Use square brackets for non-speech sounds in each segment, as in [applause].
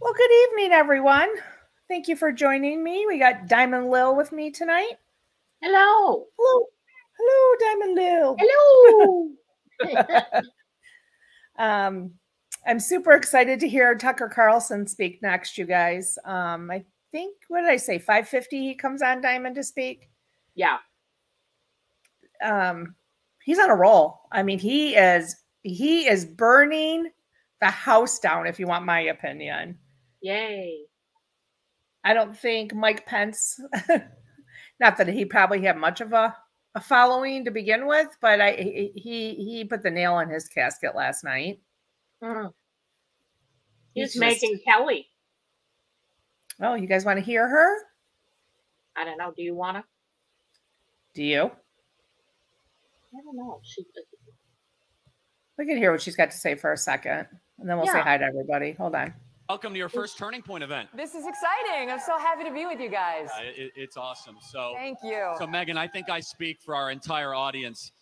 Well, good evening, everyone. Thank you for joining me. We got Diamond Lil with me tonight. Hello. Hello. Hello, Diamond Lil. Hello. [laughs] Um, I'm super excited to hear Tucker Carlson speak next, you guys. Um, I think, what did I say? 550 he comes on Diamond to speak. yeah. Um, he's on a roll. I mean, he is he is burning the house down, if you want my opinion. Yay. I don't think Mike Pence, [laughs] not that he probably had much of a, a following to begin with, but I he he put the nail in his casket last night. Mm. He's He's just- Megyn Kelly. Oh, you guys want to hear her? I don't know. Do you want to? Do you? I don't know. She, We can hear what she's got to say for a second, and then we'll say hi to everybody. Hold on. Welcome to your first Turning Point event. This is exciting. I'm so happy to be with you guys. Uh, it, it's awesome. So, Thank you. so Megyn, I think I speak for our entire audience.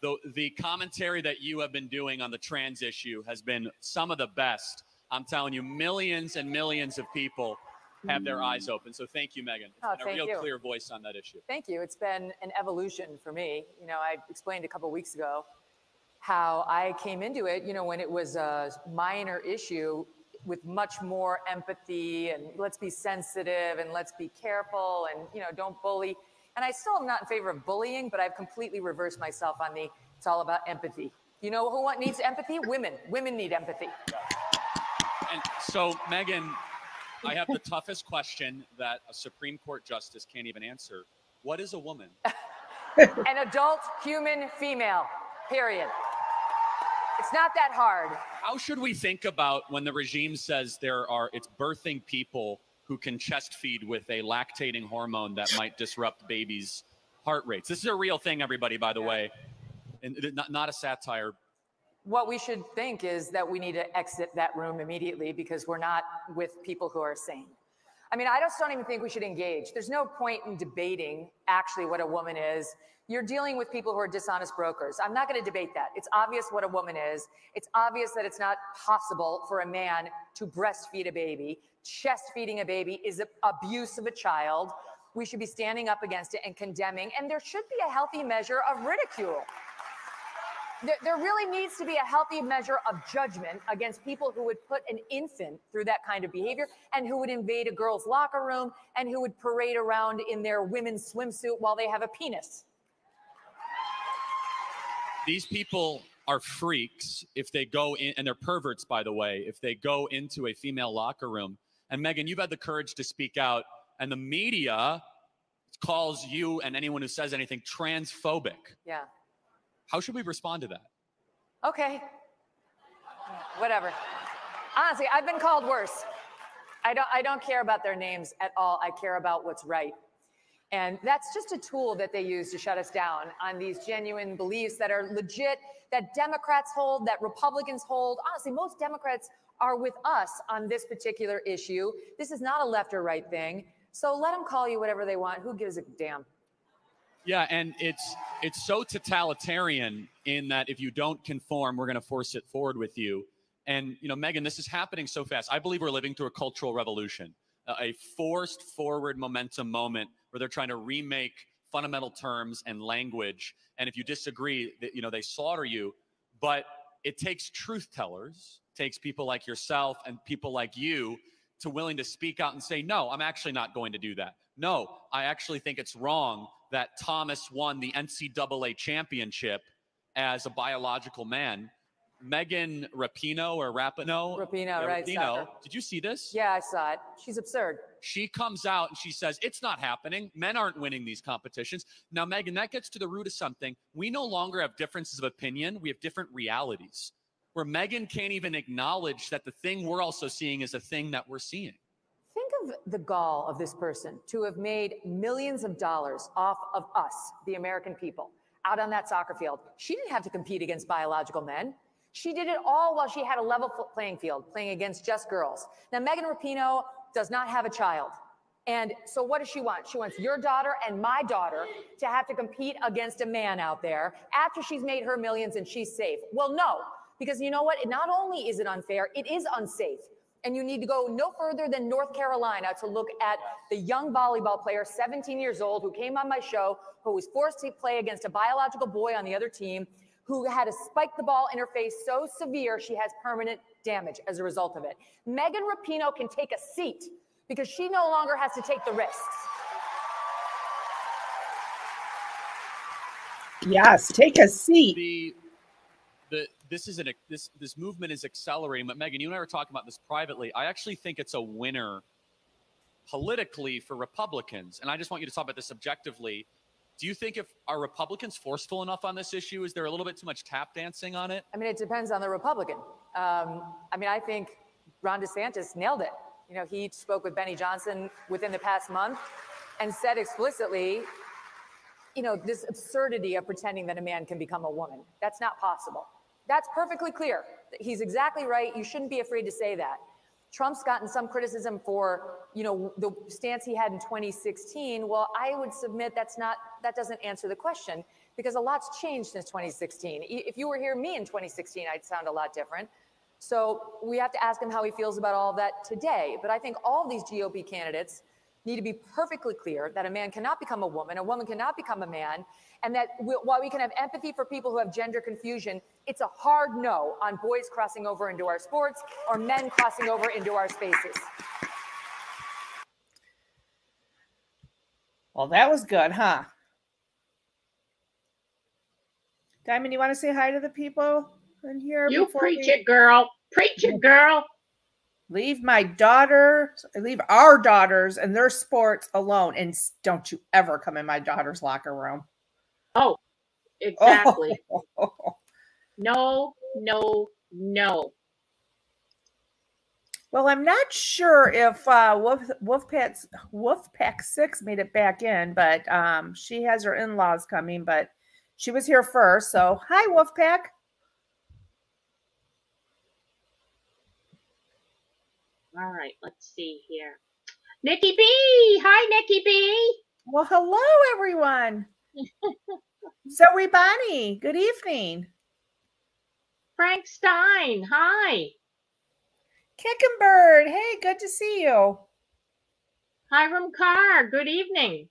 The the commentary that you have been doing on the trans issue has been some of the best. I'm telling you, millions and millions of people have their eyes open. So, thank you, Megyn. It's Oh, been a real you. clear voice on that issue. Thank you. It's been an evolution for me. You know, I explained a couple weeks ago how I came into it, you know, when it was a minor issue with much more empathy and let's be sensitive and let's be careful and, you know, don't bully. And I still am not in favor of bullying, but I've completely reversed myself on the it's all about empathy. You know who needs empathy? Women. Women need empathy. And so, Megyn, I have the toughest question that a Supreme Court justice can't even answer. What is a woman? An adult human female, period. It's not that hard. How should we think about when the regime says there are it's birthing people who can chest feed with a lactating hormone that might disrupt babies' heart rates? This is a real thing, everybody, by the way, and not, not a satire. What we should think is that we need to exit that room immediately because we're not with people who are sane. I mean, I just don't even think we should engage. There's no point in debating actually what a woman is. You're dealing with people who are dishonest brokers. I'm not going to debate that. It's obvious what a woman is. It's obvious that it's not possible for a man to breastfeed a baby. Chest feeding a baby is abuse of a child. We should be standing up against it and condemning, and there should be a healthy measure of ridicule there, there really needs to be a healthy measure of judgment against people who would put an infant through that kind of behavior and who would invade a girl's locker room and who would parade around in their women's swimsuit while they have a penis. These people are freaks if they go in, and they're perverts, by the way, if they go into a female locker room. And Megyn, you've had the courage to speak out, and the media calls you and anyone who says anything transphobic. Yeah. How should we respond to that? Okay. Whatever. Honestly, I've been called worse. I don't I don't care about their names at all. I care about what's right. And that's just a tool that they use to shut us down on these genuine beliefs that are legit, that Democrats hold, that Republicans hold. Honestly, most Democrats are with us on this particular issue. This is not a left or right thing. So let them call you whatever they want. Who gives a damn? Yeah, and it's it's so totalitarian in that if you don't conform, we're going to force it forward with you. And you know, Megyn, this is happening so fast. I believe we're living through a cultural revolution, a- forced forward momentum moment where they're trying to remake fundamental terms and language. And if you disagree, you know they slaughter you. But it takes truth tellers, takes people like yourself and people like you to willing to speak out and say, no, I'm actually not going to do that. No, I actually think it's wrong that Thomas won the NCAA championship as a biological man. Megan Rapino or Rapino? Rapinoe, Yeah, right, soccer. Did you see this? Yeah, I saw it. She's absurd. She comes out and she says, It's not happening. Men aren't winning these competitions. Now, Megyn, that gets to the root of something. We no longer have differences of opinion, we have different realities. Where Megan can't even acknowledge that the thing we're also seeing is a thing that we're seeing. Think of the gall of this person to have made millions of dollars off of us, the American people, out on that soccer field. She didn't have to compete against biological men. She did it all while she had a level playing field, playing against just girls. Now, Megan Rapinoe does not have a child. And so, what does she want? She wants your daughter and my daughter to have to compete against a man out there after she's made her millions and she's safe. Well, no, because you know what? Not only is it unfair, it is unsafe. And you need to go no further than North Carolina to look at the young volleyball player, 17 years old, who came on my show, who was forced to play against a biological boy on the other team, who had a spike the ball in her face so severe she has permanent damage as a result of it. Megyn Rapinoe can take a seat because she no longer has to take the risks. Yes, take a seat. the the this is an this this movement is accelerating. But Megan, you and I were talking about this privately. I actually think it's a winner politically for Republicans, and I just want you to talk about this objectively. Do you think if are Republicans forceful enough on this issue? Is there a little bit too much tap dancing on it? I mean, it depends on the Republican. Um, I mean, I think Ron DeSantis nailed it. You know, he spoke with Benny Johnson within the past month and said explicitly, you know, this absurdity of pretending that a man can become a woman. That's not possible. That's perfectly clear. He's exactly right. You shouldn't be afraid to say that. Trump's gotten some criticism for, you know, the stance he had in 2016. Well, I would submit that's not that doesn't answer the question because a lot's changed since 2016. If you were here me in 2016, I'd sound a lot different. So we have to ask him how he feels about all that today. But I think all these GOP candidates need to be perfectly clear that a man cannot become a woman, a woman cannot become a man, and that we, while we can have empathy for people who have gender confusion, it's a hard no on boys crossing over into our sports or men crossing over into our spaces. Well, that was good, huh? Diamond, you want to say hi to the people in here? You preach we it, girl. Preach it, girl. Leave my daughter, leave our daughters and their sports alone, and don't you ever come in my daughter's locker room. Oh, exactly. Oh. [laughs] No, no, no. Well, I'm not sure if uh, Wolf Wolfpack Wolfpack Six made it back in, but um, she has her in-laws coming. But she was here first, so hi, Wolfpack. All right, let's see here. Nikki B. Hi, Nikki B. Well, hello, everyone. [laughs] Zoe Bonnie, good evening. Frank Stein. Hi. Kickenbird, hey, good to see you. Hiram Carr. Good evening.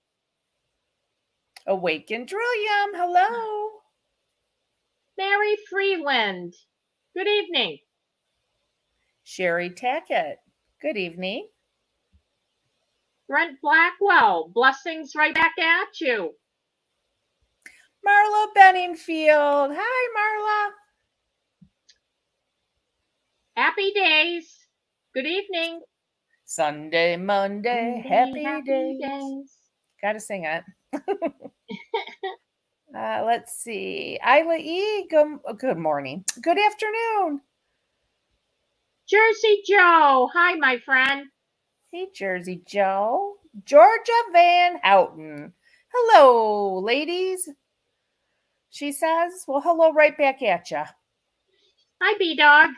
Awaken Drillium, hello. Mary Freeland. Good evening. Sherry Tackett, good evening. Brent Blackwell. Blessings right back at you. Marla Benningfield, hi, Marla. Happy days. Good evening. Sunday, Monday, happy, days. days. Gotta sing it. [laughs] uh, let's see. Isla E, good, good morning. Good afternoon. Jersey Joe. Hi, my friend. Hey, Jersey Joe. Georgia Van Houten. Hello, ladies. She says, well, hello right back at you. Hi, B Dog.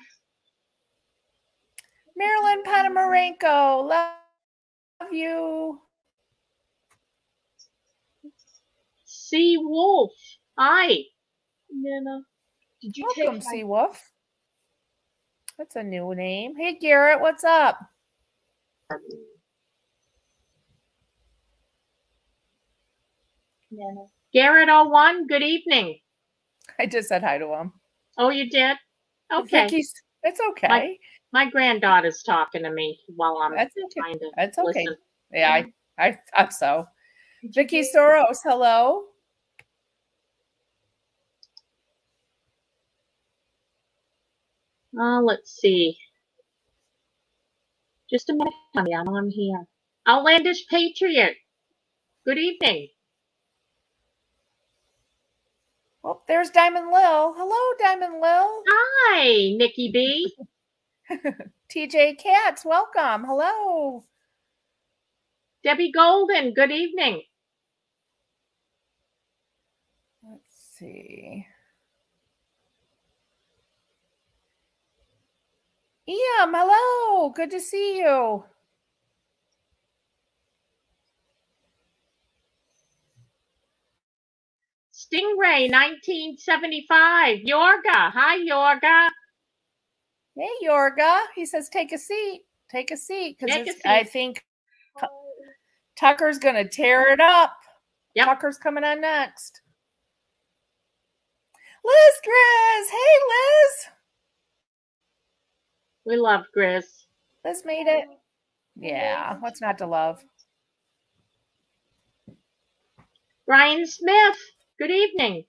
Marilyn Panamarenko, love you. C Wolf. Hi. Nana. Did you Welcome, take my Sea Wolf. That's a new name. Hey, Garrett, what's up? Garrett 01, good evening. I just said hi to him. Oh, you did? Okay. he's- it's okay. My granddaughter's talking to me while I'm That's okay. trying to That's okay. listen. Yeah, I, I thought so. Vicky Soros, hello. Uh, let's see. Just a minute, honey. I'm on here. Outlandish Patriot. Good evening. Oh, there's Diamond Lil. Hello, Diamond Lil. Hi, Nikki B. [laughs] TJ Katz, welcome. Hello. Debbie Golden. Good evening. Let's see. Iam, hello. Good to see you. Stingray 1975. Yorga. Hi, Yorga. Hey, Yorga. He says, take a seat. take a seat because I think Tucker's gonna tear it up. Yep. Tucker's coming on next. Liz Grizz. Hey Liz. We love Grizz. Liz made it. Yeah, what's not to love? Brian Smith. Good evening.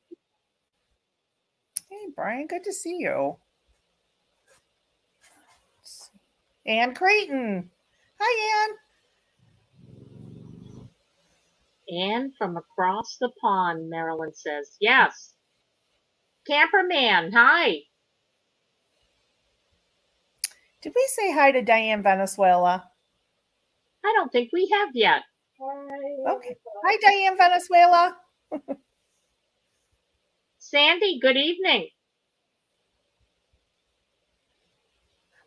Hey Brian, good to see you. Ann Creighton. Hi Ann. And from across the pond, Marilyn says, yes. Camperman, hi. Did we say hi to Diane Venezuela? I don't think we have yet. Okay. Hi Diane Venezuela. Sandy, good evening.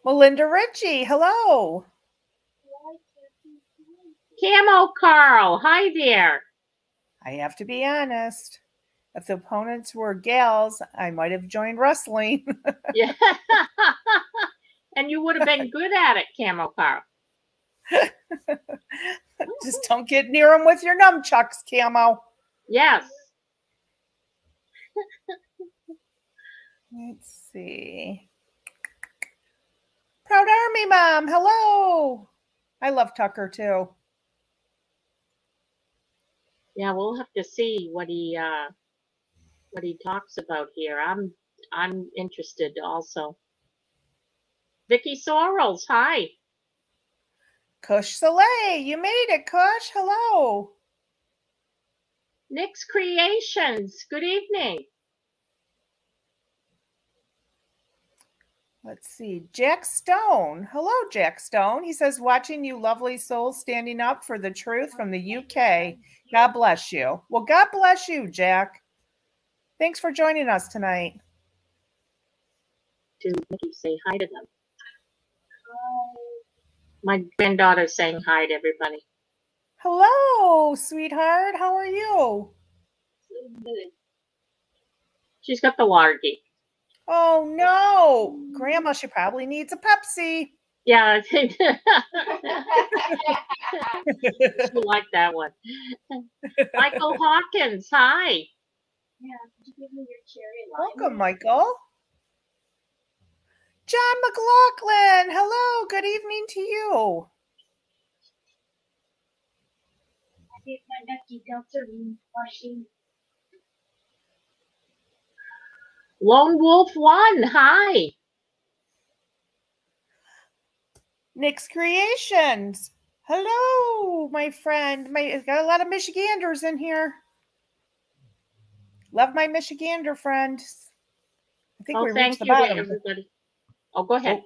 Melinda Ritchie. Hello. Camo Carl, hi there. I have to be honest. If the opponents were gals, I might have joined wrestling. [laughs] Yeah. [laughs] and you would have been good at it, Camo Carl. [laughs] Just don't get near them with your nunchucks, Camo. Yes. Let's see. Proud Army Mom. Hello. I love Tucker too. Yeah, we'll have to see what he uh what he talks about here. I'm I'm interested also. Vicky Sorrells, hi. Kush Soleil. You made it, Kush. Hello. Nick's Creations, good evening. Let's see. Jack Stone. Hello, Jack Stone. He says, watching you lovely souls standing up for the truth from the UK. God bless you. Well, God bless you, Jack. Thanks for joining us tonight. To say hi to them. My granddaughter's saying hi to everybody. Hello, sweetheart. How are you? She's got the water geek. Oh, no. Grandma, she probably needs a Pepsi. Yeah, I think you like that one. [laughs] Michael Hawkins, hi. Yeah, Welcome, Michael. John McLaughlin. Hello. Good evening to you. Lone Wolf One, hi. Nick's Creations. Hello, my friend. My got a lot of Michiganders in here. Love my Michigander friends. I think Oh, we reached the you bottom. everybody. Oh, go ahead.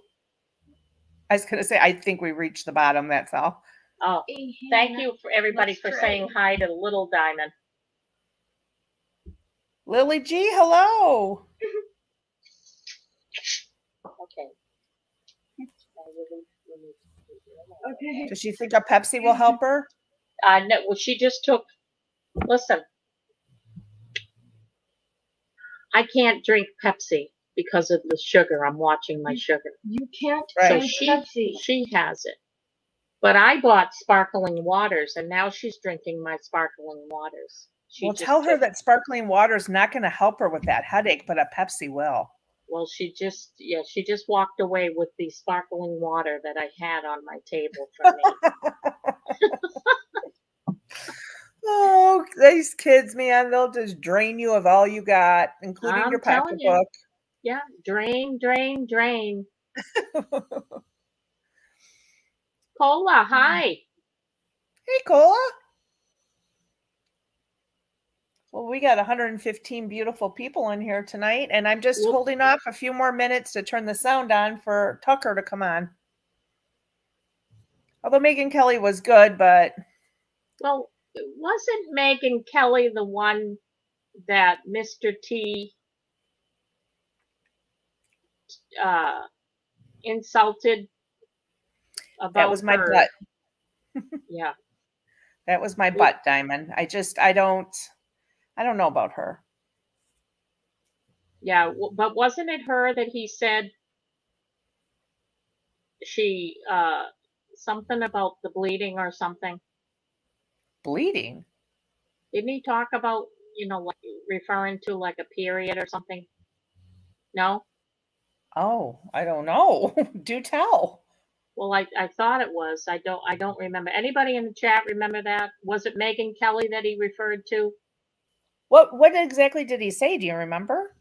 I was gonna say I think we reached the bottom. That's all. Oh, thank you for everybody for saying hi to Little Diamond. Lily G. Hello. Okay. Okay. Does she think a Pepsi will help her? Uh, no, well, she just took, listen. I can't drink Pepsi because of the sugar. I'm watching my sugar. You can't Right. So she, Pepsi. she has it. But I bought sparkling waters and now she's drinking my sparkling waters. She well, tell her took- that sparkling water is not going to help her with that headache, but a Pepsi will. Well, she just, yeah, she just walked away with the sparkling water that I had on my table for me. [laughs] [laughs] Oh, these kids, man, they'll just drain you of all you got, including I'm your pocketbook. you. Yeah, drain, drain, drain. Cola, [laughs] mm-hmm. hi. Hey, Cola. Well, we got 115 beautiful people in here tonight, and I'm just Whoop. holding off a few more minutes to turn the sound on for Tucker to come on. Although Megyn Kelly was good, but Well, wasn't Megyn Kelly the one that Mr. T uh, insulted about that was my her? butt. [laughs] Yeah. That was my butt, Diamond. I just, I don't, I don't know about her. Yeah, but wasn't it her that he said she uh something about the bleeding or something. Bleeding. Didn't he talk about, you know, like referring to like a period or something? No? Oh, I don't know. [laughs] Do tell. Well, I, I thought it was. I don't I don't remember. Anybody in the chat remember that? Was it Megyn Kelly that he referred to? What what exactly did he say? Do you remember?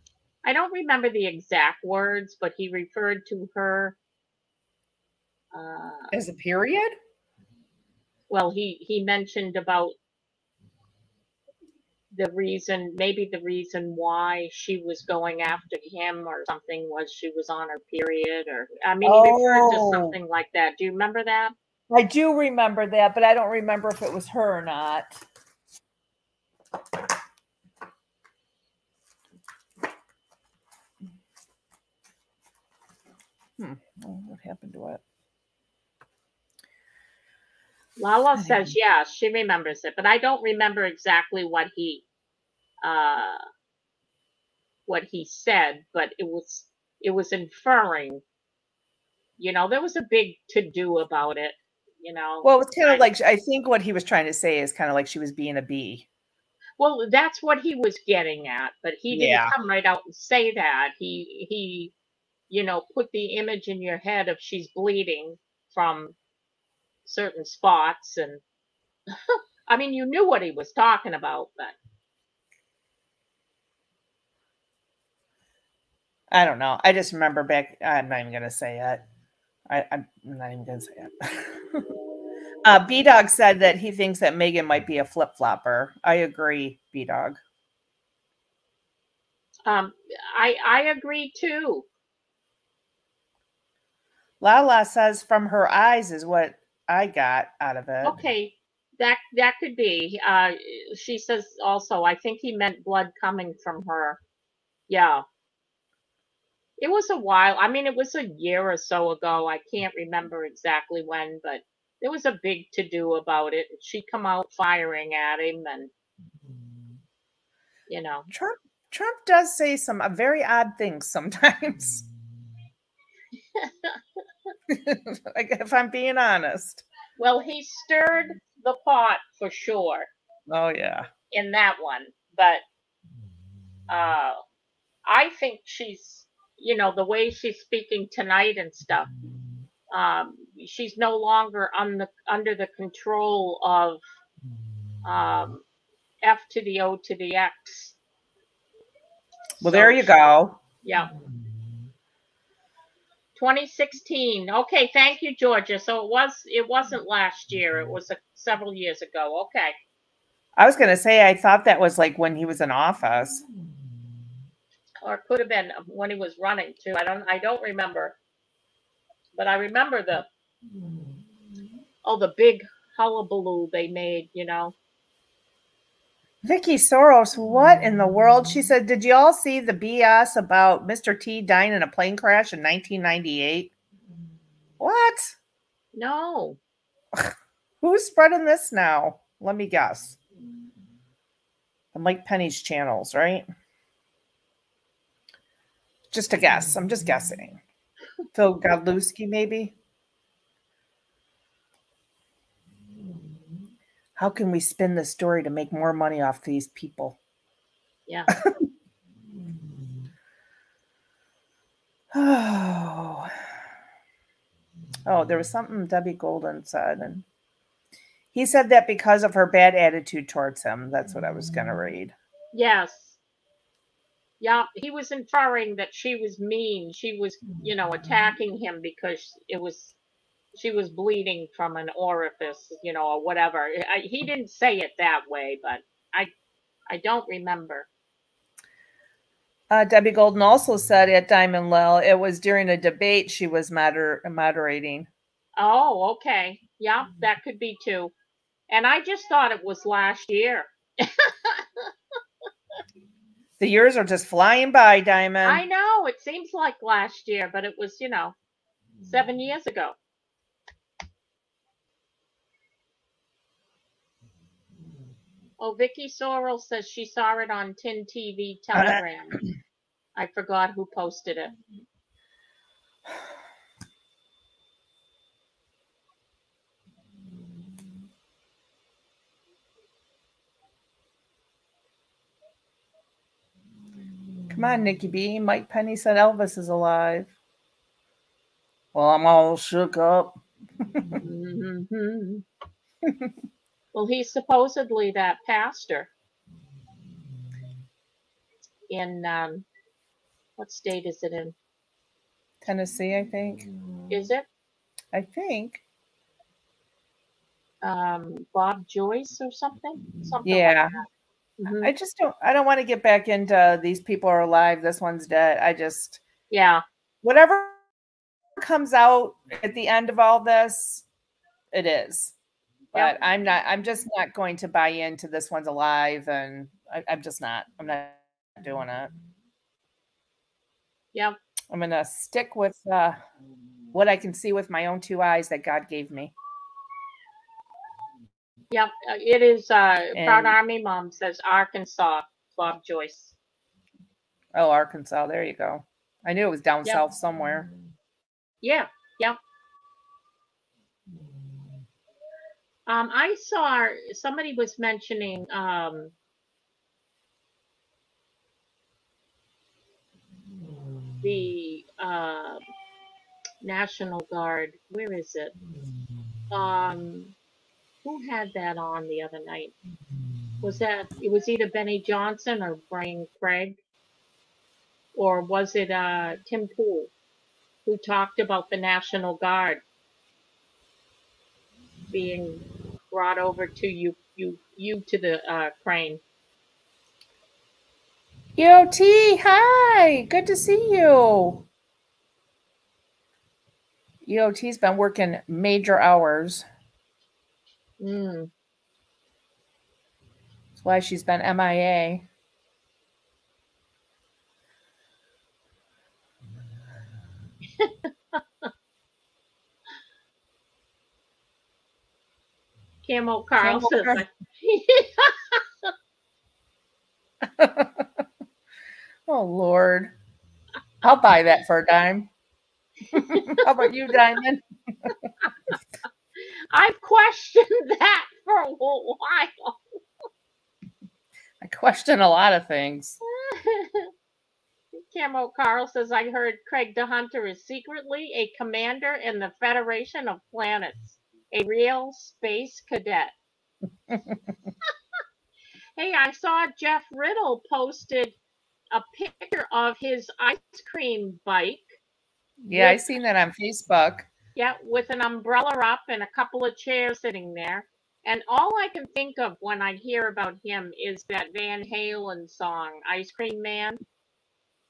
I don't remember the exact words, but he referred to her uh As a period? well he he mentioned about the reason maybe the reason why she was going after him or something was she was on her period or i mean he referred to Oh. something like that do you remember that I do remember that, but I don't remember if it was her or not. Hmm. oh, What happened to it? Lala says yeah she remembers it but i don't remember exactly what he uh what he said but it was it was inferring you know there was a big to do about it you know Well, it was kind of like I think what he was trying to say is kind of like she was being a bee. Well, that's what he was getting at, but he didn't Yeah. come right out and say that. He he, you know, put the image in your head of she's bleeding from certain spots, and [laughs] I mean, you knew what he was talking about, but I don't know. I just remember back. I'm not even gonna say it. I, I'm not even gonna say it. [laughs] uh, B Dog said that he thinks that Megyn might be a flip flopper. I agree, B Dog. um, I I agree too. Lala says from her eyes is what I got out of it. Okay, that that could be. Uh, she says also. I think he meant blood coming from her. Yeah. It was a while. I mean, it was a year or so ago. I can't remember exactly when, but there was a big to do about it. She come out firing at him, and you know, Trump Trump does say some uh, very odd things sometimes. [laughs] [laughs] like if I'm being honest. well, he stirred the pot for sure. Oh yeah. in that one, but uh, I think she's, you know, the way she's speaking tonight and stuff. Um, she's no longer on the under the control of um, F to the O to the X. Well, So there you she- go. Yeah. 2016. Okay, thank you, Georgia. So it was it wasn't last year. It was a, several years ago. Okay. I was gonna say I thought that was like when he was in office. or it could have been when he was running too. I don't I don't remember, but I remember the oh the big hullabaloo they made. You know, Vicky Soros, what in the world? She said, Did you all see the BS about Mr. T dying in a plane crash in 1998? What? no, [laughs] Who's spreading this now? Let me guess. The Mike Penny's channels, right? Just a guess. I'm just guessing. Phil Godlewski, maybe? How can we spin the story to make more money off these people? yeah, [laughs] Oh, oh, there was something Debbie Golden said, and he said that because of her bad attitude towards him. That's what I was going to mm. read. yes, yeah. He was inferring that she was mean. She was, you know, attacking him because it was she was bleeding from an orifice, you know, or whatever. I, he didn't say it that way, but I I don't remember. Uh, Debbie Golden also said at Diamond Lil it was during a debate she was moder- moderating. Oh, okay. Yeah, that could be too. And I just thought it was last year. [laughs] The years are just flying by, Diamond. I know it seems like last year, but it was, you know, seven years ago. Oh, Vicky Sorrell says she saw it on Tin TV Telegram. [clears throat] I forgot who posted it. Come on, Nikki B. Mike Penny said Elvis is alive. Well, I'm all shook up. mm-hmm. [laughs] well, he's supposedly that pastor in um, what state is it in? Tennessee, I think. Is it I think. um, Bob Joyce or something? Something Yeah. Like that. Mhm. I just don't I don't want to get back into these people are alive, this one's dead. I just Yeah. whatever comes out at the end of all this, it is. Yeah. But I'm not I'm just not going to buy into this one's alive and I, I'm just not. I'm not doing it. Yeah. I'm gonna stick with uh, what I can see with my own two eyes that God gave me. Yep. uh, It is. Uh, Proud Army Mom says Arkansas. Bob Joyce. Oh, Arkansas. There you go. I knew it was down south somewhere. Yeah. Yep. Um, I saw somebody was mentioning um, the uh, National Guard. Where is it? Um, who had that on the other night? Was that it was either Benny Johnson or Brian Craig, or was it uh, Tim Pool who talked about the National Guard being brought over to you you you to the uh, crane? EOT, hi. Good to see you. EOT's been working major hours. Mm. That's why she's been MIA. [laughs] Camo Carl Camo says, Carl. oh Lord. I'll buy that for a dime. How about you, Diamond? [laughs] I've questioned that for a while. I question a lot of things. [laughs] Camo Carl says, I heard Craig DeHunter is secretly a commander in the Federation of Planets, a real space cadet. [laughs] hey, I saw Jeff Riddle posted a picture of his ice cream bike. Yeah, I seen that on Facebook. Yeah, with an umbrella up and a couple of chairs sitting there. And all I can think of when I hear about him is that Van Halen song, Ice Cream Man.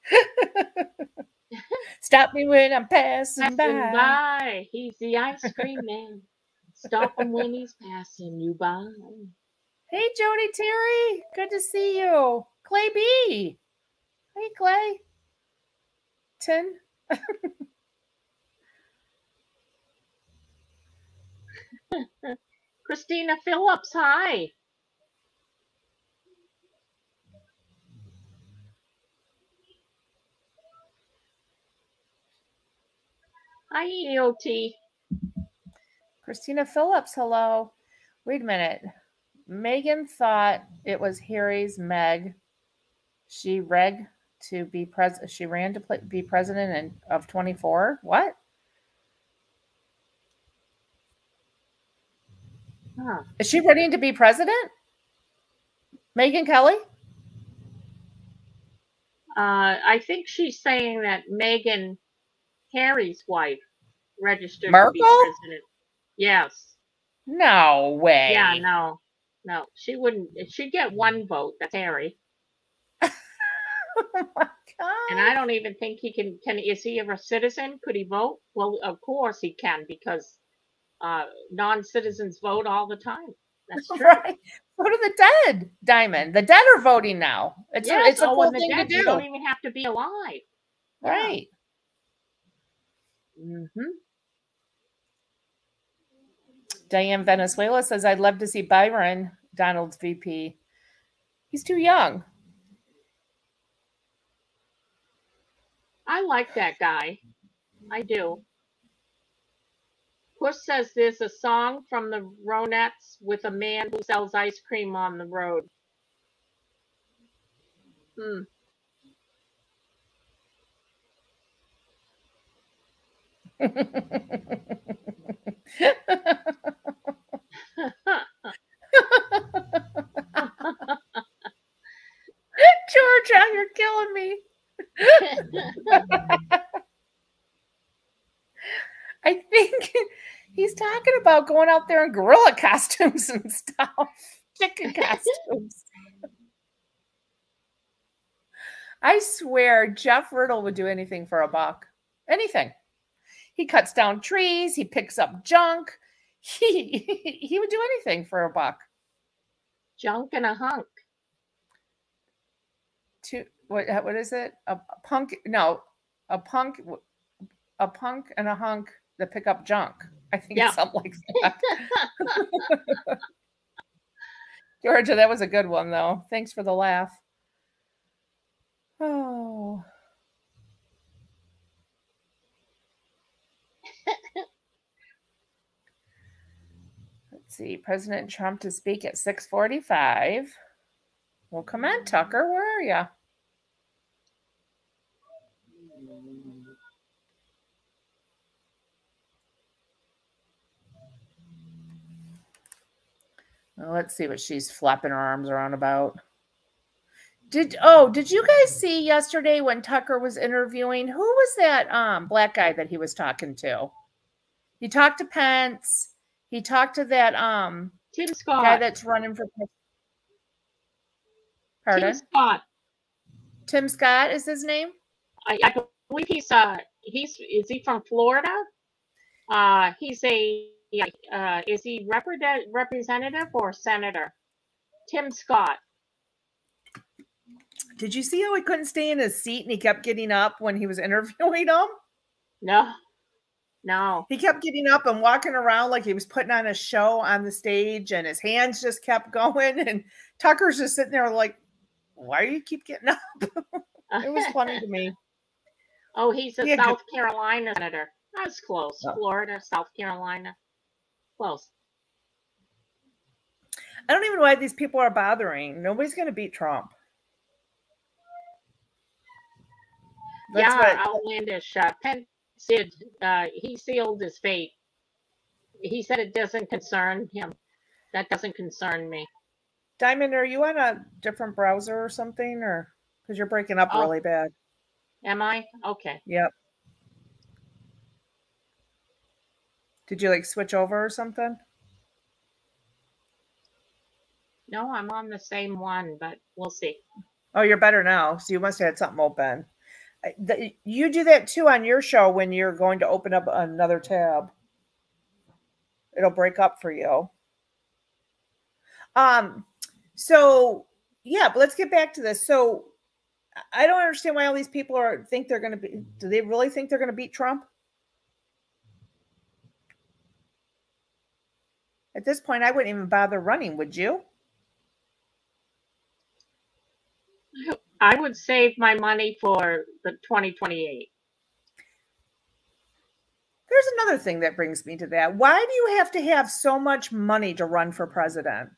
[laughs] Stop me when I'm passing, Passing by. by. He's the ice cream man. Stop him when he's passing you by. Hey, Jody Terry. Good to see you. Clay B. Hey, Clay. Ten. [laughs] Christina Phillips, hi. Hi, EOT. Christina Phillips, hello. Wait a minute. Megan thought it was Harry's Meg. She reg to be pres. She ran to play, be president in, of 24. What? Huh. Is she running to be president? Megyn Kelly? Uh, I think she's saying that Meghan, Harry's wife, registered to be president. Yes. No way. Yeah, no. No. She wouldn't she'd get one vote, that's Harry. [laughs] Oh my God. And I don't even think he can can is he a citizen? Could he vote? Well, of course he can because uh non-citizens vote all the time. That's true. Right. Go to the dead, Diamond. The dead are voting now. It's a, it's a oh, cool thing dead, to You do. don't even have to be alive. yeah. Right. Mm-hmm. Diane Venezuela says, I'd love to see Byron, Donalds VP. He's too young. I like that guy. I do. Push says there's a song from the Ronettes with a man who sells ice cream on the road. Hmm. Georgia, you're killing me. I think he's talking about going out there in gorilla costumes and stuff, chicken costumes. I swear Jeff Riddle would do anything for a buck. Anything. He cuts down trees, he picks up junk. [laughs] He he would do anything for a buck. Junk and a hunk. To what uh, what is it? A, a punk no, a punk a punk and a hunk that pick up junk. I think Yeah. something like [laughs] that. Georgia, that was a good one though. Thanks for the laugh. Oh. Let's see. President Trump to speak at 645. Well, come on, Tucker. Where are you? Well, let's see what she's flapping her arms around about. Did oh, did you guys see yesterday when Tucker was interviewing? Who was that um black guy that he was talking to? He talked to Pence. He talked to that um Tim guy that's running for pres- Tim Pardon? Scott. Tim Scott is his name? I, I believe he's uh he's is he from Florida? Uh he's a yeah, uh is he represent representative or senator? Tim Scott. Did you see how he couldn't stay in his seat and he kept getting up when he was [laughs] interviewing him? No. No. He kept getting up and walking around like he was putting on a show on the stage, and his hands just kept [laughs] going. And Tucker's just sitting there like, "Why do you keep getting up?" [laughs] It was funny to me. [laughs] oh, he's a Yeah, South Carolina senator. That's close. Oh. Florida, South Carolina. Close. I don't even know why these people are bothering. Nobody's going to beat Trump. That's yeah, what- outlandish. Uh, Pence did. Uh, he sealed his fate. He said it doesn't concern him. That doesn't concern me. Diamond, are you on a different browser or something, or because you're breaking up Oh. really bad? Am I? Okay. Yep. Did you like switch over or something? No, I'm on the same one, but we'll see. Oh, you're better now. So you must have had something open. The- You do that too on your show when you're going to open up another tab. It'll break up for you. Um. So yeah, but let's get back to this. So I- I don't understand why all these people are think they're going to be. Do they really think they're going to beat Trump? At this point, I wouldn't even bother running. Would you? I would save my money for the 2028. There's another thing that brings me to that. Why do you have to have so much money to run for president?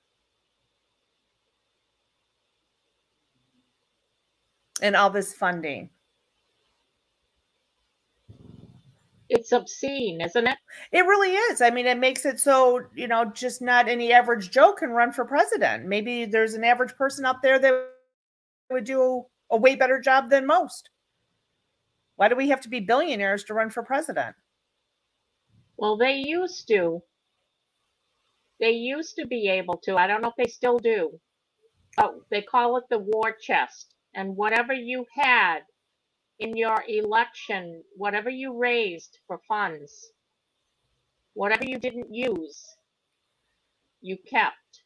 And all this funding. It's obscene, isn't it? It really is. I mean, it makes it so, you know, just not any average Joe can run for president. Maybe there's an average person out there that would do a way better job than most. Why do we have to be billionaires to run for president? Well, they used to. They used to be able to. I don't know if they still do. But they call it the war chest. And whatever you had in your election, whatever you raised for funds, whatever you didn't use, you kept.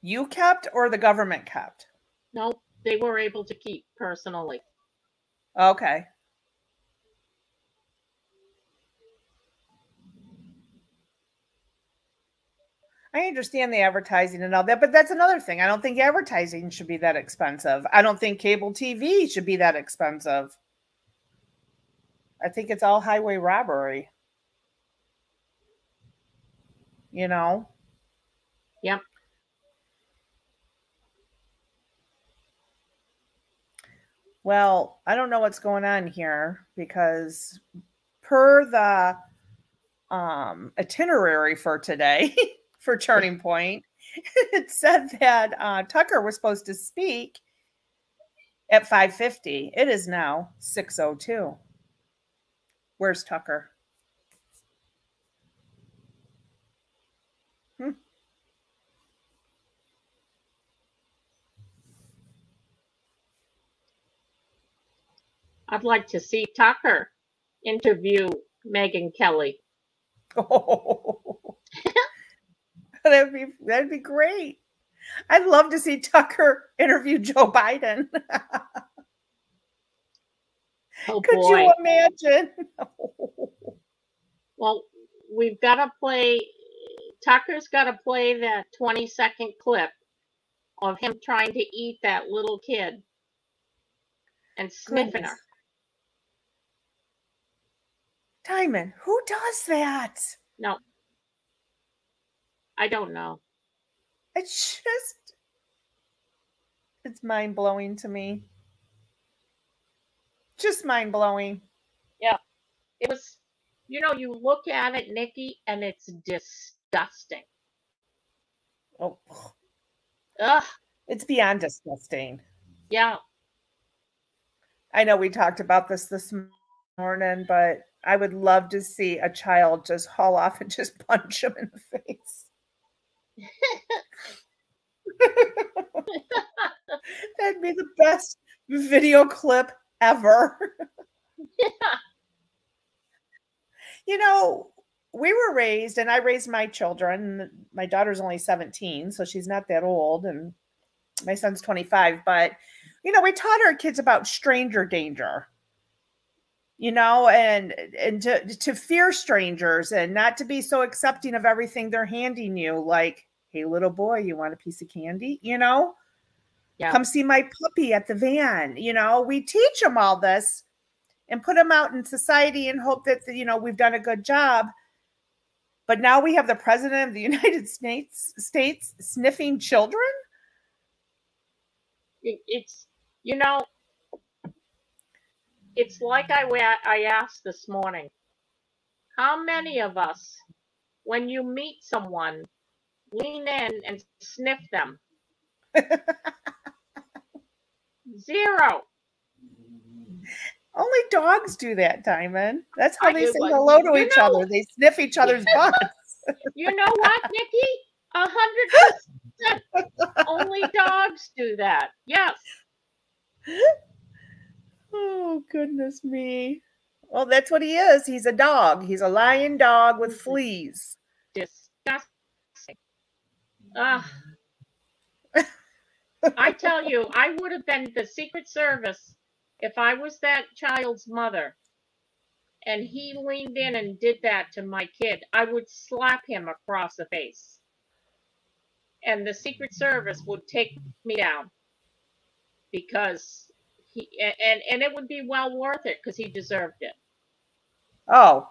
You kept or the government kept? No, they were able to keep personally. Okay. I understand the advertising and all that, but that's another thing. I don't think advertising should be that expensive. I don't think cable TV should be that expensive. I think it's all highway robbery. You know? Yep. Well, I don't know what's going on here because per the um, itinerary for today [laughs] for Turning Point, [laughs] it said that uh, Tucker was supposed to speak at 5:50. It is now 6:02. Where's Tucker? I'd like to see Tucker interview Megyn Kelly. Oh, [laughs] that'd be that'd be great. I'd love to see Tucker interview Joe Biden. Oh [laughs] Could boy. you imagine? [laughs] Well, we've got to play. Tucker's got to play that 20 second clip of him trying to eat that little kid and sniffing Goodness. her. Diamond, who does that? No, I don't know. It's just it's mind blowing to me. Just mind blowing. Yeah. It was, you know, you look at it, Nikki, and it's disgusting. Oh, Ugh. it's beyond disgusting. Yeah. I know we talked about this this morning, but I would love to see a child just haul off and just [laughs] punch him in the face. [laughs] That'd be the best video clip ever. yeah. [laughs] you know, we were raised, and I raised my children. My daughter's only 17, so she's not that old, and my son's 25. But, you know, we taught our kids about stranger danger, you know, and and to, to fear strangers and not to be so accepting of everything they're handing you. Like, hey, little boy, you want a piece of candy? You know? Yeah. Come see my puppy at the van. You know, we teach them all this and put them out in society and hope that you know we've done a good job. But now we have the president of the [laughs] United States states sniffing children. It's, you know, it's like I, I asked this morning how many of us, when you meet someone, lean in and sniff them? [laughs] Zero. Only dogs do that, Diamond. That's how I they say hello to you each know- other. They sniff each [laughs] other's butts. [laughs] You know what, Nikki? A hundred percent. Only dogs do that. Yes. Oh goodness me. Well, that's what he is. He's a dog. He's a lion dog with mm-hmm. fleas. Disgusting. Ugh. [laughs] I tell you, I would have been the Secret Service if I was that child's mother and he leaned in and did that to my kid. I would slap him across the face. And the Secret Service would take me down because he and and it would be well worth it because he deserved it. Oh,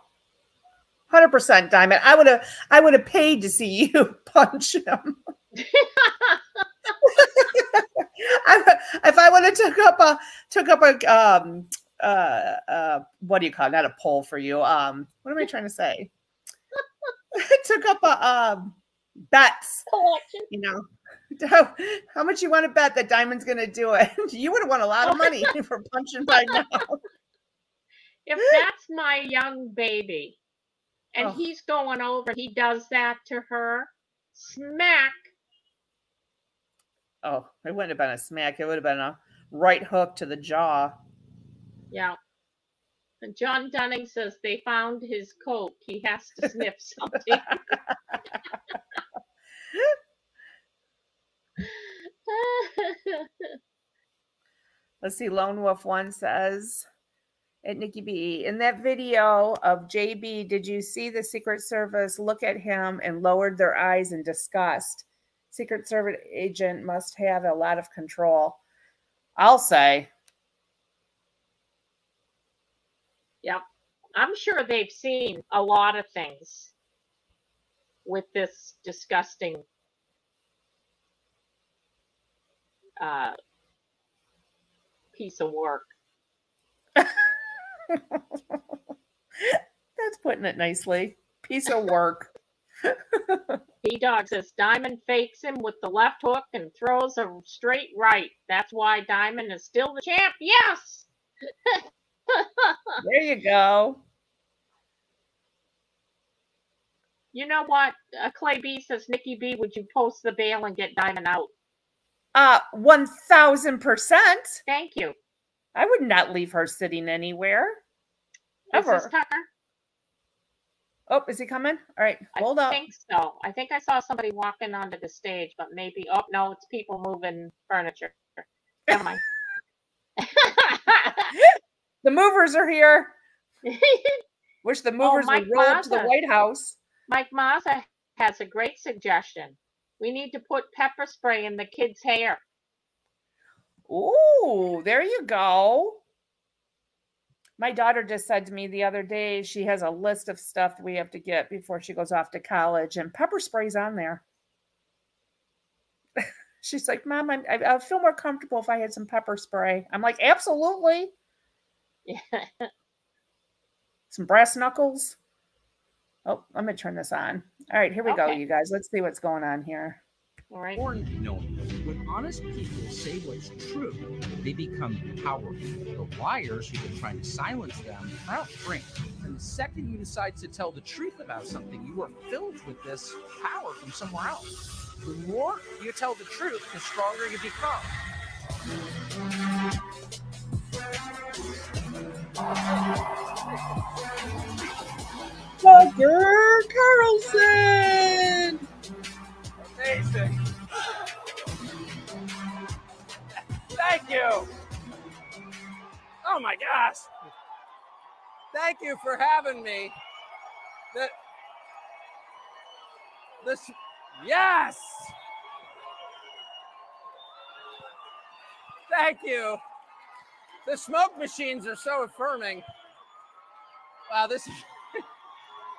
100% diamond. I would have I would have paid to see [laughs] you punch him. [laughs] I, if I would have took up a took up a um uh uh what do you call it? not a poll for you um what am I trying to say? [laughs] took up a um bets Collection. you know [laughs] how, how much you want to bet that Diamond's going to do it? [laughs] You would have won a lot of [laughs] money for punching by now. if that's my young baby and Oh. he's going over he does that to her smack Oh, it wouldn't have been a smack. It would have been a right hook to the jaw. yeah and john dunning says they found his coat he has to sniff something [laughs] Let's see. Lone Wolf One says at Nikki B. In that video of JB, did you see the Secret Service look at him and lowered their eyes in disgust? Secret Service agent must have a lot of control. I'll say. yep i'm sure they've seen a lot of things with this disgusting uh, piece of work [laughs] That's putting it nicely. Piece of work. B Dog says Diamond fakes him with the left hook and throws a straight right. That's why Diamond is still the champ. Yes. [laughs] There you go. You know what? Uh, Clay B says, Nikki B, would you post the bail and get Diamond out? Uh, 1000%. Thank you. I would not leave her sitting anywhere. Ever. Oh, is he coming? All right, hold I up. think so. I think I saw somebody walking onto the stage, but maybe. Oh no, it's people moving furniture. Never mind. [laughs] [laughs] The movers are here. [laughs] Wish the movers Mike would roll up to the White House. Mike Mazza has a great suggestion. We need to put pepper spray in the kids' hair. Ooh, there you go. My daughter just said to me the other day she has a list of stuff we have to get before she goes off to college, and pepper spray's on there. [laughs] She's like, Mom, I'm, I, I feel more comfortable if I had some pepper spray. I'm like, Absolutely. Yeah. [laughs] Some brass knuckles. Oh, let me turn this on. All right, here we go, you guys. Let's see what's going on here. All right. Or no, when honest people say what's true, they become powerful. The liars who've been trying to silence them are out shrink. And the second you decide to tell the truth about something, you are filled with this power from somewhere else. The more you tell the truth, the stronger you become. Tucker Carlson. Amazing. Thank you. Oh my gosh. Thank you for having me. The, this, yes. Thank you. The smoke machines are so affirming. Wow, this is,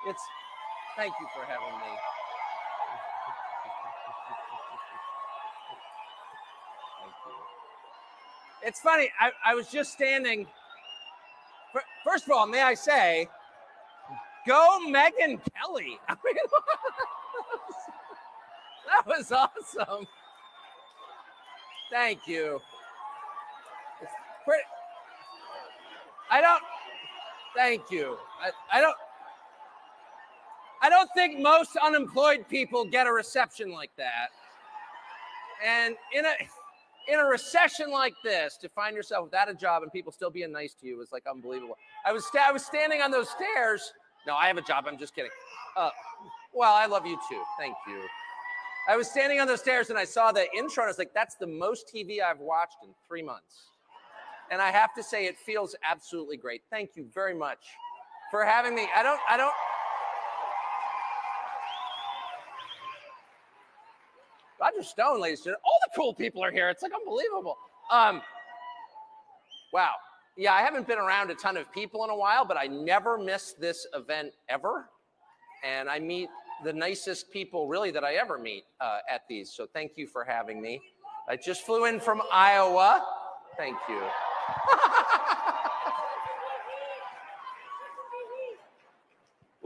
it's, thank you for having me. It's funny. I, I was just standing. First of all, may I say, go Megyn Kelly. [laughs] I mean, that was awesome. Thank you. Pretty, I don't. Thank you. I, I don't. I don't think most unemployed people get a reception like that. And in a in a recession like this, to find yourself without a job and people still being nice to you is like unbelievable. I was sta- I was standing on those stairs. No, I have a job. I'm just kidding. Uh, well, I love you too. Thank you. I was standing on those stairs and I saw the intro. And I was like, that's the most TV I've watched in three months. And I have to say, it feels absolutely great. Thank you very much for having me. I don't. I don't. Roger Stone, ladies and gentlemen. All the cool people are here. It's like unbelievable. Um, wow. Yeah, I haven't been around a ton of people in a while, but I never miss this event ever. And I meet the nicest people really that I ever meet uh, at these. So thank you for having me. I just flew in from Iowa. Thank you. [laughs]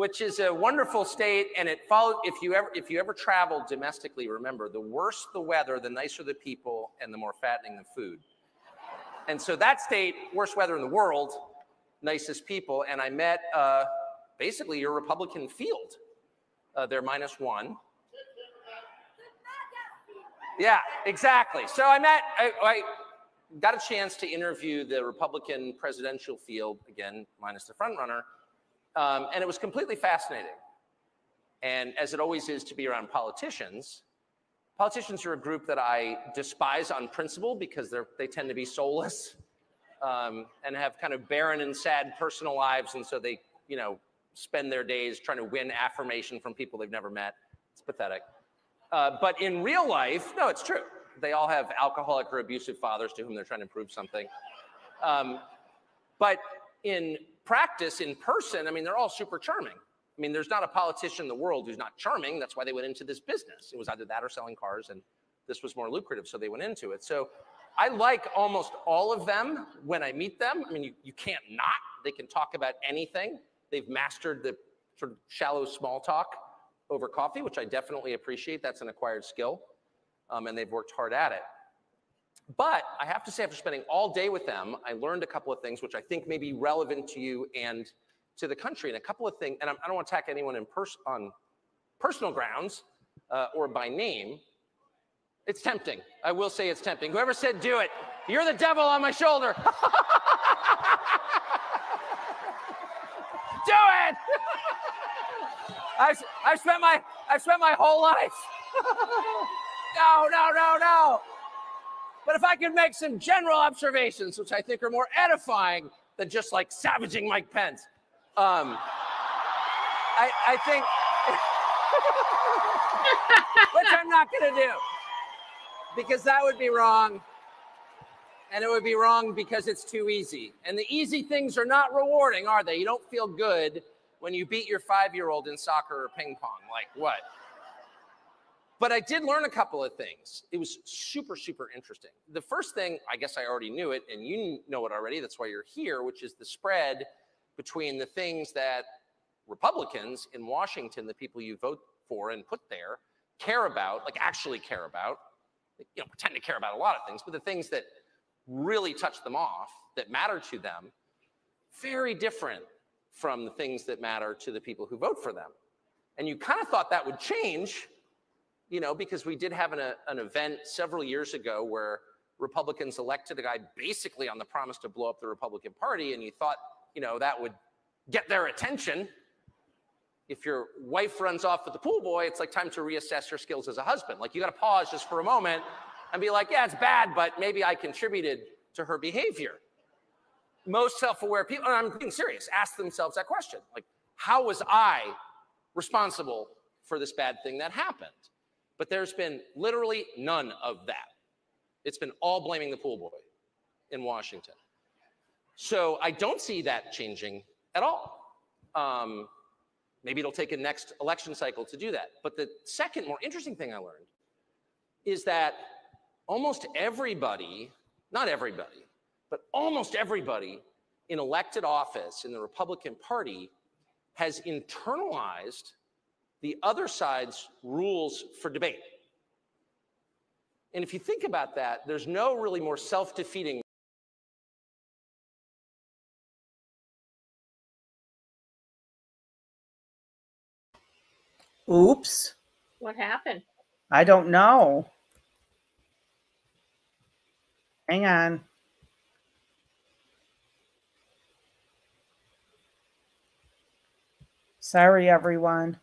which is a wonderful state and it follows if you ever if you ever travel domestically remember the worse the weather the nicer the people and the more fattening the food. And so that state worst weather in the world nicest people and i met uh, basically your republican field. Uh, they're minus one. Yeah exactly. So i met I, I got a chance to interview the republican presidential field again minus the front runner um, and it was completely fascinating. And as it always is to be around politicians, politicians are a group that I despise on principle because they're, they tend to be soulless um, and have kind of barren and sad personal lives. And so they, you know, spend their days trying to win affirmation from people they've never met. It's pathetic. Uh, but in real life, no, it's true. They all have alcoholic or abusive fathers to whom they're trying to prove something. Um, but in practice, in person, I mean, they're all super charming. I mean, there's not a politician in the world who's not charming. That's why they went into this business. It was either that or selling cars, and this was more lucrative, so they went into it. So I like almost all of them when I meet them. I mean, you, you can't not. They can talk about anything. They've mastered the sort of shallow small talk over coffee, which I definitely appreciate. That's an acquired skill, um, and they've worked hard at it. But I have to say, after spending all day with them, I learned a couple of things which I think may be relevant to you and to the country. And a couple of things, and I'm, do not want to attack anyone in pers- on personal grounds uh, or by name. It's tempting. I will say it's tempting. Whoever said do it, you're the devil on my shoulder. [laughs] do it. [laughs] I've, I've spent my I've spent my whole life. [laughs] no, no, no, no. But if I could make some general observations, which I think are more edifying than just like savaging Mike Pence, um, I, I think, [laughs] which I'm not going to do, because that would be wrong. And it would be wrong because it's too easy. And the easy things are not rewarding, are they? You don't feel good when you beat your five year old in soccer or ping pong. Like what? But I did learn a couple of things. It was super, super interesting. The first thing, I guess I already knew it, and you know it already. That's why you're here, which is the spread between the things that Republicans in Washington, the people you vote for and put there, care about, like actually care about, you know, pretend to care about a lot of things, but the things that really touch them off, that matter to them, very different from the things that matter to the people who vote for them. And you kind of thought that would change you know, because we did have an, a, an event several years ago where Republicans elected a guy basically on the promise to blow up the Republican Party, and you thought, you know, that would get their attention. If your wife runs off with the pool boy, it's like time to reassess your skills as a husband. Like you got to pause just for a moment and be like, yeah, it's bad, but maybe I contributed to her behavior. Most self-aware people, and I'm being serious, ask themselves that question. Like, how was I responsible for this bad thing that happened? But there's been literally none of that. It's been all blaming the pool boy in Washington. So I don't see that changing at all. Um, maybe it'll take a next election cycle to do that. But the second, more interesting thing I learned is that almost everybody, not everybody, but almost everybody in elected office in the Republican Party has internalized the other side's rules for debate. And if you think about that, there's no really more self defeating Oops. What happened? I don't know. Hang on. Sorry, everyone.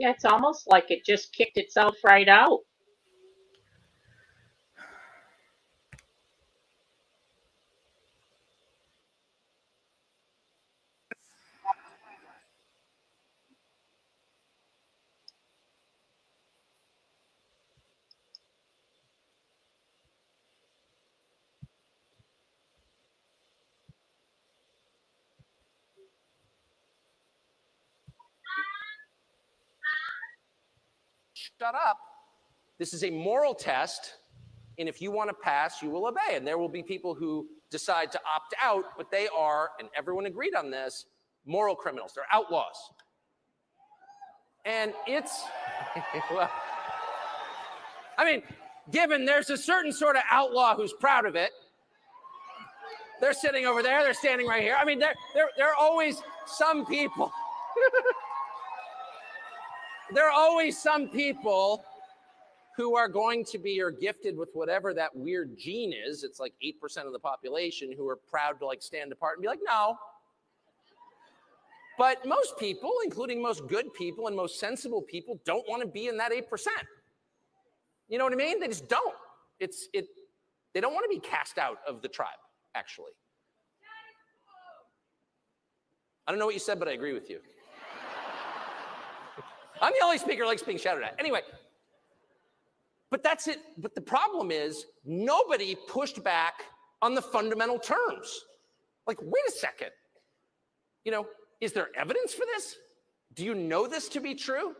Yeah, it's almost like it just kicked itself right out. Shut up. This is a moral test. And if you want to pass, you will obey. And there will be people who decide to opt out, but they are, and everyone agreed on this, moral criminals. They're outlaws. And it's, [laughs] well, I mean, given there's a certain sort of outlaw who's proud of it, they're sitting over there, they're standing right here. I mean, there, there, there are always some people. [laughs] there are always some people who are going to be or gifted with whatever that weird gene is. It's like 8% of the population who are proud to like stand apart and be like, no. But most people, including most good people and most sensible people, don't want to be in that 8%. You know what I mean? They just don't. It's it they don't want to be cast out of the tribe, actually. I don't know what you said, but I agree with you. I'm the only speaker who likes being shouted at. Anyway, but that's it. But the problem is nobody pushed back on the fundamental terms. Like, wait a second. You know, is there evidence for this? Do you know this to be true?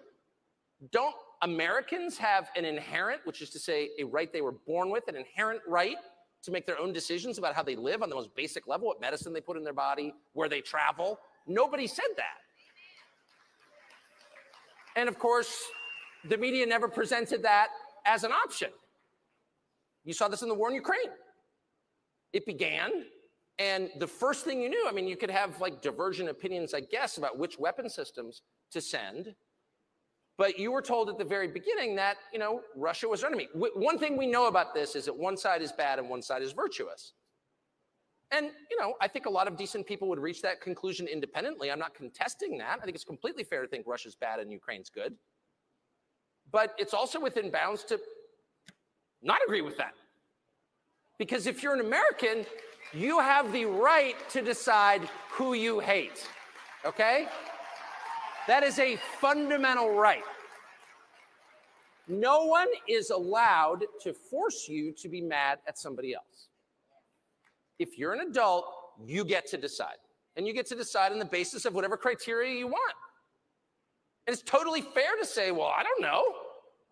Don't Americans have an inherent, which is to say, a right they were born with, an inherent right to make their own decisions about how they live on the most basic level, what medicine they put in their body, where they travel? Nobody said that. And of course, the media never presented that as an option. You saw this in the war in Ukraine. It began, and the first thing you knew, I mean, you could have like divergent opinions, I guess, about which weapon systems to send. But you were told at the very beginning that, you know, Russia was our enemy. One thing we know about this is that one side is bad and one side is virtuous. And, you know, I think a lot of decent people would reach that conclusion independently. I'm not contesting that. I think it's completely fair to think Russia's bad and Ukraine's good. But it's also within bounds to not agree with that. Because if you're an American, you have the right to decide who you hate. Okay? That is a fundamental right. No one is allowed to force you to be mad at somebody else. If you're an adult, you get to decide. And you get to decide on the basis of whatever criteria you want. And it's totally fair to say, well, I don't know.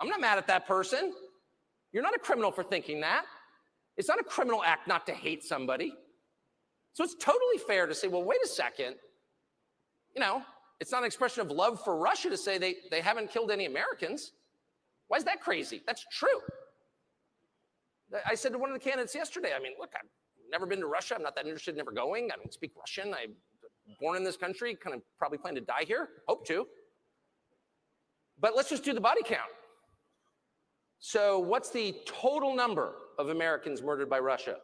I'm not mad at that person. You're not a criminal for thinking that. It's not a criminal act not to hate somebody. So it's totally fair to say, well, wait a second. You know, it's not an expression of love for Russia to say they, they haven't killed any Americans. Why is that crazy? That's true. I said to one of the candidates yesterday, I mean, look, I've never been to Russia. I'm not that interested in ever going. I don't speak Russian. I'm born in this country, kind of probably plan to die here, hope to. But let's just do the body count. So, what's the total number of Americans murdered by Russia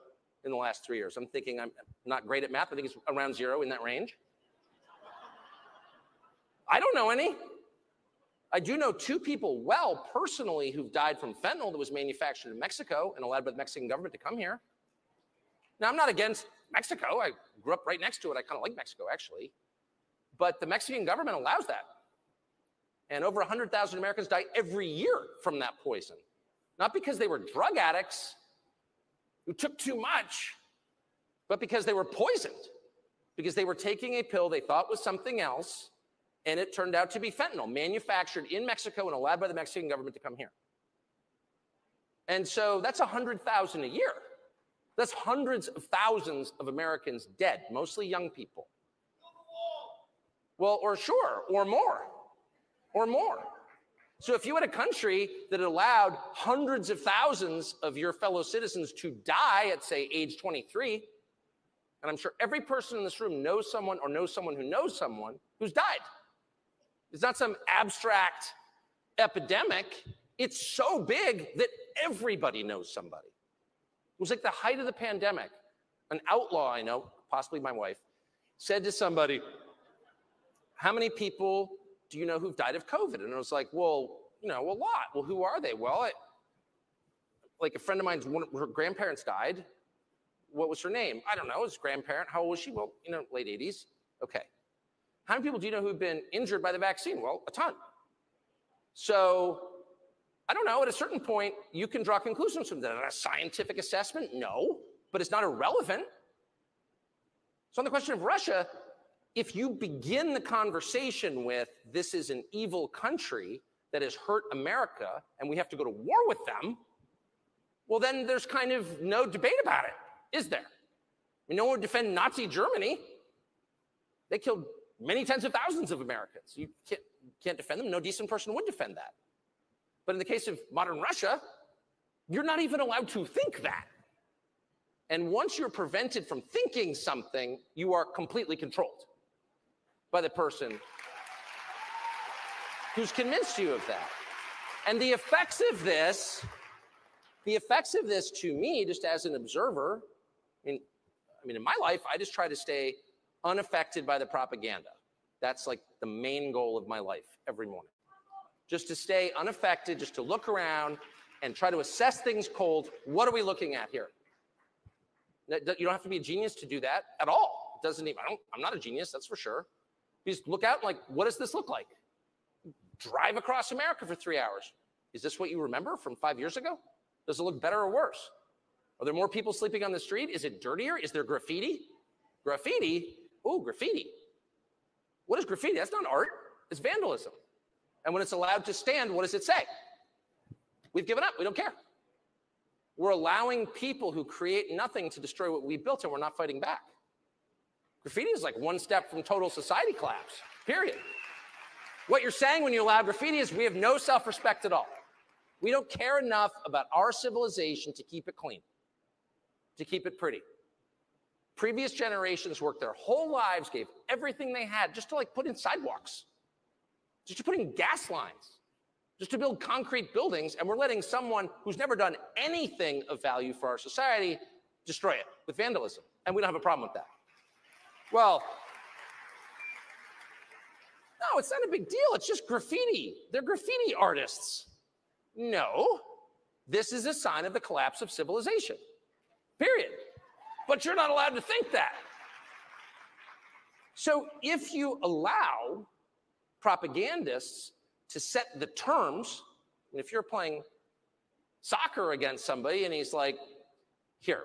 in the last three years? I'm thinking I'm not great at math. I think it's around zero in that range. I don't know any. I do know two people well personally who've died from fentanyl that was manufactured in Mexico and allowed by the Mexican government to come here. Now, I'm not against Mexico. I grew up right next to it. I kind of like Mexico, actually. But the Mexican government allows that. And over 100,000 Americans die every year from that poison. Not because they were drug addicts who took too much, but because they were poisoned, because they were taking a pill they thought was something else, and it turned out to be fentanyl, manufactured in Mexico and allowed by the Mexican government to come here. And so that's 100,000 a year. That's hundreds of thousands of Americans dead, mostly young people. Well, or sure, or more, or more. So if you had a country that allowed hundreds of thousands of your fellow citizens to die at, say, age 23, and I'm sure every person in this room knows someone or knows someone who knows someone who's died. It's not some abstract epidemic. It's so big that everybody knows somebody. It was like the height of the pandemic. An outlaw I know, possibly my wife, said to somebody, How many people do you know who've died of COVID? And I was like, Well, you know, a lot. Well, who are they? Well, it, like a friend of mine's, one, her grandparents died. What was her name? I don't know. His grandparent. How old was she? Well, you know, late 80s. Okay. How many people do you know who've been injured by the vaccine? Well, a ton. So I don't know. At a certain point, you can draw conclusions from that. A scientific assessment? No, but it's not irrelevant. So, on the question of Russia, if you begin the conversation with this is an evil country that has hurt America and we have to go to war with them, well, then there's kind of no debate about it, is there? I mean, no one would defend Nazi Germany. They killed many tens of thousands of Americans. You can't, can't defend them. No decent person would defend that. But in the case of modern Russia, you're not even allowed to think that. And once you're prevented from thinking something, you are completely controlled by the person who's convinced you of that. And the effects of this, the effects of this to me, just as an observer, I mean, I mean, in my life, I just try to stay unaffected by the propaganda. That's like the main goal of my life every morning just to stay unaffected, just to look around and try to assess things cold. What are we looking at here? You don't have to be a genius to do that at all. It doesn't even, I don't, I'm not a genius, that's for sure. Just look out like, what does this look like? Drive across America for three hours. Is this what you remember from five years ago? Does it look better or worse? Are there more people sleeping on the street? Is it dirtier? Is there graffiti? Graffiti? Oh, graffiti. What is graffiti? That's not art, it's vandalism. And when it's allowed to stand, what does it say? We've given up. We don't care. We're allowing people who create nothing to destroy what we built, and we're not fighting back. Graffiti is like one step from total society collapse, period. What you're saying when you allow graffiti is we have no self respect at all. We don't care enough about our civilization to keep it clean, to keep it pretty. Previous generations worked their whole lives, gave everything they had just to like put in sidewalks, just to put in gas lines, just to build concrete buildings. And we're letting someone who's never done anything of value for our society destroy it with vandalism. And we don't have a problem with that. Well, no, it's not a big deal. It's just graffiti. They're graffiti artists. No, this is a sign of the collapse of civilization, period. But you're not allowed to think that. So if you allow propagandists to set the terms, and if you're playing soccer against somebody and he's like, here,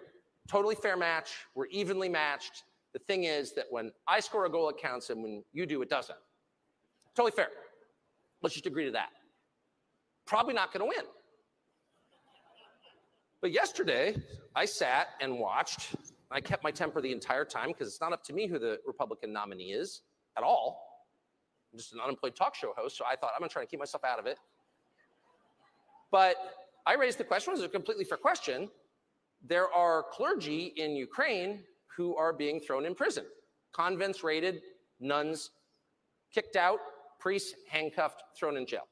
totally fair match, we're evenly matched. The thing is that when I score a goal, it counts, and when you do, it doesn't. Totally fair. Let's just agree to that. Probably not going to win. But yesterday, I sat and watched. I kept my temper the entire time because it's not up to me who the Republican nominee is at all. I'm just an unemployed talk show host, so I thought I'm to try to keep myself out of it. But I raised the question, it was a completely fair question. There are clergy in Ukraine who are being thrown in prison, convents raided, nuns kicked out, priests handcuffed, thrown in jail.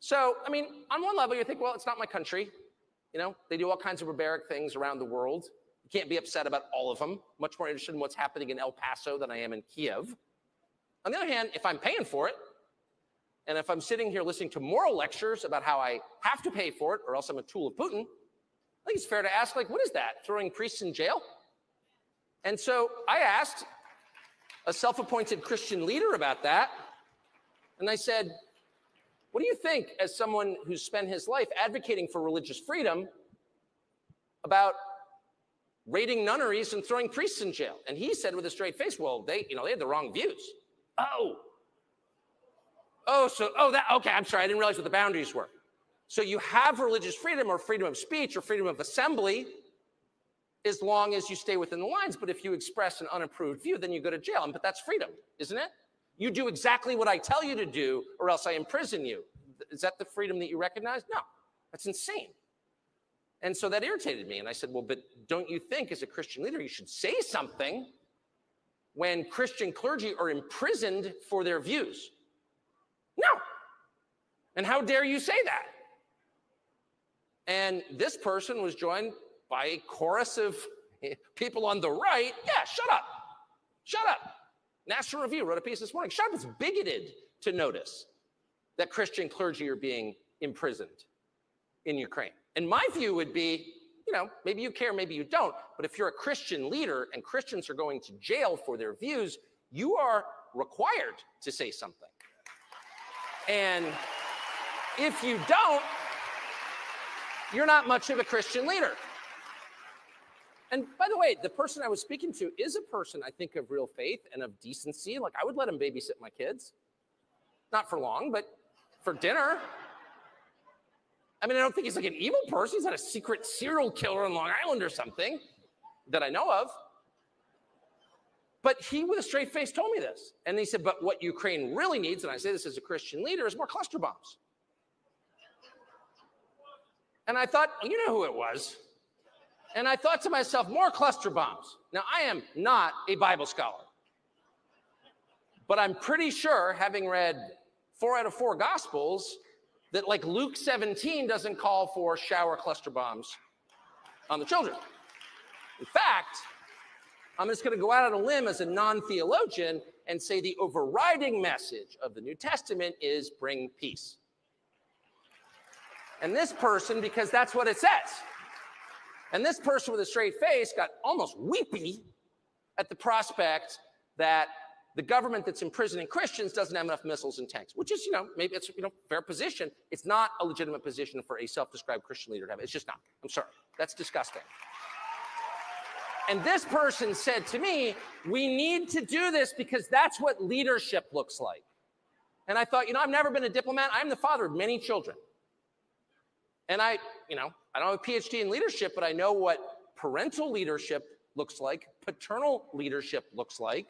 So, I mean, on one level, you think, well, it's not my country. You know, they do all kinds of barbaric things around the world. You can't be upset about all of them. Much more interested in what's happening in El Paso than I am in Kiev. On the other hand, if I'm paying for it, and if I'm sitting here listening to moral lectures about how I have to pay for it or else I'm a tool of Putin, I think it's fair to ask, like, what is that? Throwing priests in jail? And so I asked a self appointed Christian leader about that. And I said, What do you think, as someone who's spent his life advocating for religious freedom, about raiding nunneries and throwing priests in jail? And he said with a straight face, Well, they, you know, they had the wrong views. Oh. Oh, so, oh, that, okay, I'm sorry, I didn't realize what the boundaries were. So you have religious freedom or freedom of speech or freedom of assembly as long as you stay within the lines. But if you express an unapproved view, then you go to jail. But that's freedom, isn't it? You do exactly what I tell you to do, or else I imprison you. Is that the freedom that you recognize? No, that's insane. And so that irritated me. And I said, Well, but don't you think, as a Christian leader, you should say something when Christian clergy are imprisoned for their views? No. And how dare you say that? And this person was joined by a chorus of [laughs] people on the right. Yeah, shut up. Shut up. National Review wrote a piece this morning. Shut up. It's bigoted to notice that Christian clergy are being imprisoned in Ukraine. And my view would be you know, maybe you care, maybe you don't. But if you're a Christian leader and Christians are going to jail for their views, you are required to say something. And if you don't, you're not much of a Christian leader. And by the way, the person I was speaking to is a person I think of real faith and of decency. Like I would let him babysit my kids. Not for long, but for dinner. I mean, I don't think he's like an evil person. He's not a secret serial killer on Long Island or something that I know of. But he, with a straight face, told me this. And he said, But what Ukraine really needs, and I say this as a Christian leader, is more cluster bombs. And I thought, well, you know who it was. And I thought to myself, more cluster bombs. Now, I am not a Bible scholar, but I'm pretty sure, having read four out of four Gospels, that like Luke 17 doesn't call for shower cluster bombs on the children. In fact, I'm just going to go out on a limb as a non theologian and say the overriding message of the New Testament is bring peace. And this person, because that's what it says. And this person with a straight face got almost weepy at the prospect that the government that's imprisoning Christians doesn't have enough missiles and tanks, which is, you know, maybe it's, you know, fair position. It's not a legitimate position for a self-described Christian leader to have. It's just not. I'm sorry. That's disgusting. And this person said to me, we need to do this because that's what leadership looks like. And I thought, you know, I've never been a diplomat. I'm the father of many children. And I, you know, I don't have a PhD in leadership, but I know what parental leadership looks like, paternal leadership looks like.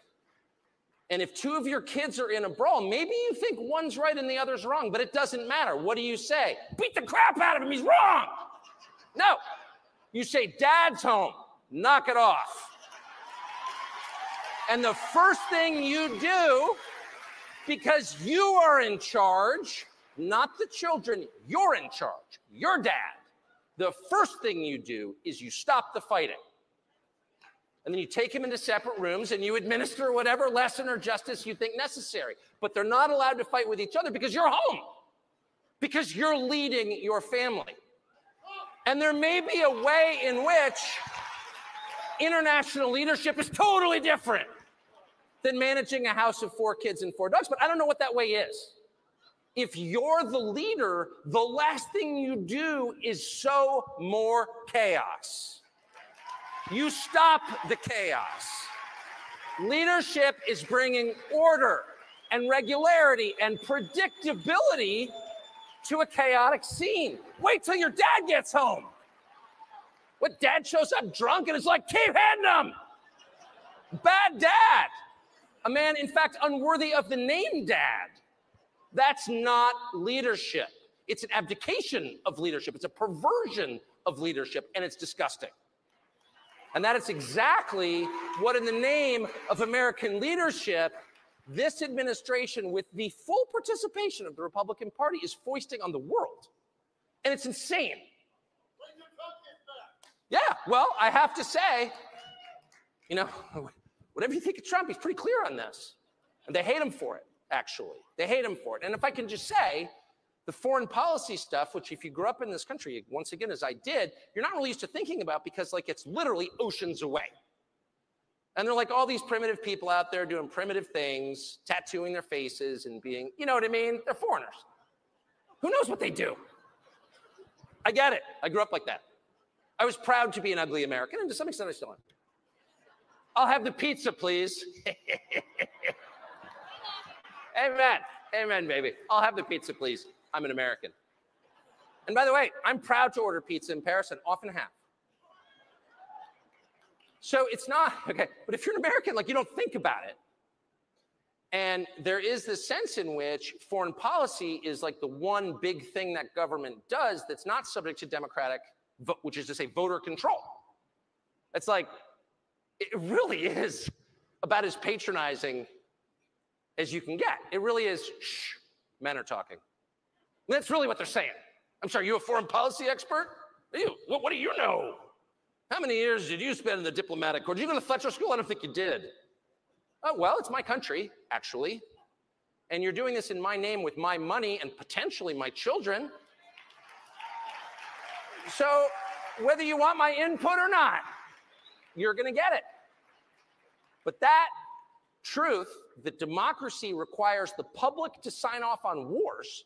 And if two of your kids are in a brawl, maybe you think one's right and the other's wrong, but it doesn't matter. What do you say? Beat the crap out of him, he's wrong. No. You say, Dad's home, knock it off. And the first thing you do, because you are in charge, not the children, you're in charge, your dad. The first thing you do is you stop the fighting. And then you take him into separate rooms and you administer whatever lesson or justice you think necessary. But they're not allowed to fight with each other because you're home, because you're leading your family. And there may be a way in which international leadership is totally different than managing a house of four kids and four dogs, but I don't know what that way is. If you're the leader, the last thing you do is sow more chaos. You stop the chaos. Leadership is bringing order and regularity and predictability to a chaotic scene. Wait till your dad gets home. What dad shows up drunk and is like, keep hitting him. Bad dad. A man, in fact, unworthy of the name dad. That's not leadership. It's an abdication of leadership. It's a perversion of leadership, and it's disgusting. And that is exactly what, in the name of American leadership, this administration, with the full participation of the Republican Party, is foisting on the world. And it's insane. Yeah, well, I have to say, you know, [laughs] whatever you think of Trump, he's pretty clear on this. And they hate him for it, actually. They hate him for it. And if I can just say, the foreign policy stuff, which if you grew up in this country, once again, as I did, you're not really used to thinking about because like it's literally oceans away. And they're like all these primitive people out there doing primitive things, tattooing their faces and being, you know what I mean? They're foreigners. Who knows what they do? I get it. I grew up like that. I was proud to be an ugly American, and to some extent I still am. I'll have the pizza, please. [laughs] Amen. Amen, baby. I'll have the pizza, please. I'm an American. And by the way, I'm proud to order pizza in Paris and often have. So it's not, [laughs] okay, but if you're an American, like you don't think about it. And there is this sense in which foreign policy is like the one big thing that government does that's not subject to democratic, which is to say voter control. It's like, it really [laughs] is about as patronizing as you can get. It really is, shh, men are talking. That's really what they're saying. I'm sorry, you a foreign policy expert? You, what, what do you know? How many years did you spend in the diplomatic corps? Did you go to Fletcher School? I don't think you did. Oh, well, it's my country, actually. And you're doing this in my name with my money and potentially my children. So, whether you want my input or not, you're going to get it. But that truth that democracy requires the public to sign off on wars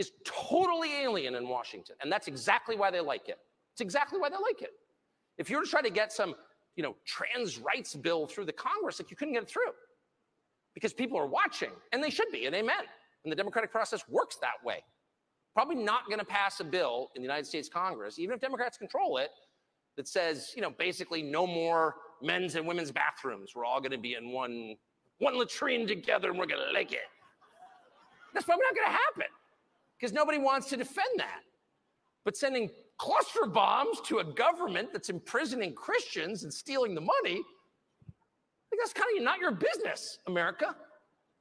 is totally alien in Washington. And that's exactly why they like it. It's exactly why they like it. If you were to try to get some, you know, trans rights bill through the Congress, like you couldn't get it through because people are watching and they should be, and amen. And the democratic process works that way. Probably not going to pass a bill in the United States Congress, even if Democrats control it, that says, you know, basically no more men's and women's bathrooms. We're all going to be in one, one latrine together and we're going to like it. That's probably not going to happen because nobody wants to defend that. But sending cluster bombs to a government that's imprisoning Christians and stealing the money, think that's kind of not your business, America.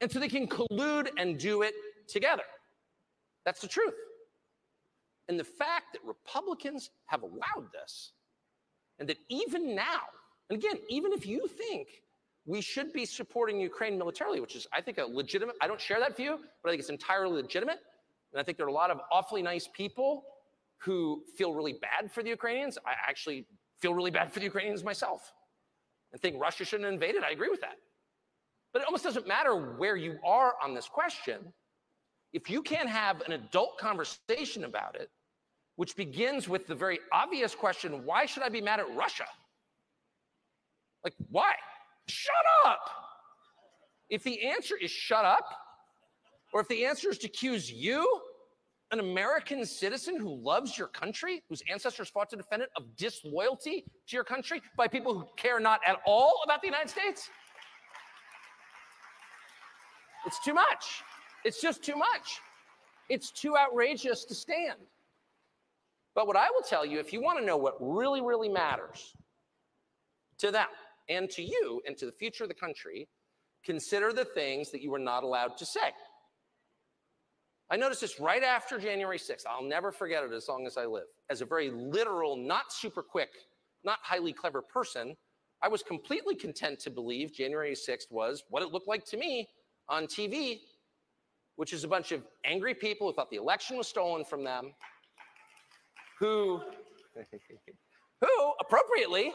And so they can collude and do it together. That's the truth. And the fact that Republicans have allowed this, and that even now, and again, even if you think we should be supporting Ukraine militarily, which is, I think, a legitimate, I don't share that view, but I think it's entirely legitimate. And I think there are a lot of awfully nice people who feel really bad for the Ukrainians. I actually feel really bad for the Ukrainians myself and think Russia shouldn't have invaded. I agree with that. But it almost doesn't matter where you are on this question. If you can't have an adult conversation about it, which begins with the very obvious question why should I be mad at Russia? Like, why? Shut up. If the answer is shut up, or if the answer is to accuse you, an American citizen who loves your country, whose ancestors fought to defend it, of disloyalty to your country by people who care not at all about the United States, it's too much. It's just too much. It's too outrageous to stand. But what I will tell you, if you want to know what really, really matters to them and to you and to the future of the country, consider the things that you are not allowed to say. I noticed this right after January 6th. I'll never forget it as long as I live. As a very literal, not super quick, not highly clever person, I was completely content to believe January 6th was what it looked like to me on TV, which is a bunch of angry people who thought the election was stolen from them, who, [laughs] who appropriately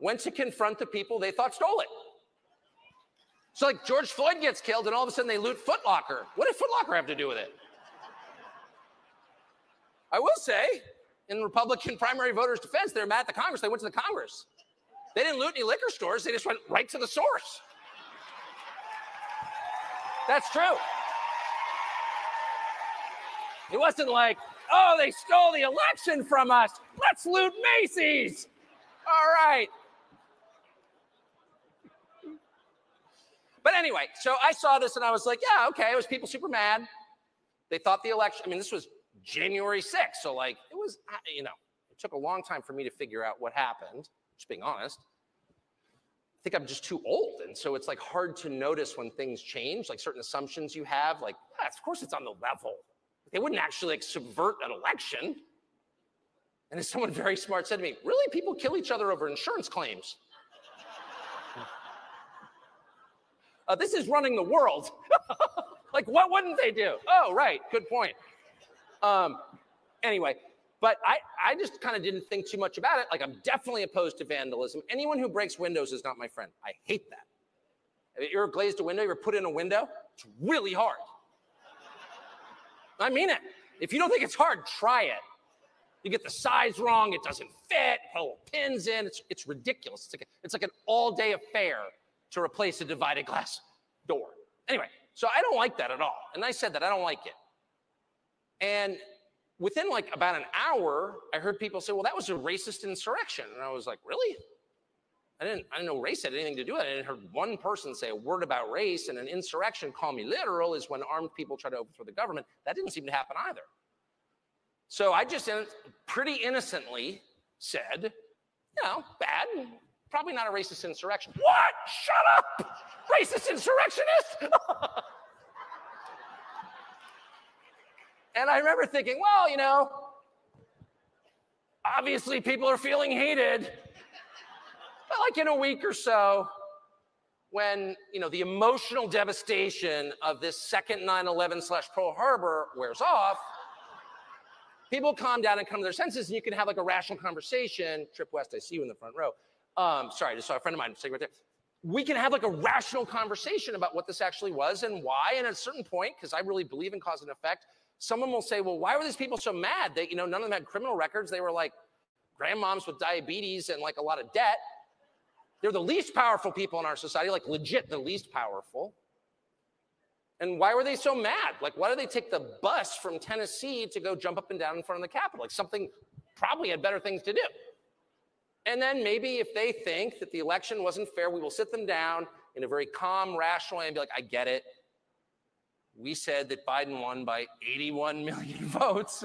went to confront the people they thought stole it. So, like George Floyd gets killed, and all of a sudden they loot Foot Locker. What did Foot Locker have to do with it? I will say, in Republican primary voters' defense, they're mad at the Congress. They went to the Congress. They didn't loot any liquor stores. They just went right to the source. That's true. It wasn't like, oh, they stole the election from us. Let's loot Macy's. All right. But anyway, so I saw this and I was like, yeah, okay, it was people super mad. They thought the election, I mean, this was January 6th. So, like, it was, you know, it took a long time for me to figure out what happened, just being honest. I think I'm just too old. And so it's like hard to notice when things change, like certain assumptions you have, like, yeah, of course it's on the level. They wouldn't actually like subvert an election. And as someone very smart said to me, really, people kill each other over insurance claims. Uh, this is running the world. [laughs] like, what wouldn't they do? Oh, right. Good point. Um, anyway, but I, I just kind of didn't think too much about it. Like, I'm definitely opposed to vandalism. Anyone who breaks windows is not my friend. I hate that. If you ever glazed a window, you ever put in a window? It's really hard. I mean it. If you don't think it's hard, try it. You get the size wrong, it doesn't fit, little pins in. It's, it's ridiculous. It's like, a, it's like an all day affair to replace a divided glass door. Anyway, so I don't like that at all. And I said that I don't like it. And within like about an hour, I heard people say, well, that was a racist insurrection. And I was like, really? I didn't, I didn't know race had anything to do with it. I didn't hear one person say a word about race and an insurrection, call me literal, is when armed people try to overthrow the government. That didn't seem to happen either. So I just pretty innocently said, you know, bad, Probably not a racist insurrection. What? Shut up! Racist insurrectionist? [laughs] and I remember thinking, well, you know, obviously people are feeling hated. But like in a week or so, when you know the emotional devastation of this second 9-11 slash Pearl Harbor wears off, people calm down and come to their senses, and you can have like a rational conversation. Trip West, I see you in the front row um, sorry, just saw a friend of mine sitting right there. We can have like a rational conversation about what this actually was and why. And at a certain point, because I really believe in cause and effect, someone will say, well, why were these people so mad? That you know, none of them had criminal records. They were like grandmoms with diabetes and like a lot of debt. They're the least powerful people in our society, like legit the least powerful. And why were they so mad? Like, why did they take the bus from Tennessee to go jump up and down in front of the Capitol? Like, something probably had better things to do. And then maybe if they think that the election wasn't fair, we will sit them down in a very calm, rational way and be like, I get it. We said that Biden won by 81 million [laughs] votes.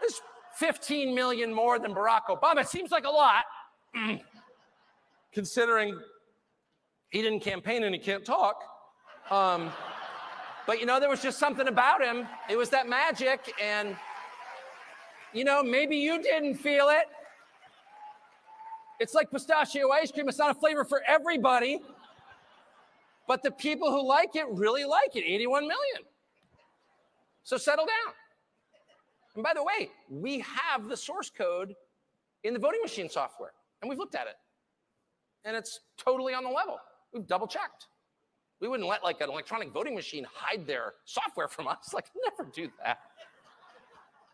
There's 15 million more than Barack Obama. It seems like a lot, [clears throat] considering he didn't campaign and he can't talk. Um, but you know, there was just something about him. It was that magic. And, you know, maybe you didn't feel it. It's like pistachio ice cream. It's not a flavor for everybody. But the people who like it really like it 81 million. So settle down. And by the way, we have the source code in the voting machine software, and we've looked at it. And it's totally on the level. We've double checked. We wouldn't let like an electronic voting machine hide their software from us. [laughs] Like, never do that.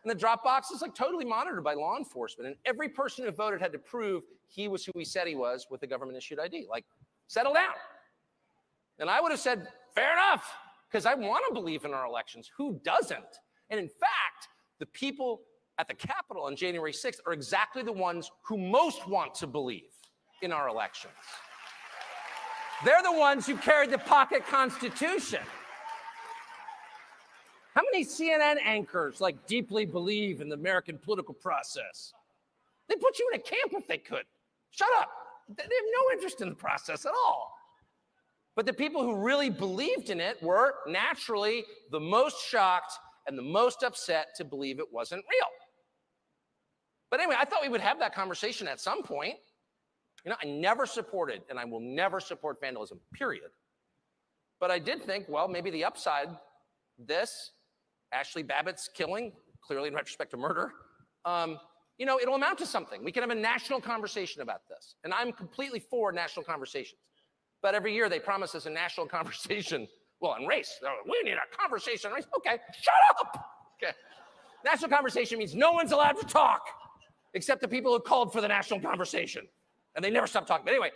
And the Dropbox is like totally monitored by law enforcement. And every person who voted had to prove he was who he said he was with a government issued ID. Like, settle down. And I would have said, fair enough, because I want to believe in our elections. Who doesn't? And in fact, the people at the Capitol on January 6th are exactly the ones who most want to believe in our elections. They're the ones who carried the pocket constitution. How many CNN anchors like deeply believe in the American political process? They put you in a camp if they could. Shut up. They have no interest in the process at all. But the people who really believed in it were naturally the most shocked and the most upset to believe it wasn't real. But anyway, I thought we would have that conversation at some point. You know, I never supported and I will never support vandalism, period. But I did think, well, maybe the upside, this, Ashli Babbitt's killing, clearly in retrospect to murder, um, you know, it'll amount to something. We can have a national conversation about this. And I'm completely for national conversations. But every year they promise us a national [laughs] conversation. Well, on race, we need a conversation on race. Okay, shut up. Okay. National conversation means no one's allowed to talk except the people who called for the national conversation. And they never stopped talking. But anyway,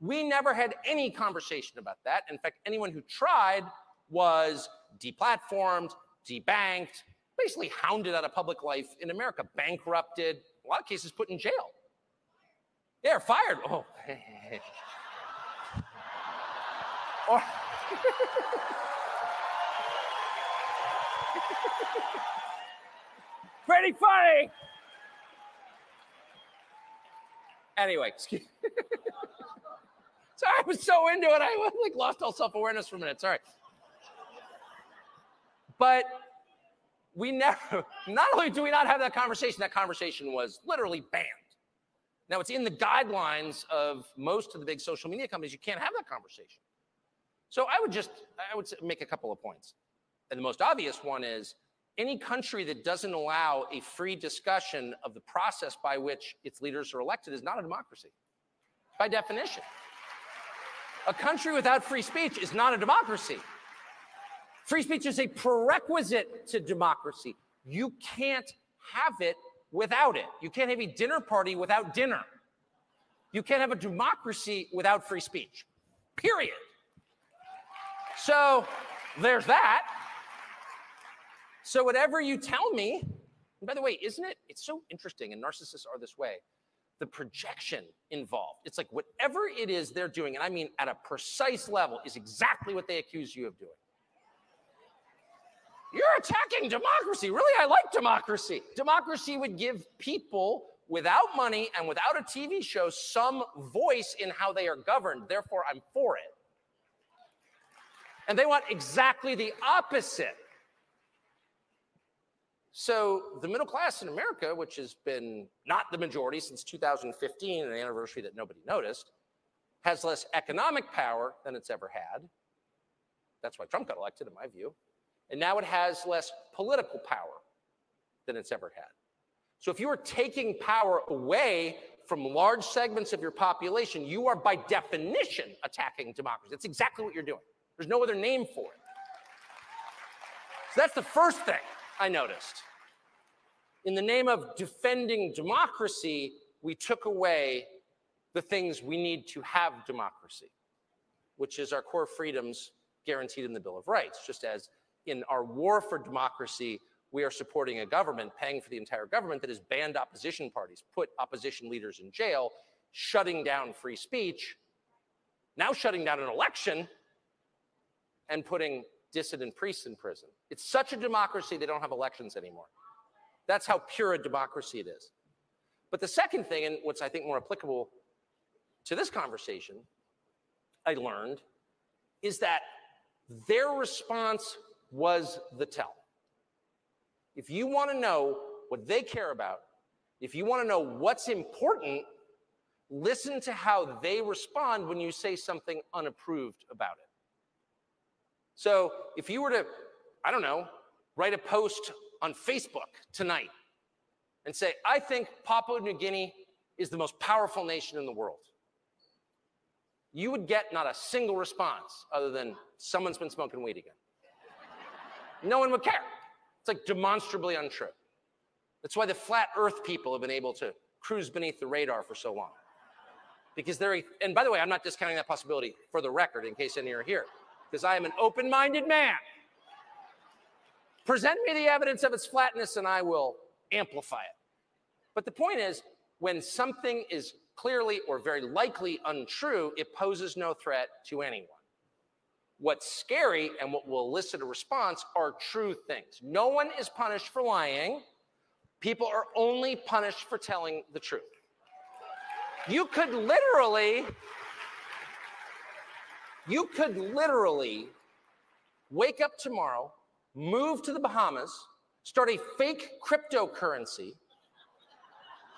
we never had any conversation about that. In fact, anyone who tried was deplatformed, debanked, basically hounded out of public life in America, bankrupted, a lot of cases put in jail. They're fired. Oh, [laughs] or [laughs] pretty funny. Anyway, excuse [laughs] Sorry, I was so into it. I like lost all self-awareness for a minute. Sorry. But we never, [laughs] not only do we not have that conversation, that conversation was literally banned. Now it's in the guidelines of most of the big social media companies. You can't have that conversation. So I would just, I would make a couple of points. And the most obvious one is any country that doesn't allow a free discussion of the process by which its leaders are elected is not a democracy, by definition. A country without free speech is not a democracy. Free speech is a prerequisite to democracy. You can't have it without it. You can't have a dinner party without dinner. You can't have a democracy without free speech, period. So there's that. So whatever you tell me, and by the way, isn't it? It's so interesting, and narcissists are this way. The projection involved. It's like whatever it is they're doing, and I mean at a precise level, is exactly what they accuse you of doing. You're attacking democracy. Really, I like democracy. Democracy would give people without money and without a TV show some voice in how they are governed. Therefore, I'm for it. And they want exactly the opposite. So the middle class in America, which has been not the majority since 2015, an anniversary that nobody noticed, has less economic power than it's ever had. That's why Trump got elected, in my view. And now it has less political power than it's ever had. So if you are taking power away from large segments of your population, you are by definition attacking democracy. That's exactly what you're doing. There's no other name for it. So that's the first thing. I noticed. In the name of defending democracy, we took away the things we need to have democracy, which is our core freedoms guaranteed in the Bill of Rights, just as in our war for democracy, we are supporting a government, paying for the entire government that has banned opposition parties, put opposition leaders in jail, shutting down free speech, now shutting down an election, and putting dissident priests in prison. It's such a democracy, they don't have elections anymore. That's how pure a democracy it is. But the second thing, and what's I think more applicable to this conversation, I learned, is that their response was the tell. If you want to know what they care about, if you want to know what's important, listen to how they respond when you say something unapproved about it. So if you were to, I don't know, write a post on Facebook tonight and say, I think Papua New Guinea is the most powerful nation in the world. you would get not a single response other than someone's been smoking weed again. No one would care. It's like demonstrably untrue. That's why the flat earth people have been able to cruise beneath the radar for so long. Because they're, and by the way, I'm not discounting that possibility for the record in case any are here, because I am an open minded man. Present me the evidence of its flatness and I will amplify it. But the point is, when something is clearly or very likely untrue, it poses no threat to anyone. What's scary and what will elicit a response are true things. No one is punished for lying. People are only punished for telling the truth. You could literally, you could literally wake up tomorrow, move to the Bahamas, start a fake cryptocurrency,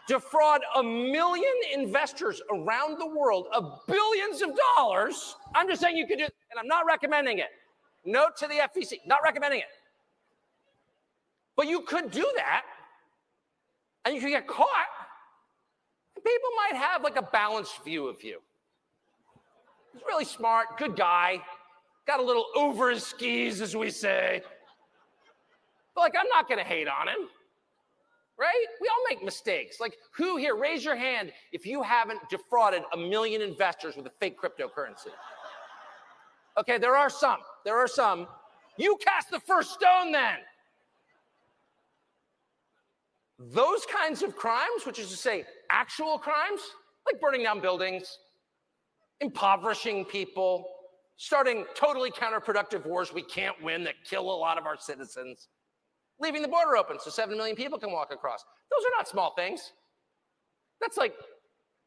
defraud a million investors around the world of billions of dollars. I'm just saying you could do, and I'm not recommending it. Note to the FEC, not recommending it. But you could do that and you could get caught. People might have like a balanced view of you. He's really smart, good guy, got a little over his skis, as we say. But like, I'm not gonna hate on him, right? We all make mistakes. Like, who here, raise your hand if you haven't defrauded a million investors with a fake cryptocurrency. Okay, there are some. There are some. You cast the first stone then. Those kinds of crimes, which is to say, actual crimes, like burning down buildings, impoverishing people, starting totally counterproductive wars we can't win that kill a lot of our citizens, leaving the border open so 7 million people can walk across. Those are not small things. That's like,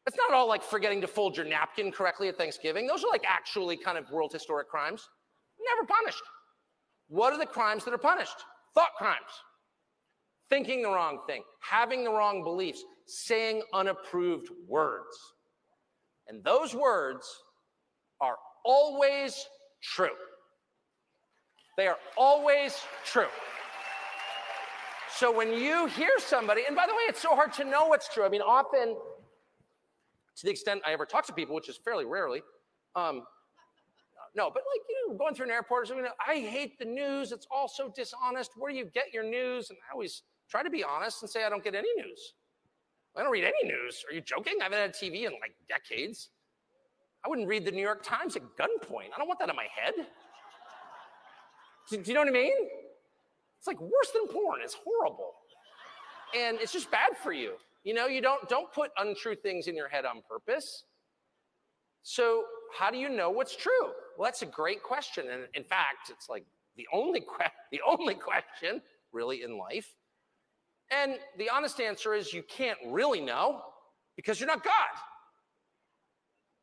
that's not all like forgetting to fold your napkin correctly at Thanksgiving. Those are like actually kind of world historic crimes. Never punished. What are the crimes that are punished? Thought crimes thinking the wrong thing, having the wrong beliefs, saying unapproved words. And those words are always true. They are always true. So when you hear somebody, and by the way, it's so hard to know what's true. I mean, often, to the extent I ever talk to people, which is fairly rarely, um, no, but like you know, going through an airport or something, I hate the news. It's all so dishonest. Where do you get your news? And I always Try to be honest and say, I don't get any news. I don't read any news. Are you joking? I haven't had TV in like decades. I wouldn't read the New York Times at gunpoint. I don't want that in my head. Do, do you know what I mean? It's like worse than porn. It's horrible. And it's just bad for you. You know, you don't don't put untrue things in your head on purpose. So, how do you know what's true? Well, that's a great question. And in fact, it's like the only que- [laughs] the only question really in life and the honest answer is you can't really know because you're not God.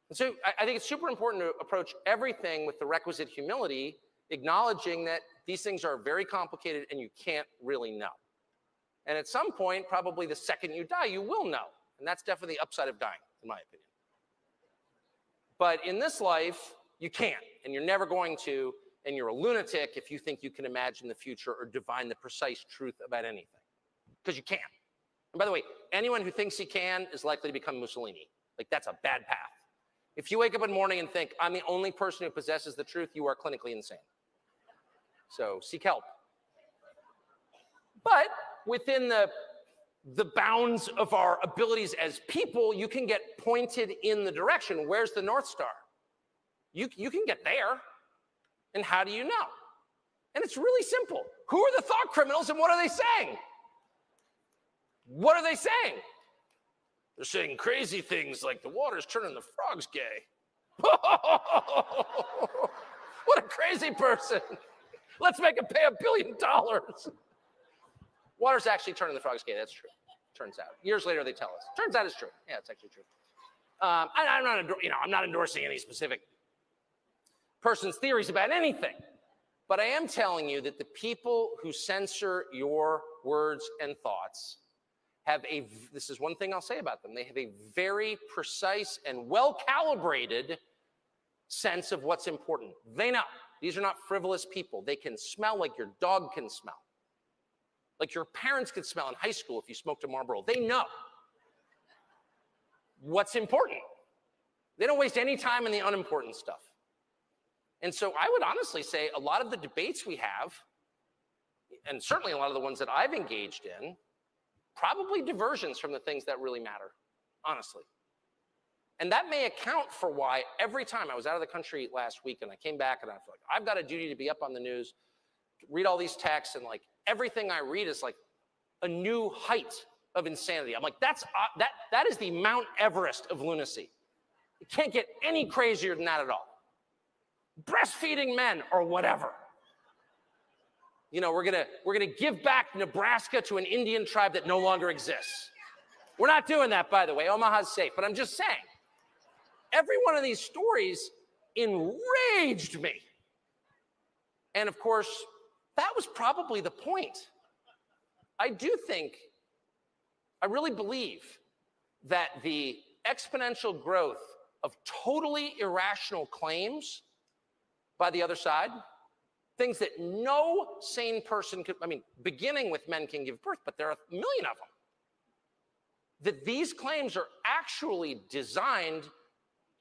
And so I, think it's super important to approach everything with the requisite humility, acknowledging that these things are very complicated and you can't really know. And at some point, probably the second you die, you will know. And that's definitely the upside of dying, in my opinion. But in this life, you can't, and you're never going to, and you're a lunatic if you think you can imagine the future or divine the precise truth about anything because you can't. And by the way, anyone who thinks he can is likely to become Mussolini. Like that's a bad path. If you wake up in the morning and think, I'm the only person who possesses the truth, you are clinically insane. So seek help. But within the, the bounds of our abilities as people, you can get pointed in the direction. Where's the North Star? You, you can get there. And how do you know? And it's really simple. Who are the thought criminals and what are they saying? What are they saying? They're saying crazy things like the water's turning the frogs gay. [laughs] what a crazy person. Let's make him pay a billion dollars. Water's actually turning the frogs gay. That's true. Turns out. Years later, they tell us. Turns out it's true. Yeah, it's actually true. Um, I, I'm not, you know, I'm not endorsing any specific person's theories about anything, but I am telling you that the people who censor your words and thoughts have a, this is one thing I'll say about them, they have a very precise and well calibrated sense of what's important. They know these are not frivolous people. They can smell like your dog can smell, like your parents could smell in high school if you smoked a Marlboro. They know what's important. They don't waste any time in the unimportant stuff. And so I would honestly say a lot of the debates we have, and certainly a lot of the ones that I've engaged in, probably diversions from the things that really matter, honestly. And that may account for why every time I was out of the country last week and I came back and I feel like I've got a duty to be up on the news, read all these texts, and like everything I read is like a new height of insanity. I'm like, that's uh, that that is the Mount Everest of lunacy. It can't get any crazier than that at all. Breastfeeding men or whatever. You know, we're gonna we're gonna give back Nebraska to an Indian tribe that no longer exists. We're not doing that, by the way. Omaha's safe, but I'm just saying. Every one of these stories enraged me. And of course, that was probably the point. I do think, I really believe that the exponential growth of totally irrational claims by the other side, things that no sane person could, I mean, beginning with men can give birth, but there are a million of them, that these claims are actually designed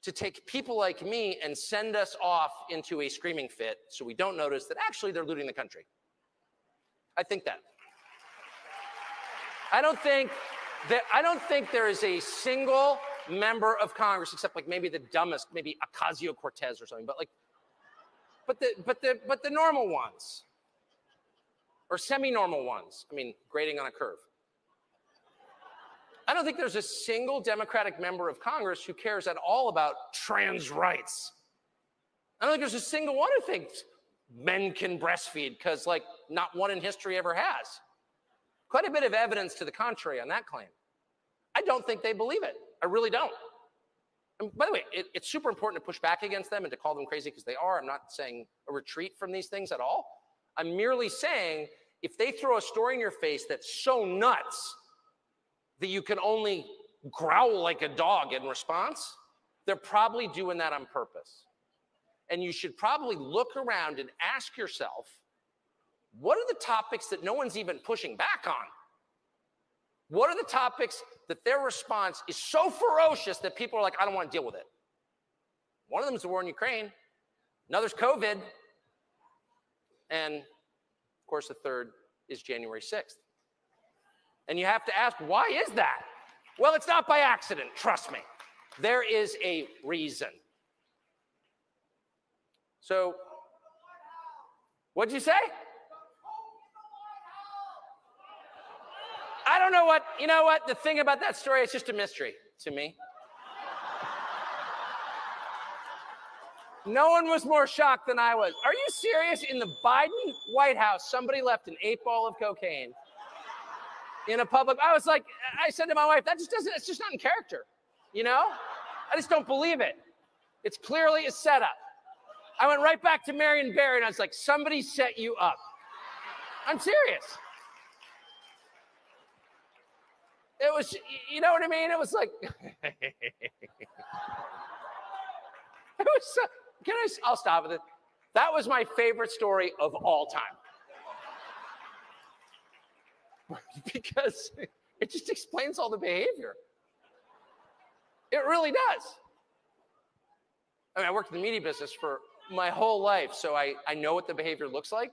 to take people like me and send us off into a screaming fit so we don't notice that actually they're looting the country. I think that. I don't think that I don't think there is a single member of Congress, except like maybe the dumbest, maybe Ocasio Cortez or something, but like, but the but the but the normal ones, or semi-normal ones. I mean, grading on a curve. I don't think there's a single Democratic member of Congress who cares at all about trans rights. I don't think there's a single one who thinks men can breastfeed because, like, not one in history ever has. Quite a bit of evidence to the contrary on that claim. I don't think they believe it. I really don't. And by the way, it, it's super important to push back against them and to call them crazy because they are. I'm not saying a retreat from these things at all. I'm merely saying if they throw a story in your face that's so nuts that you can only growl like a dog in response, they're probably doing that on purpose. And you should probably look around and ask yourself, what are the topics that no one's even pushing back on? What are the topics that their response is so ferocious that people are like, I don't want to deal with it? One of them is the war in Ukraine. Another's COVID. And of course, the third is January 6th. And you have to ask, why is that? Well, it's not by accident, trust me. There is a reason. So, what'd you say? I don't know what, you know what? The thing about that story, it's just a mystery to me. No one was more shocked than I was. Are you serious? In the Biden White House, somebody left an eight ball of cocaine in a public. I was like, I said to my wife, that just doesn't, it's just not in character. You know? I just don't believe it. It's clearly a setup. I went right back to Marion Barry and I was like, somebody set you up. I'm serious. It was, you know what I mean? It was like, [laughs] it was, can I, I'll stop with it. That was my favorite story of all time. [laughs] because it just explains all the behavior. It really does. I mean, I worked in the media business for my whole life, so I, I know what the behavior looks like.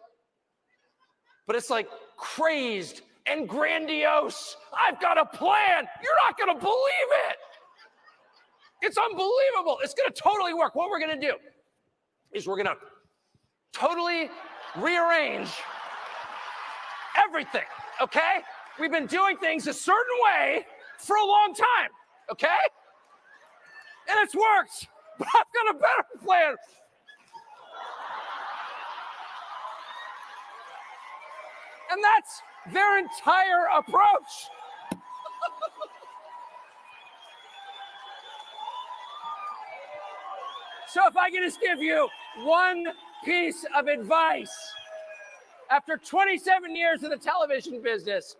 But it's like crazed and grandiose. I've got a plan. You're not going to believe it. It's unbelievable. It's going to totally work. What we're going to do is we're going to totally rearrange everything okay? We've been doing things a certain way for a long time, okay? And it's worked, [laughs] but I've got a better plan. And that's their entire approach. [laughs] so, if I can just give you one piece of advice, after 27 years in the television business,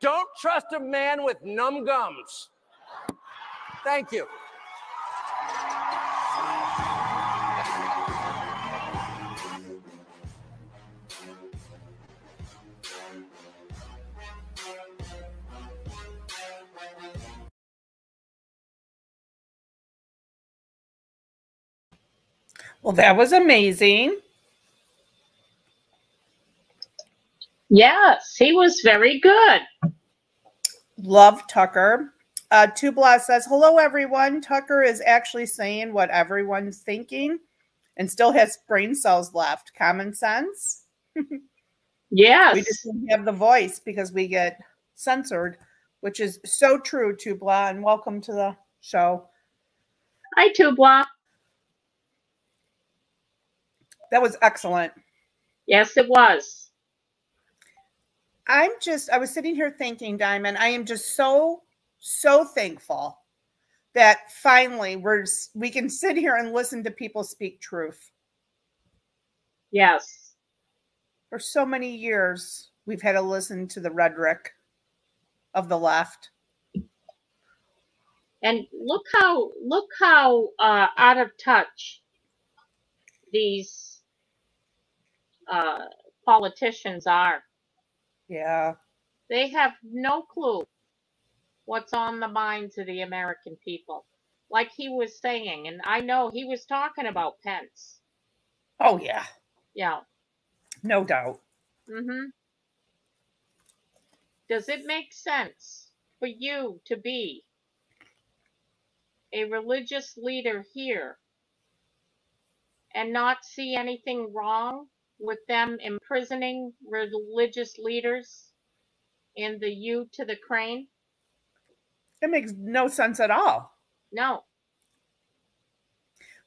don't trust a man with numb gums. Thank you. Well, that was amazing. Yes, he was very good. Love Tucker. Uh, Tubla says, Hello, everyone. Tucker is actually saying what everyone's thinking and still has brain cells left. Common sense. [laughs] Yes. We just don't have the voice because we get censored, which is so true, Tubla. And welcome to the show. Hi, Tubla. That was excellent. Yes, it was. I'm just, I was sitting here thinking, Diamond, I am just so, so thankful that finally we're, we can sit here and listen to people speak truth. Yes. For so many years, we've had to listen to the rhetoric of the left. And look how look how uh, out of touch these uh, politicians are. Yeah. They have no clue what's on the minds of the American people. Like he was saying, and I know he was talking about Pence. Oh, yeah. Yeah. No doubt. Mm-hmm. Does it make sense for you to be a religious leader here and not see anything wrong with them imprisoning religious leaders in the U to the crane? It makes no sense at all. No.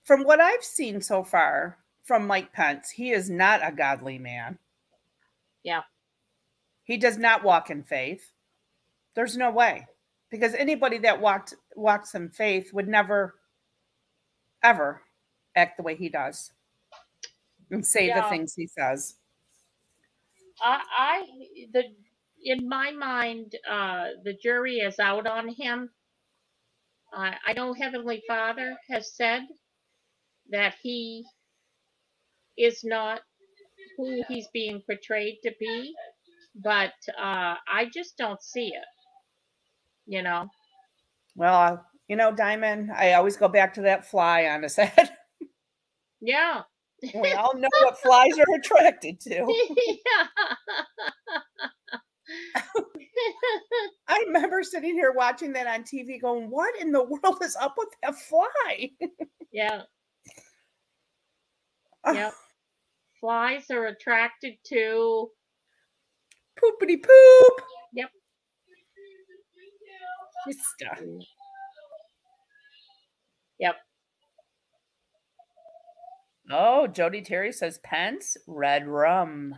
From what I've seen so far from Mike Pence, he is not a godly man. Yeah. He does not walk in faith. There's no way. Because anybody that walked walks in faith would never ever act the way he does and say Yeah. the things he says. I, I the in my mind, uh, the jury is out on him. Uh, I know Heavenly Father has said that he is not who he's being portrayed to be, but uh, I just don't see it. You know, Well, uh, you know, Diamond, I always go back to that fly on his [laughs] head. yeah, we all know what flies are attracted to. [laughs] yeah. I remember sitting here watching that on TV going, What in the world is up with that fly? yeah, [sighs] Yep. Flies are attracted to Poopity poop. Yep. Krista. Uh, mm. Yep. Oh, Jody Terry says Pence, red rum.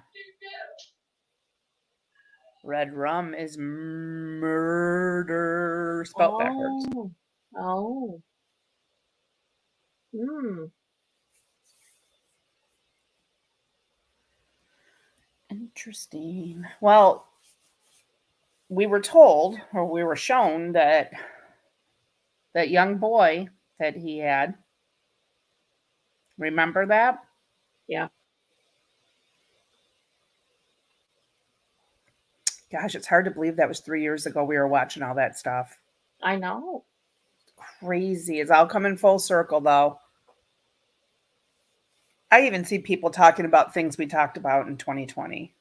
Red rum is murder spelled backwards. Oh. Oh. Hmm. Interesting. Well, we were told or we were shown that that young boy that he had. Remember that? Yeah. Gosh, it's hard to believe that was three years ago we were watching all that stuff. I know. Crazy. It's all coming full circle though. I even see people talking about things we talked about in 2020.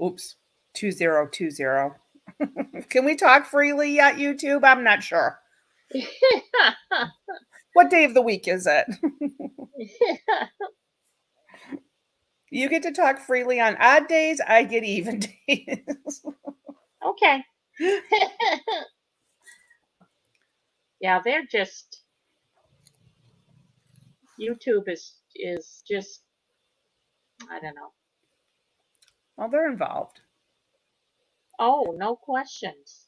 Oops, 2020. [laughs] Can we talk freely yet, YouTube? I'm not sure. [laughs] What day of the week is it? [laughs] You get to talk freely on odd days, I get even [laughs] days. okay. [laughs] yeah, they're just YouTube is is just I don't know. well, they're involved. Oh, no questions.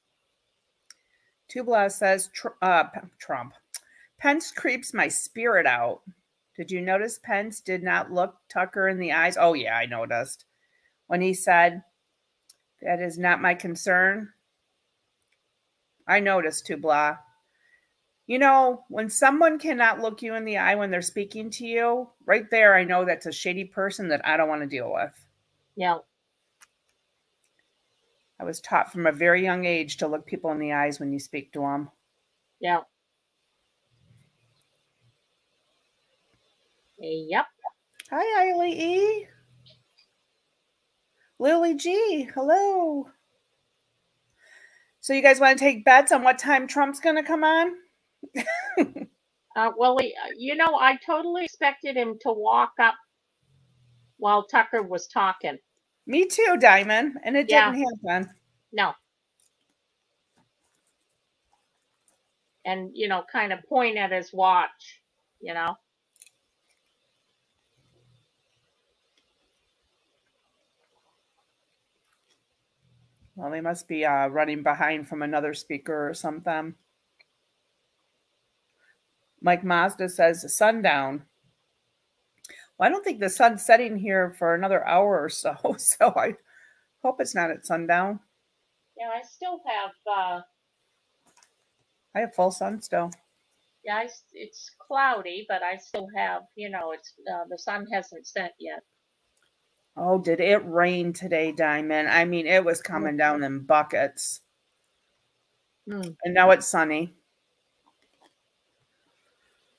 Tubla says tr- uh, Trump. Pence creeps my spirit out. Did you notice Pence did not look Tucker in the eyes? Oh, yeah, I noticed. When he said, That is not my concern. I noticed, Tubla. You know, when someone cannot look you in the eye when they're speaking to you, right there, I know that's a shady person that I don't want to deal with. Yeah. I was taught from a very young age to look people in the eyes when you speak to them. Yeah. Yep. Hi, Eily E. Lily G. Hello. So you guys want to take bets on what time Trump's going to come on? [laughs] Uh, well, uh, you know, I totally expected him to walk up while Tucker was talking. Me too, Diamond. And it Yeah. didn't happen. No. And, you know, kind of point at his watch, you know? Well, they must be uh, running behind from another speaker or something. Mike Mazda says sundown. Well, I don't think the sun's setting here for another hour or so, [laughs] so I hope it's not at sundown. Yeah, I still have, uh, I have full sun still. yeah, I it's cloudy, but I still have, you know, it's, uh, the sun hasn't set yet. Oh, did it rain today, Diamond? I mean, it was coming down in buckets. Hmm. And now it's sunny.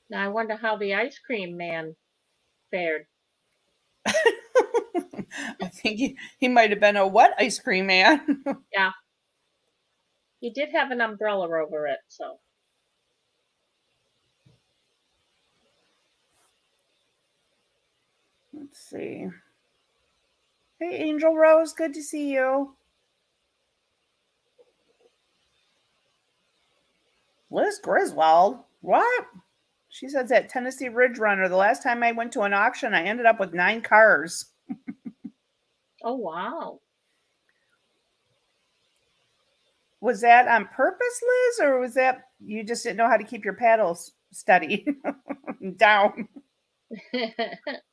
Now I wonder how the ice cream man fared. [laughs] I think he, he might have been a what ice cream man. [laughs] Yeah. He did have an umbrella over it, so. Let's see. Hey, Angel Rose, good to see you. Liz Griswold, what? She says that Tennessee Ridge Runner. The last time I went to an auction, I ended up with nine cars. [laughs] Oh, wow. Was that on purpose, Liz, or was that you just didn't know how to keep your paddles steady [laughs] down? [laughs]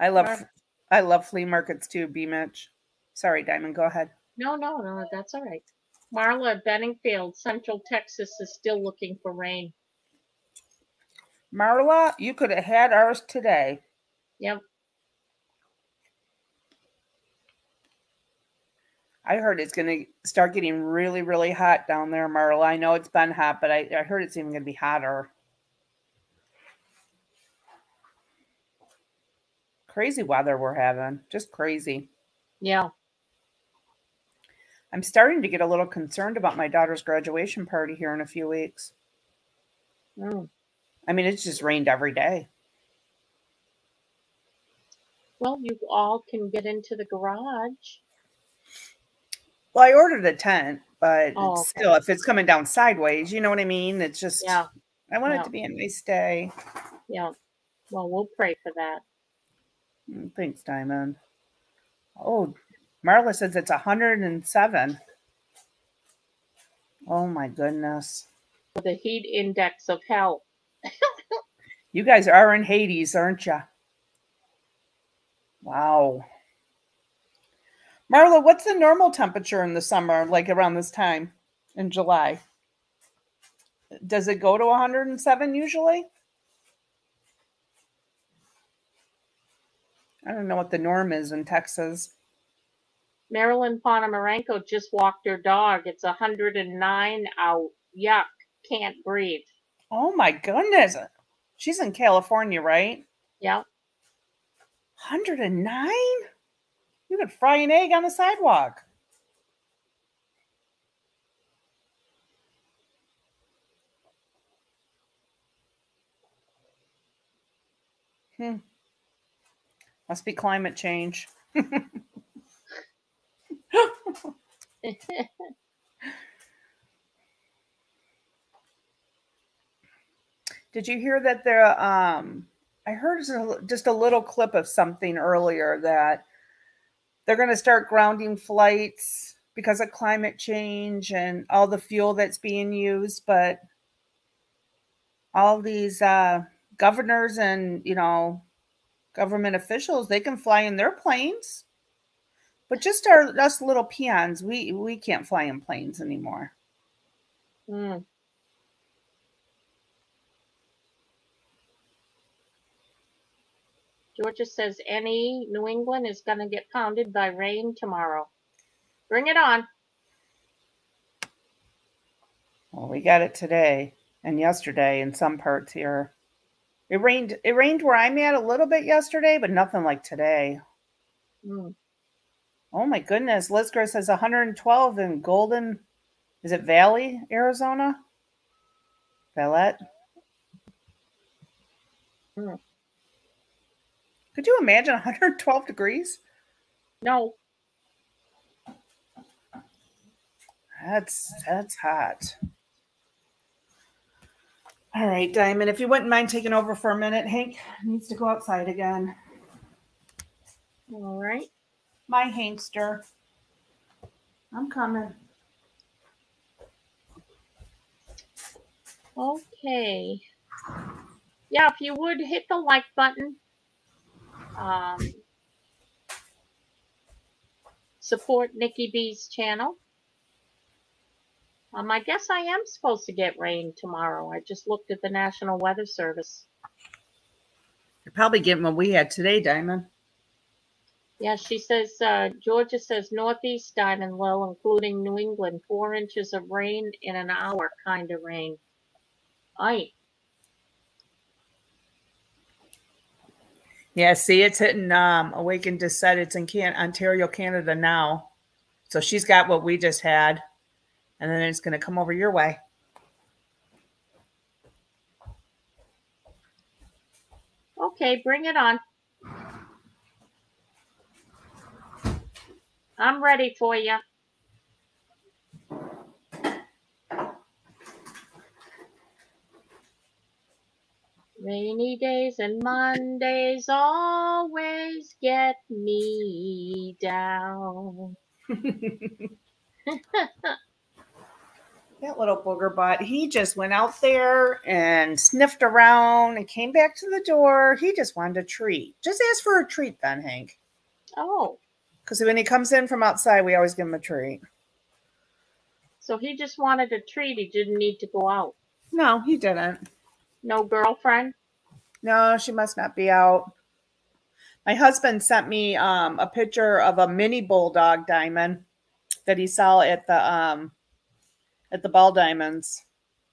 I love, I love flea markets too. B Mitch. Sorry, Diamond. Go ahead. no, no, no, that's all right. Marla Benningfield, Central Texas is still looking for rain. Marla, you could have had ours today. Yep. I heard it's going to start getting really, really hot down there, Marla. I know it's been hot, but I, I heard it's even going to be hotter. Crazy weather we're having. Just crazy. Yeah. I'm starting to get a little concerned about my daughter's graduation party here in a few weeks. Mm. I mean, it's just rained every day. Well, you all can get into the garage. Well, I ordered a tent, but Oh, it's okay. still, if it's coming down sideways, you know what I mean? It's just, Yeah. I want Yeah. it to be a nice day. Yeah. Well, we'll pray for that. Mm, Thanks, Diamond. Oh, Marla says it's 107. Oh my goodness. The heat index of hell. [laughs] You guys are in Hades, aren't you? Wow. Marla, what's the normal temperature in the summer, like around this time in July? Does it go to 107 usually? I don't know what the norm is in Texas. Marilyn Ponomarenko just walked her dog. It's 109 out. Yuck. Can't breathe. Oh my goodness. She's in California, right? Yeah. 109? You could fry an egg on the sidewalk. Hmm. Must be climate change. [laughs] Did you hear that there? Um, I heard just a- little clip of something earlier that they're going to start grounding flights because of climate change and all the fuel that's being used. But all these uh, governors and you know government officials, they can fly in their planes. But just our us little peons, we we can't fly in planes anymore. Mm. Georgia says any New England is going to get pounded by rain tomorrow. Bring it on. Well, we got it today. and yesterday in some parts here. It rained. It rained where I'm at a little bit yesterday, but nothing like today. Mm. Oh my goodness. Liz Grace says 112 in Golden. Is it Valley, Arizona? Valette? Hmm. Could you imagine 112 degrees? No. That's that's hot. All right, Diamond, if you wouldn't mind taking over for a minute, Hank needs to go outside again. All right. My Hankster. I'm coming. Okay. Yeah, if you would hit the like button. Um, support Nikki B's channel. Um, I guess I am supposed to get rain tomorrow. I just looked at the National Weather Service. You're probably getting what we had today, Diamond. Yeah, she says uh, Georgia says northeast diamond low, including New England, four inches of rain in an hour, kind of rain. Aye. Yeah, see, it's hitting um Awaken just said it's in Can- Ontario, Canada now. So she's got what we just had. And then it's gonna come over your way. Okay, bring it on. I'm ready for you. Rainy days and Mondays always get me down. [laughs] [laughs] That little booger butt, he just went out there and sniffed around and came back to the door. He just wanted a treat. Just ask for a treat then, Hank. Oh, Because when he comes in from outside, we always give him a treat. so he just wanted a treat. He didn't need to go out. No, he didn't. No girlfriend? No, she must not be out. My husband sent me um, a picture of a mini bulldog diamond that he saw at the um, at the ball diamonds.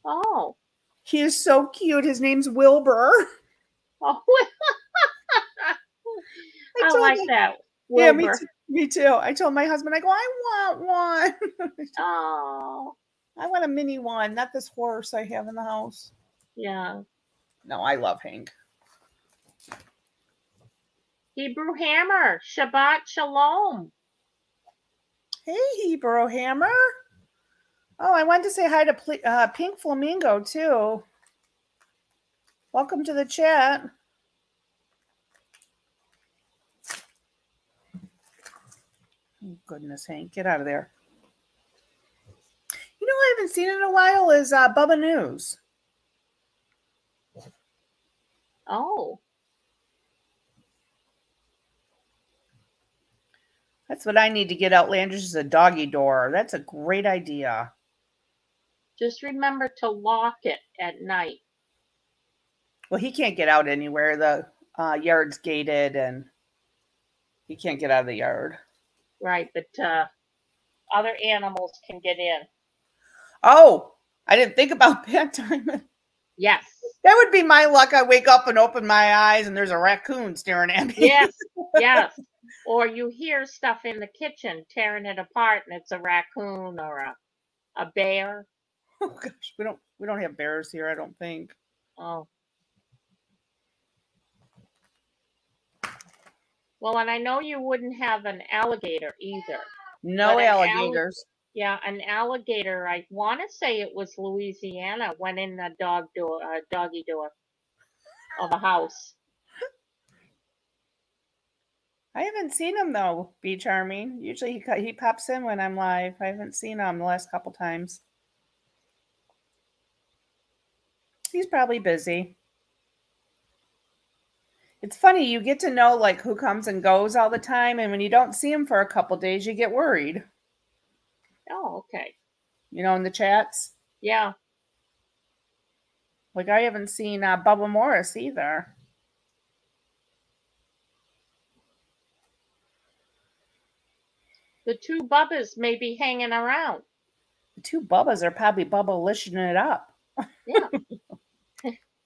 Oh. He is so cute. His name's Wilbur. Oh, [laughs] I I like him- that. Yeah, me too. Me too. I told my husband, I go, I want one. [laughs] Oh, I want a mini one, not this horse I have in the house. yeah. No, I love Hank. Hebrew Hammer. Shabbat Shalom. Hey, Hebrew Hammer. Oh, I wanted to say hi to uh, Pink Flamingo too. Welcome to the chat. Oh, goodness, Hank, get out of there. You know, I haven't seen in a while is uh, Bubba News. Oh, That's what I need to get Outlanders is a doggy door. That's a great idea. Just remember to lock it at night. Well, he can't get out anywhere. The uh, yard's gated and he can't get out of the yard. Right, but uh, other animals can get in. Oh, I didn't think about [laughs] that Diamond. Yes. That would be my luck. I wake up and open my eyes and there's a raccoon staring at me. Yes. [laughs] yes. Or you hear stuff in the kitchen tearing it apart and it's a raccoon or a, a bear. [laughs] oh gosh, we don't we don't have bears here, I don't think. Oh. Well, and I know you wouldn't have an alligator either. No But an alli- alligators. Yeah, an alligator. I want to say it was Louisiana. Went in the dog door, uh, doggy door of a house. [laughs] I haven't seen him though, Be Charming. Usually he he pops in when I'm live. I haven't seen him the last couple times. He's probably busy. It's funny, you get to know like who comes and goes all the time, and when you don't see him for a couple days, you get worried. Oh, okay. You know, in the chats. Yeah. Like I haven't seen uh, Bubba Morris either. The two bubbas may be hanging around. The two Bubbas are probably Bubba lishing it up. Yeah. [laughs]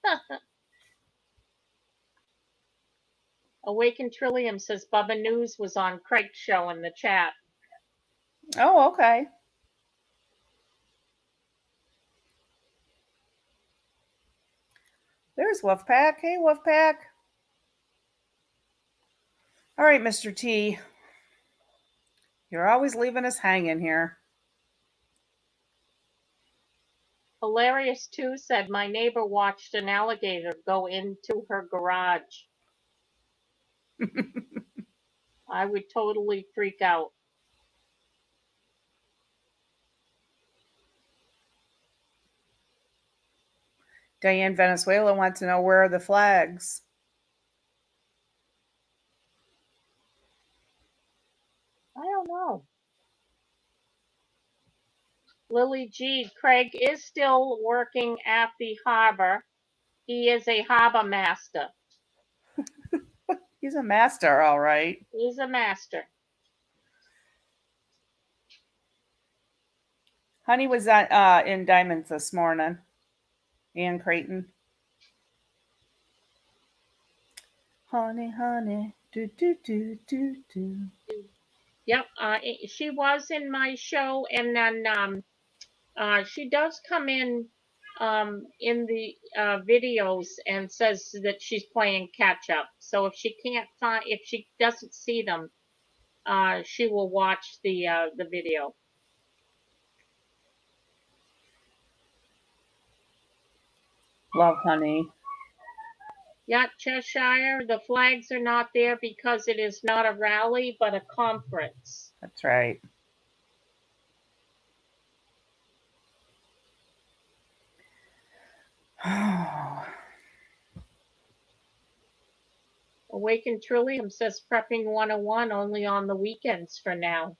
[laughs] Awaken Trillium says Bubba News was on Craig's show in the chat. Oh, okay. There's Wolfpack. Hey, Wolfpack. All right, Mr. T. You're always leaving us hanging here. Hilarious too said my neighbor watched an alligator go into her garage. [laughs] I would totally freak out. Diane Venezuela wants to know where are the flags? I don't know. Lily G. Craig is still working at the harbor. He is a harbor master. [laughs] He's a master, all right. He's a master. Honey was at, uh, in Diamonds this morning. Ann Creighton. Honey, honey, do do do do do. Yep, uh, she was in my show, and then um, uh, she does come in um, in the uh, videos and says that she's playing catch up. So if she can't find, if she doesn't see them, uh, she will watch the uh, the video. Love honey. Yeah, Cheshire, the flags are not there because it is not a rally but a conference. That's right. [sighs] Awaken Trillium says prepping 101 only on the weekends for now.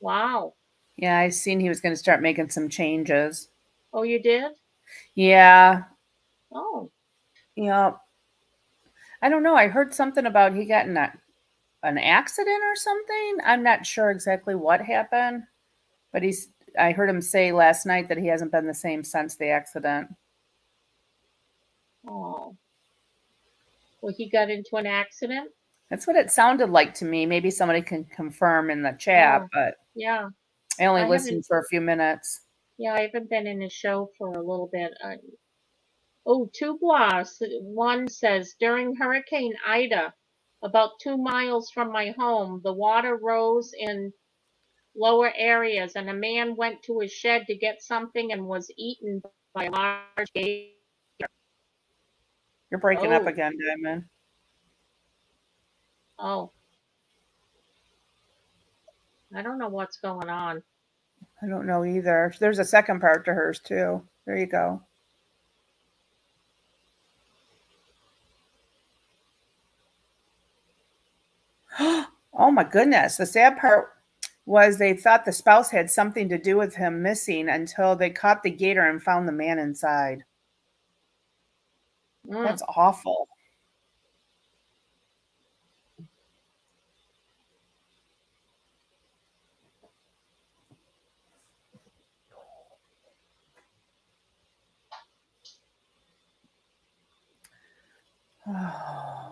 Wow. yeah, I seen he was going to start making some changes. Oh, you did? Yeah, Oh, yeah. I don't know. I heard something about he got in a, an accident or something. I'm not sure exactly what happened, but he's. I heard him say last night that he hasn't been the same since the accident. Oh. Well, he got into an accident? That's what it sounded like to me. Maybe somebody can confirm in the chat, Oh. but Yeah. I only I listened for a few minutes. Yeah, I haven't been in a show for a little bit. I, oh, two blogs. One says during Hurricane Ida, about two miles from my home, the water rose in lower areas, and a man went to his shed to get something and was eaten by a large gator. You're breaking up Oh. again, Diamond. Oh. I don't know what's going on. I don't know either. There's a second part to hers too. There you go. [gasps] oh my goodness. The sad part was they thought the spouse had something to do with him missing until they caught the gator and found the man inside. Mm. That's awful. Oh.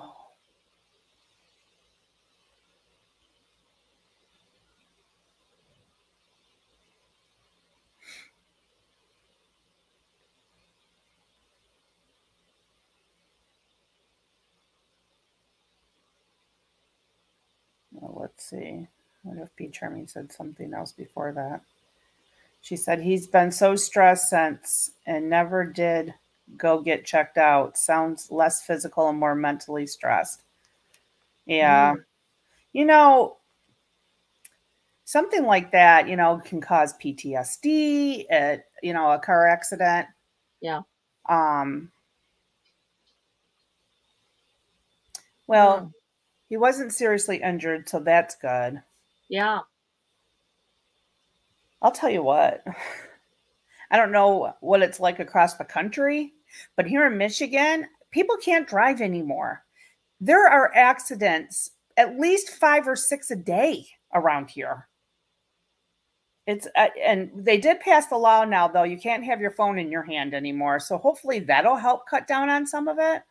Let's see. What if P. Charming said something else before that? She said he's been so stressed since and never did go get checked out. Sounds less physical and more mentally stressed. Yeah. You know, something like that, you know, can cause PTSD, uh, you know, a car accident. Yeah. Um, well, Mm. He wasn't seriously injured, so that's good. Yeah. I'll tell you what. I don't know what it's like across the country, but here in Michigan, people can't drive anymore. There are accidents at least five or six a day around here. it's uh, and they did pass the law now though you can't have your phone in your hand anymore so hopefully that'll help cut down on some of it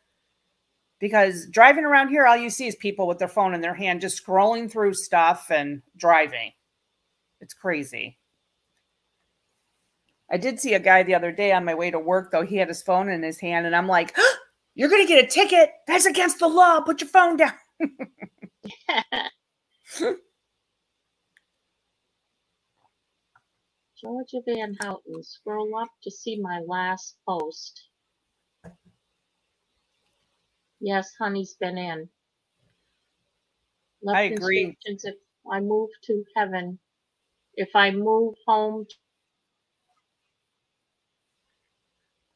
because driving around here all you see is people with their phone in their hand just scrolling through stuff and driving. It's crazy. I did see a guy the other day on my way to work though. He had his phone in his hand and i'm like you're gonna get a ticket? That's against the law. Put your phone down. [laughs] [laughs] Georgia Van Houten, scroll up to see my last post. Yes, honey's been in. I agree. If I move to heaven, if I move home,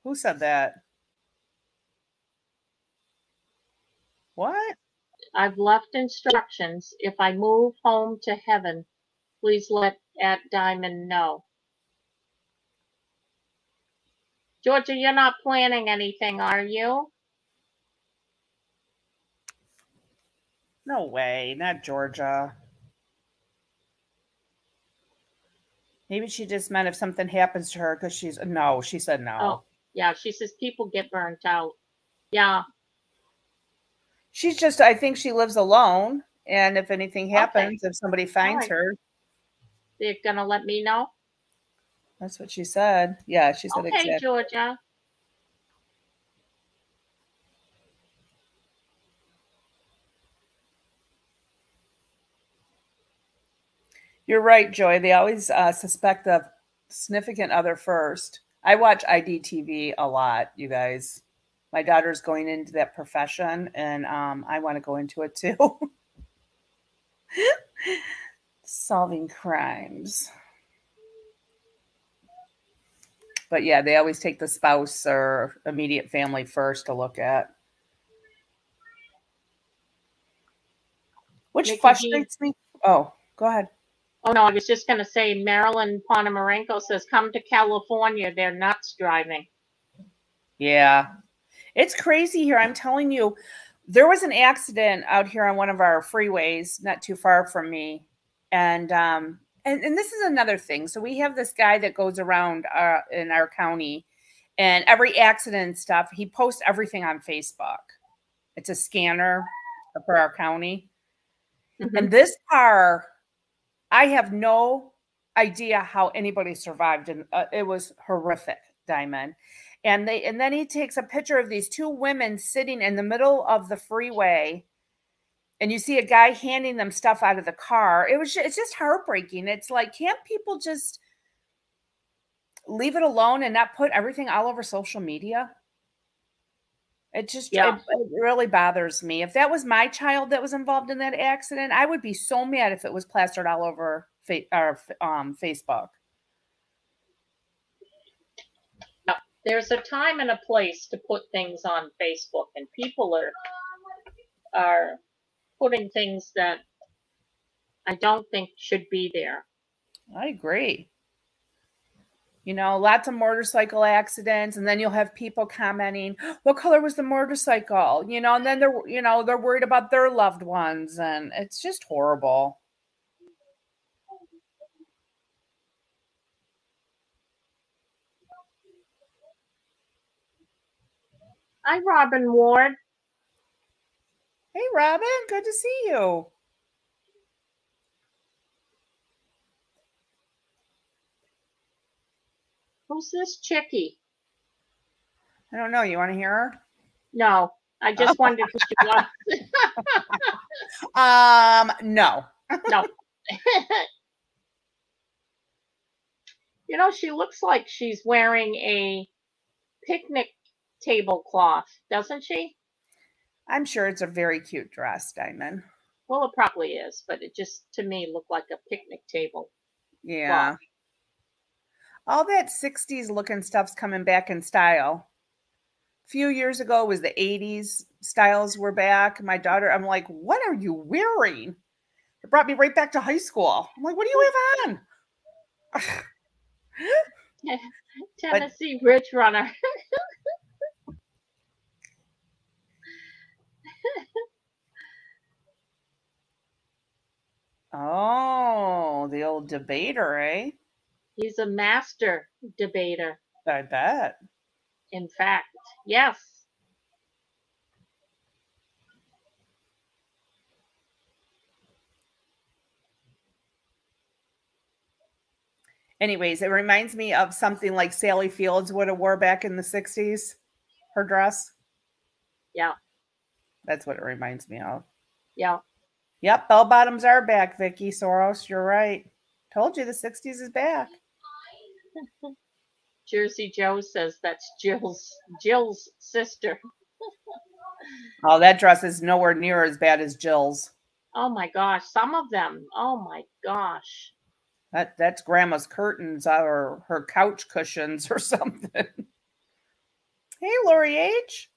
who said that what I've left instructions. If I move home to heaven, please let at Diamond know. Georgia, you're not planning anything, are you? No way, not Georgia. Maybe she just meant if something happens to her because she's no, she said no. Oh, yeah. She says people get burnt out. Yeah. She's just, I think she lives alone. And if anything Okay. happens, if somebody finds right. her, They're gonna let me know. that's what she said. Yeah, she said Okay, exactly. Georgia. You're right, Joy. They always uh, suspect the significant other first. I watch IDTV a lot, you guys. My daughter's going into that profession, and um, I want to go into it too. [laughs] Solving crimes. But yeah, they always take the spouse or immediate family first to look at. Which Nikki G. frustrates me. Oh, go ahead. Oh no, I was just gonna say Marilyn Ponomarenko says, "Come to California. They're nuts driving." Yeah. It's crazy here. I'm telling you, there was an accident out here on one of our freeways not too far from me. And um and, and this is another thing. So we have this guy that goes around uh, in our county and every accident stuff, he posts everything on Facebook. It's a scanner for our county. Mhm. And this car, I have no idea how anybody survived, and uh, it was horrific, Diamond. And they and then he takes a picture of these two women sitting in the middle of the freeway, and you see a guy handing them stuff out of the car. It was it's just heartbreaking. It's like can't people just leave it alone and not put everything all over social media? It just Yeah. it, it really bothers me. If that was my child that was involved in that accident, I would be so mad if it was plastered all over fa- or um, Facebook. There's a time and a place to put things on Facebook, and people are are putting things that I don't think should be there. I agree. You know, lots of motorcycle accidents, and then you'll have people commenting, "What color was the motorcycle?" You know, and then they're you know they're worried about their loved ones, and it's just horrible. Hi, Robin Ward. Hey, Robin, good to see you. Who's this chickie? I don't know. You want to hear her? No, I just wondered who she was. Um, no. [laughs] no. [laughs] you know, she looks like she's wearing a picnic tablecloth, doesn't she? I'm sure it's a very cute dress, Diamond. Well, it probably is, but it just to me looked like a picnic table. Yeah. All that 60s looking stuff's coming back in style. A few years ago was the 80s styles were back. My daughter, I'm like, what are you wearing? It brought me right back to high school. I'm like, what do you have on? [laughs] Tennessee Rich Runner. [laughs] oh, the old debater, eh? He's a master debater. I bet. In fact, yes. Anyways, it reminds me of something like Sally Fields would have wore back in the 60s, her dress. Yeah. That's what it reminds me of. Yeah. Yep, bell bottoms are back, Vicky Soros. You're right. Told you the 60s is back. [laughs] Jersey Joe says that's Jill's Jill's sister. [laughs] oh, that dress is nowhere near as bad as Jill's. Oh my gosh, some of them. Oh my gosh. That that's grandma's curtains or her couch cushions or [laughs] something. hey, Lori H.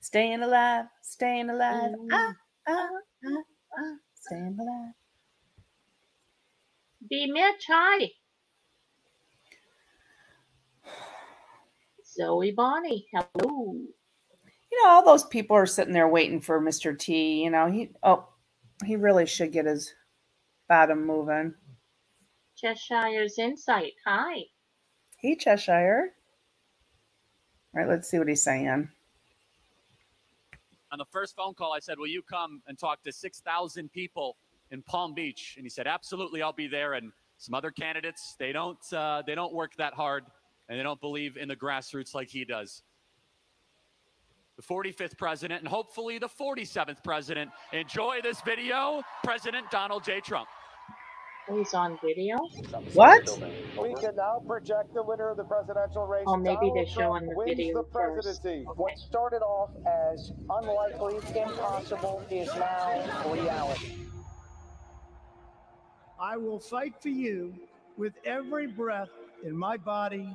Staying alive, staying alive. Mm. Ah, ah, ah, ah, staying alive. Be Mitch, hi. Zoe Bonnie, hello. You know, all those people are sitting there waiting for Mr. T. You know, he oh, he really should get his bottom moving. Cheshire's Insight, hi. Hey, Cheshire. All right, let's see what he's saying. On the first phone call, I said, Will you come and talk to 6,000 people in Palm Beach? And he said, Absolutely, I'll be there. And some other candidates, they don't, uh, they don't work that hard and they don't believe in the grassroots like he does. The 45th president and hopefully the 47th president. Enjoy this video, President Donald J. Trump. He's on video. What? We can now project the winner of the presidential race. Oh, maybe they're showing the video the presidency. First. What started off as unlikely, impossible, is now reality. I will fight for you with every breath in my body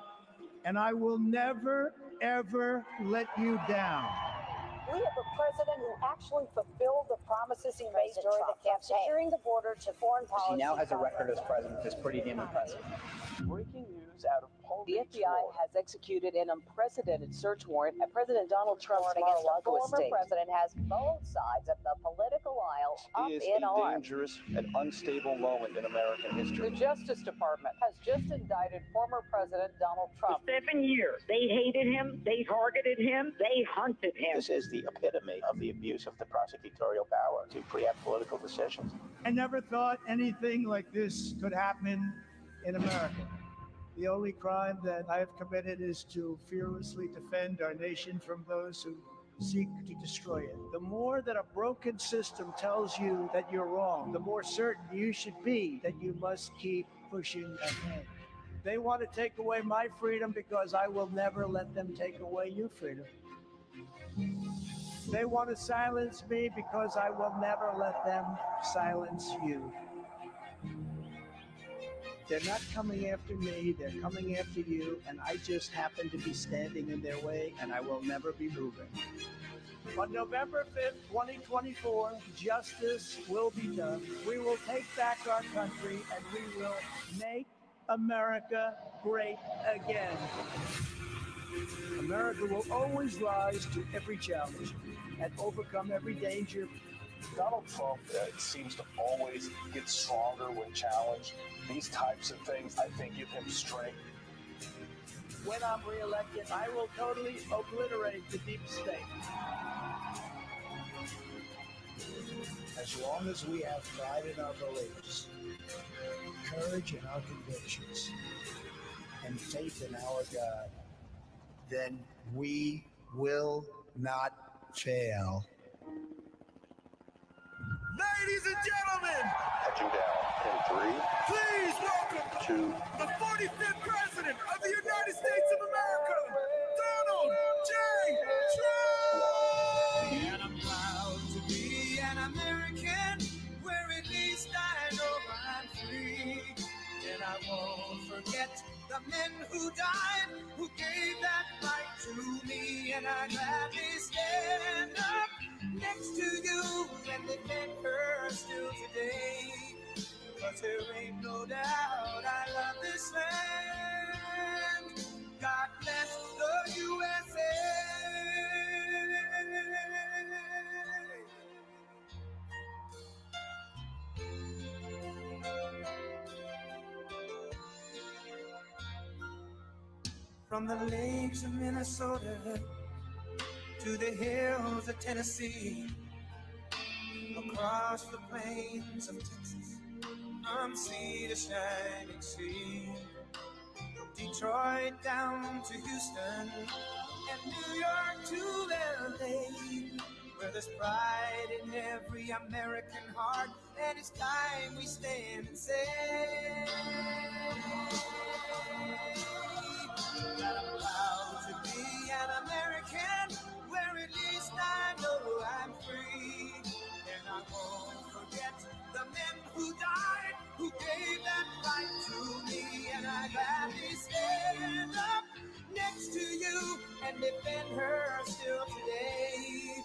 and I will never, ever let you down. We have a president who actually fulfilled the promises he made during Trump, the campaign, securing the border to foreign policy. He now has a record as president that's pretty damn impressive. Breaking news out of Palm The FBI has executed an unprecedented search warrant at President Donald Trump's Mar-a-Lago estate. The former president has both sides of the political aisle up is in a arms. dangerous and unstable moment in American history. The Justice Department has just indicted former President Donald Trump. For seven years, they hated him, they targeted him, they hunted him. This is the epitome of the abuse of the prosecutorial power to preempt political decisions. I never thought anything like this could happen in America. The only crime that I have committed is to fearlessly defend our nation from those who seek to destroy it. The more that a broken system tells you that you're wrong, the more certain you should be that you must keep pushing ahead. They want to take away my freedom because I will never let them take away your freedom. They want to silence me because I will never let them silence you. They're not coming after me, they're coming after you, and I just happen to be standing in their way, and I will never be moving. On November 5th, 2024, justice will be done. We will take back our country and we will make America great again. America will always rise to every challenge and overcome every danger Donald Trump uh, seems to always get stronger when challenged. These types of things, I think, give him strength. When I'm reelected, I will totally obliterate the deep state. As long as we have pride in our beliefs, courage in our convictions, and faith in our God, then we will not fail. Ladies and gentlemen, Cut you down in three, please welcome two, the 45th President of the United States of America, Donald J. Trump! And I'm proud to be an American, where at least I know I'm free. And I won't forget the men who died, who gave that right to me. And I gladly stand up to you and it hurts still today. Cause there ain't no doubt I love this land. God bless the USA. From the lakes of Minnesota to the hills of Tennessee, across the plains of Texas, from sea to shining sea, Detroit down to Houston, and New York to LA, where there's pride in every American heart, and it's time we stand and say I'm proud to be an American, where at least I know I'm free. And I won't forget the men who died, who gave that right to me. And I gladly stand up next to you and defend her still today.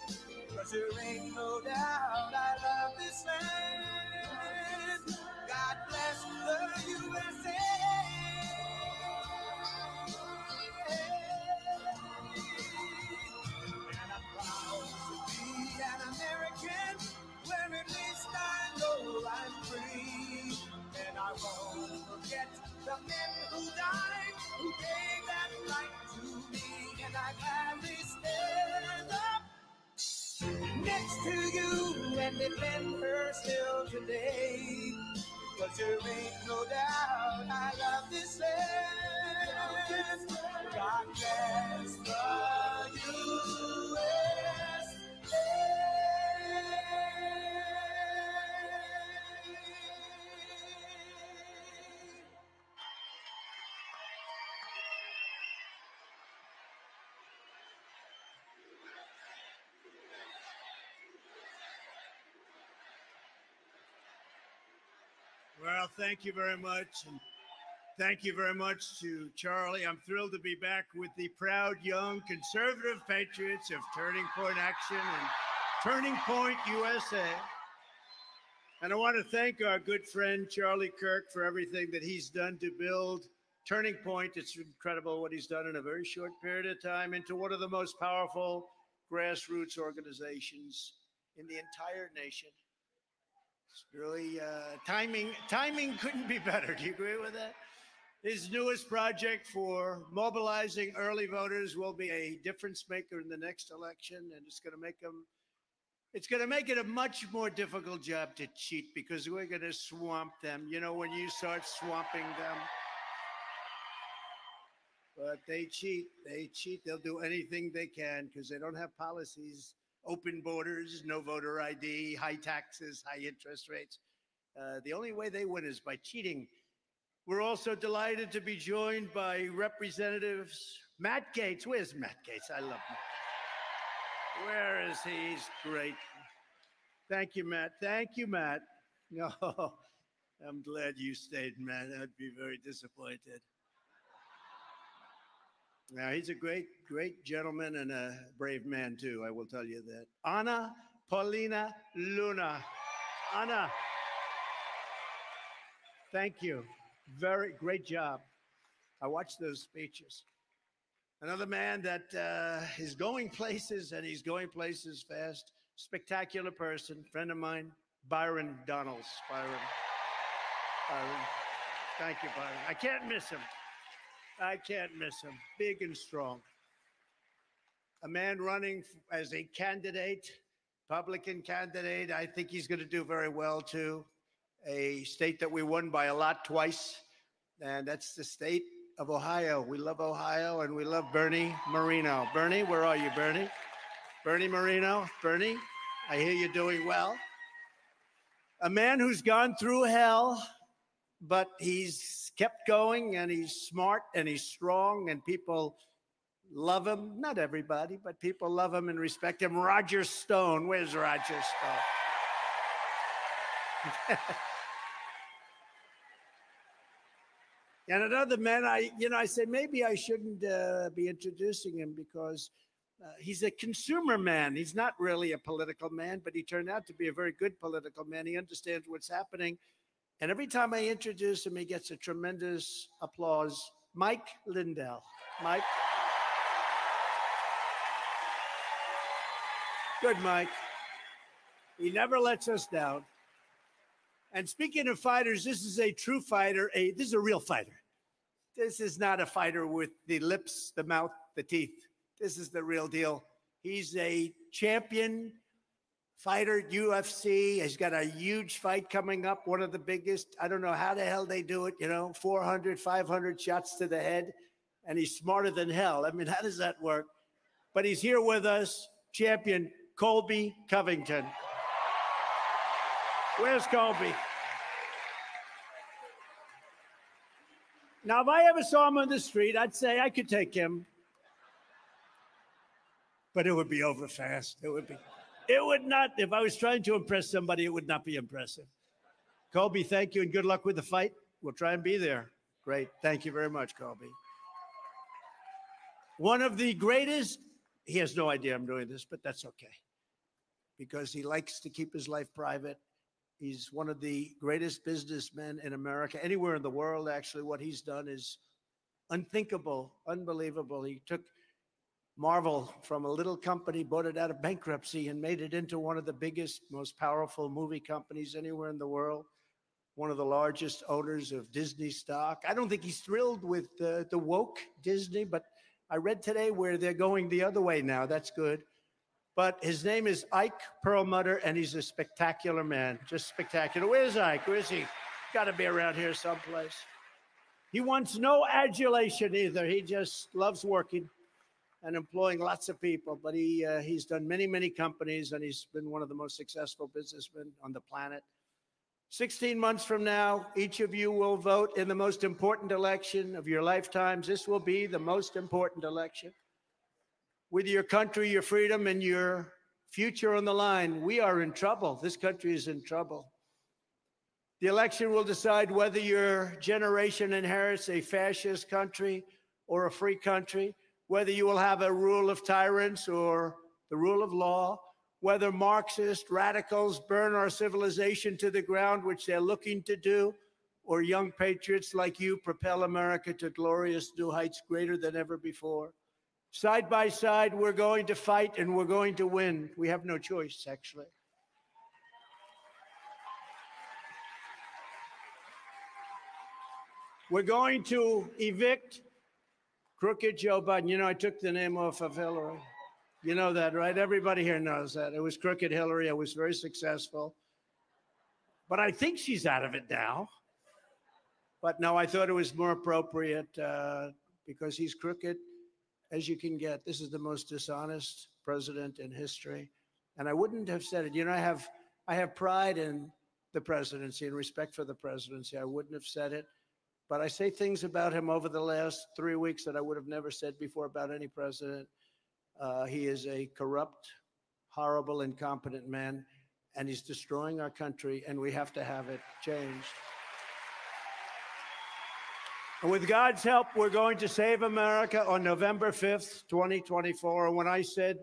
Cause there ain't no doubt I love this land. God bless the USA. I'm free. And I won't forget the men who died, who gave that right to me. And I gladly stand up next to you and defend her still today. Cause there ain't no doubt I love this land. God bless the USA. Thank you very much. And thank you very much to Charlie. I'm thrilled to be back with the proud young conservative patriots of Turning Point Action and Turning Point USA. And I want to thank our good friend Charlie Kirk for everything that he's done to build Turning Point. It's incredible what he's done in a very short period of time into one of the most powerful grassroots organizations in the entire nation. It's really uh, timing. Timing couldn't be better. Do you agree with that? His newest project for mobilizing early voters will be a difference maker in the next election, and it's going to make them. It's going to make it a much more difficult job to cheat because we're going to swamp them. You know, when you start swamping them. But they cheat. They cheat. They'll do anything they can because they don't have policies open borders, no voter ID, high taxes, high interest rates. Uh, the only way they win is by cheating. We're also delighted to be joined by Representatives Matt Gaetz. Where's Matt Gaetz? I love Matt. Where is he? He's great. Thank you, Matt. Thank you, Matt. No, [laughs] I'm glad you stayed, Matt. I'd be very disappointed. Now, he's a great, great gentleman and a brave man, too. I will tell you that. Anna Paulina Luna. Anna, thank you. Very great job. I watched those speeches. Another man that uh, is going places and he's going places fast. Spectacular person, friend of mine, Byron Donalds. Byron. Byron. Thank you, Byron. I can't miss him. I can't miss him. Big and strong. A man running as a candidate, Republican candidate. I think he's going to do very well too. A state that we won by a lot twice, and that's the state of Ohio. We love Ohio and we love Bernie Moreno. Bernie, where are you, Bernie? Bernie Moreno. Bernie, I hear you're doing well. A man who's gone through hell but he's kept going and he's smart and he's strong and people love him. Not everybody, but people love him and respect him. Roger Stone. Where's Roger Stone? [laughs] and another man, I, you know, I said maybe I shouldn't uh, be introducing him because uh, he's a consumer man. He's not really a political man, but he turned out to be a very good political man. He understands what's happening. And every time I introduce him, he gets a tremendous applause. Mike Lindell. Mike. Good, Mike. He never lets us down. And speaking of fighters, this is a true fighter. A this is a real fighter. this is not a fighter with the lips, the mouth, the teeth. This is the real deal. He's a champion fighter UFC. He's got a huge fight coming up, one of the biggest. I don't know how the hell they do it, you know, 400, 500 shots to the head. And he's smarter than hell. I mean, [laughs] how does that work? But he's here with us, champion Colby Covington. Where's Colby? Now, if I ever saw him on the street, I'd say I could take him. But it would be over fast. It would be, it would not, if I was trying to impress somebody, it would not be impressive. Colby, thank you and good luck with the fight. We'll try and be there. Great. Thank you very much, Colby. One of the greatest, he has no idea I'm doing this, but that's okay because he likes to keep his life private. He's one of the greatest businessmen in America, anywhere in the world, actually. What he's done is unthinkable, unbelievable. He took Marvel from a little company, bought it out of bankruptcy, and made it into one of the biggest, most powerful movie companies anywhere in the world. One of the largest owners of Disney stock. I don't think he's thrilled with uh, the woke Disney, but I read today where they're going the other way now. That's good. But his name is Ike Perlmutter, and he's a spectacular man. Just spectacular. Where's Ike? Where's he? Got to be around here someplace. He wants no adulation either. He just loves working and employing lots of people. But he uh, he's done many many companies, and he's been one of the most successful businessmen on the planet. 16 months from now, each of you will vote in the most important election of your lifetimes. This will be the most important election with your country, your freedom, and your future on the line, we are in trouble. This country is in trouble. The election will decide whether your generation inherits a fascist country or a free country, whether you will have a rule of tyrants or the rule of law, whether Marxist radicals burn our civilization to the ground, which they're looking to do, or young patriots like you propel America to glorious new heights greater than ever before. Side by side, we're going to fight and we're going to win. We have no choice, actually. We're going to evict crooked Joe Biden. You know, I took the name off of Hillary. You know that, right? Everybody here knows that. It was crooked Hillary. I was very successful. But I think she's out of it now. But no, I thought it was more appropriate uh, because he's crooked as you can get. This is the most dishonest president in history. And I wouldn't have said it. You know, I have I have pride in the presidency and respect for the presidency. I wouldn't have said it. But I say things about him over the last three weeks that I would have never said before about any president. Uh, he is a corrupt, horrible, incompetent man, and he's destroying our country, and we have to have it changed. And with God's help, we're going to save America on November 5th, 2024. And when I said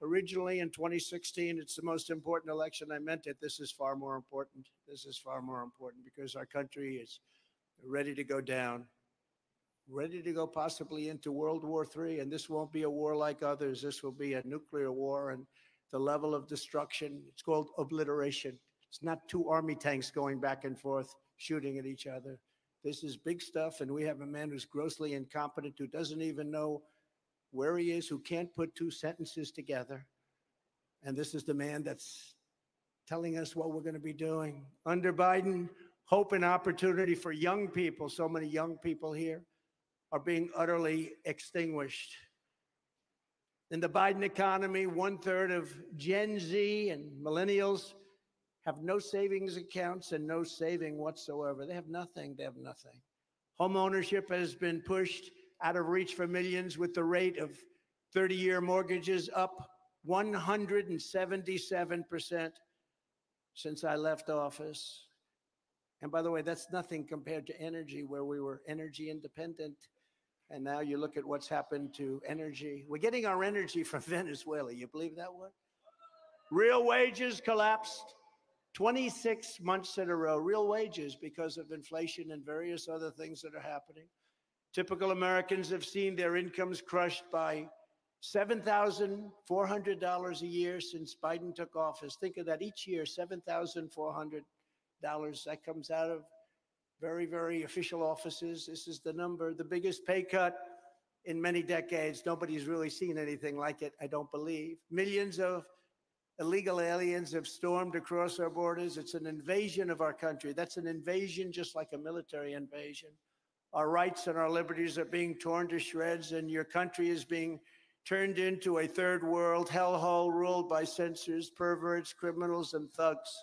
originally in 2016, it's the most important election, I meant it. This is far more important. This is far more important because our country is ready to go down, ready to go possibly into World War III. And this won't be a war like others. This will be a nuclear war. And the level of destruction, it's called obliteration. It's not two army tanks going back and forth shooting at each other. This is big stuff. And we have a man who's grossly incompetent, who doesn't even know where he is, who can't put two sentences together. And this is the man that's telling us what we're going to be doing. Under Biden, hope and opportunity for young people, so many young people here, are being utterly extinguished. In the Biden economy, one third of Gen Z and millennials have no savings accounts and no saving whatsoever. They have nothing. They have nothing. Home ownership has been pushed out of reach for millions with the rate of 30 year mortgages up 177% since I left office. And by the way, that's nothing compared to energy, where we were energy independent. And now you look at what's happened to energy. We're getting our energy [laughs] from Venezuela. You believe that one? Real wages collapsed 26 months in a row, real wages because of inflation and various other things that are happening. Typical Americans have seen their incomes crushed by $7,400 a year since Biden took office. Think of that each year, $7,400. That comes out of very, very official offices. This is the number, the biggest pay cut in many decades. Nobody's really seen anything like it, I don't believe. Millions of illegal aliens have stormed across our borders. It's an invasion of our country. That's an invasion just like a military invasion. Our rights and our liberties are being torn to shreds, and your country is being turned into a third world hellhole ruled by censors, perverts, criminals, and thugs.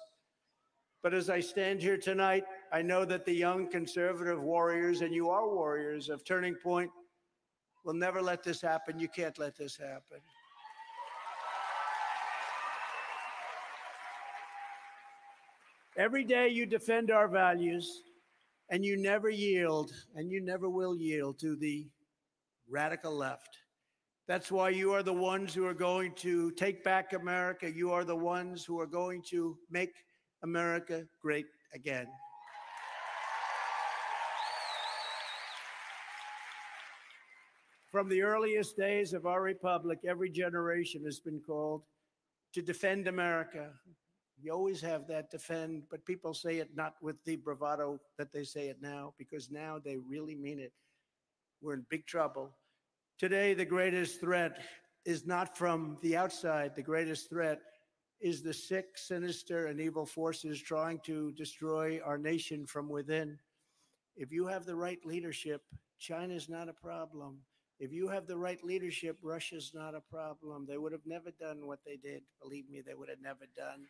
But as I stand here tonight, I know that the young conservative warriors, and you are warriors of Turning Point, will never let this happen. You can't let this happen. Every day you defend our values and you never yield and you never will yield to the radical left. That's why you are the ones who are going to take back America. You are the ones who are going to make America great again. From the earliest days of our republic, every generation has been called to defend America. You always have that defend, but people say it not with the bravado that they say it now, because now they really mean it. We're in big trouble. Today, the greatest threat is not from the outside. The greatest threat is the sick, sinister, and evil forces trying to destroy our nation from within. If you have the right leadership, China's not a problem. If you have the right leadership, Russia's not a problem. They would have never done what they did. Believe me, they would have never done.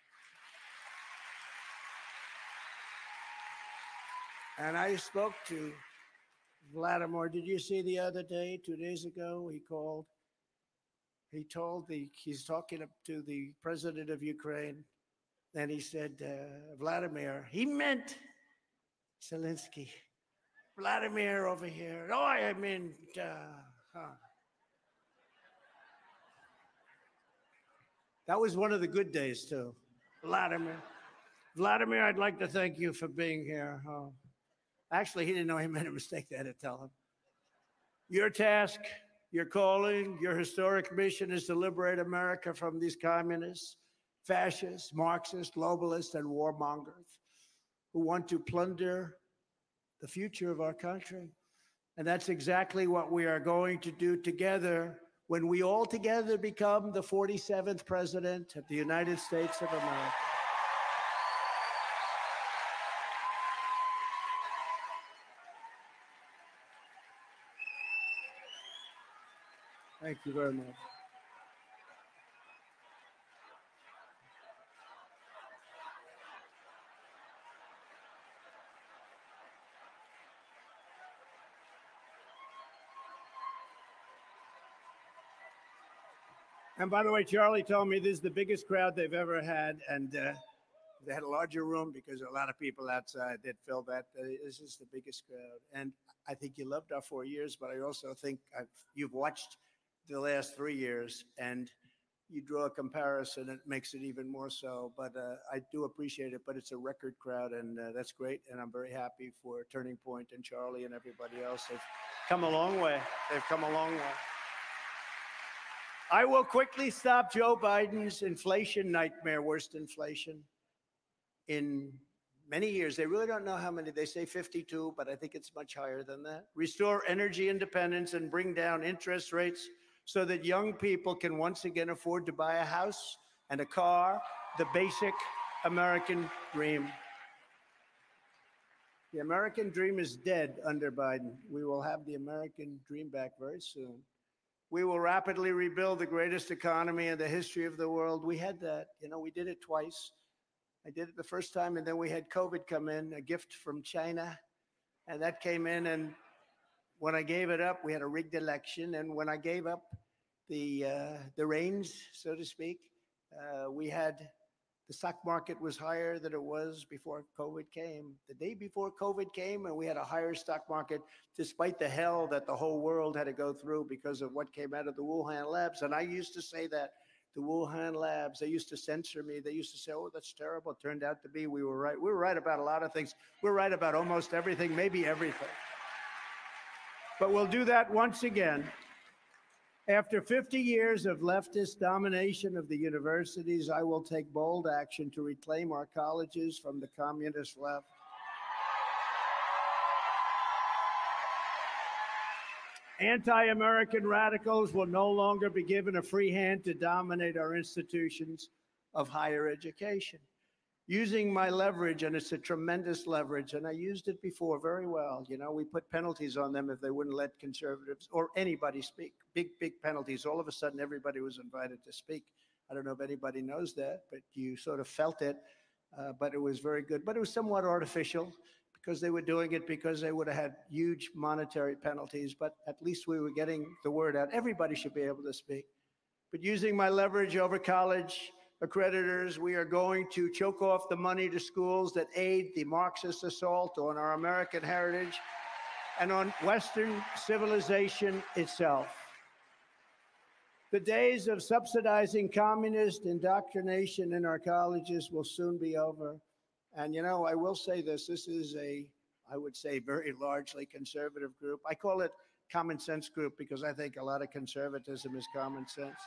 And I spoke to Vladimir. Did you see the other day, two days ago? He called. He told the, he's talking to the president of Ukraine, and he said, uh, Vladimir, he meant Zelensky. Vladimir over here. Oh, I mean, uh, huh. That was one of the good days, too. Vladimir. Vladimir, I'd like to thank you for being here. Oh. Actually, he didn't know he made a mistake. They had to tell him. Your task, your calling, your historic mission is to liberate America from these communists, fascists, Marxists, globalists, and warmongers who want to plunder the future of our country. And that's exactly what we are going to do together when we all together become the 47th president of the United States of America. Thank you very much. And by the way, Charlie told me this is the biggest crowd they've ever had, and uh, they had a larger room because a lot of people outside that filled that. Uh, this is the biggest crowd, and I think you loved our four years, but I also think I've, you've watched the last three years, and you draw a comparison, it makes it even more so. But uh, I do appreciate it. But it's a record crowd, and uh, that's great. And I'm very happy for Turning Point and Charlie and everybody else. They've come a long way. They've come a long way. I will quickly stop Joe Biden's inflation nightmare, worst inflation in many years. They really don't know how many. They say 52, but I think it's much higher than that. Restore energy independence and bring down interest rates so that young people can once again afford to buy a house and a car, the basic American dream. The American dream is dead under Biden. We will have the American dream back very soon. We will rapidly rebuild the greatest economy in the history of the world. We had that. You know, we did it twice. I did it the first time, and then we had COVID come in, a gift from China. And that came in. And when I gave it up, we had a rigged election. And when I gave up the, uh, the reins, so to speak, uh, we had the stock market was higher than it was before COVID came. The day before COVID came, and we had a higher stock market, despite the hell that the whole world had to go through because of what came out of the Wuhan labs. And I used to say that the Wuhan labs, they used to censor me. They used to say, oh, that's terrible. It turned out to be we were right. We were right about a lot of things. We're right about almost everything, maybe everything. But we'll do that once again. After 50 years of leftist domination of the universities, I will take bold action to reclaim our colleges from the communist left. Anti American radicals will no longer be given a free hand to dominate our institutions of higher education. Using my leverage, and it's a tremendous leverage, and I used it before very well. You know, we put penalties on them if they wouldn't let conservatives or anybody speak. Big, big penalties. All of a sudden, everybody was invited to speak. I don't know if anybody knows that, but you sort of felt it. Uh, but it was very good. But it was somewhat artificial because they were doing it because they would have had huge monetary penalties. But at least we were getting the word out. Everybody should be able to speak. But using my leverage over college accreditors, we are going to choke off the money to schools that aid the Marxist assault on our American heritage and on Western civilization itself. The days of subsidizing communist indoctrination in our colleges will soon be over. And you know, I will say this this is a, I would say, very largely conservative group. I call it common sense group because I think a lot of conservatism is common sense.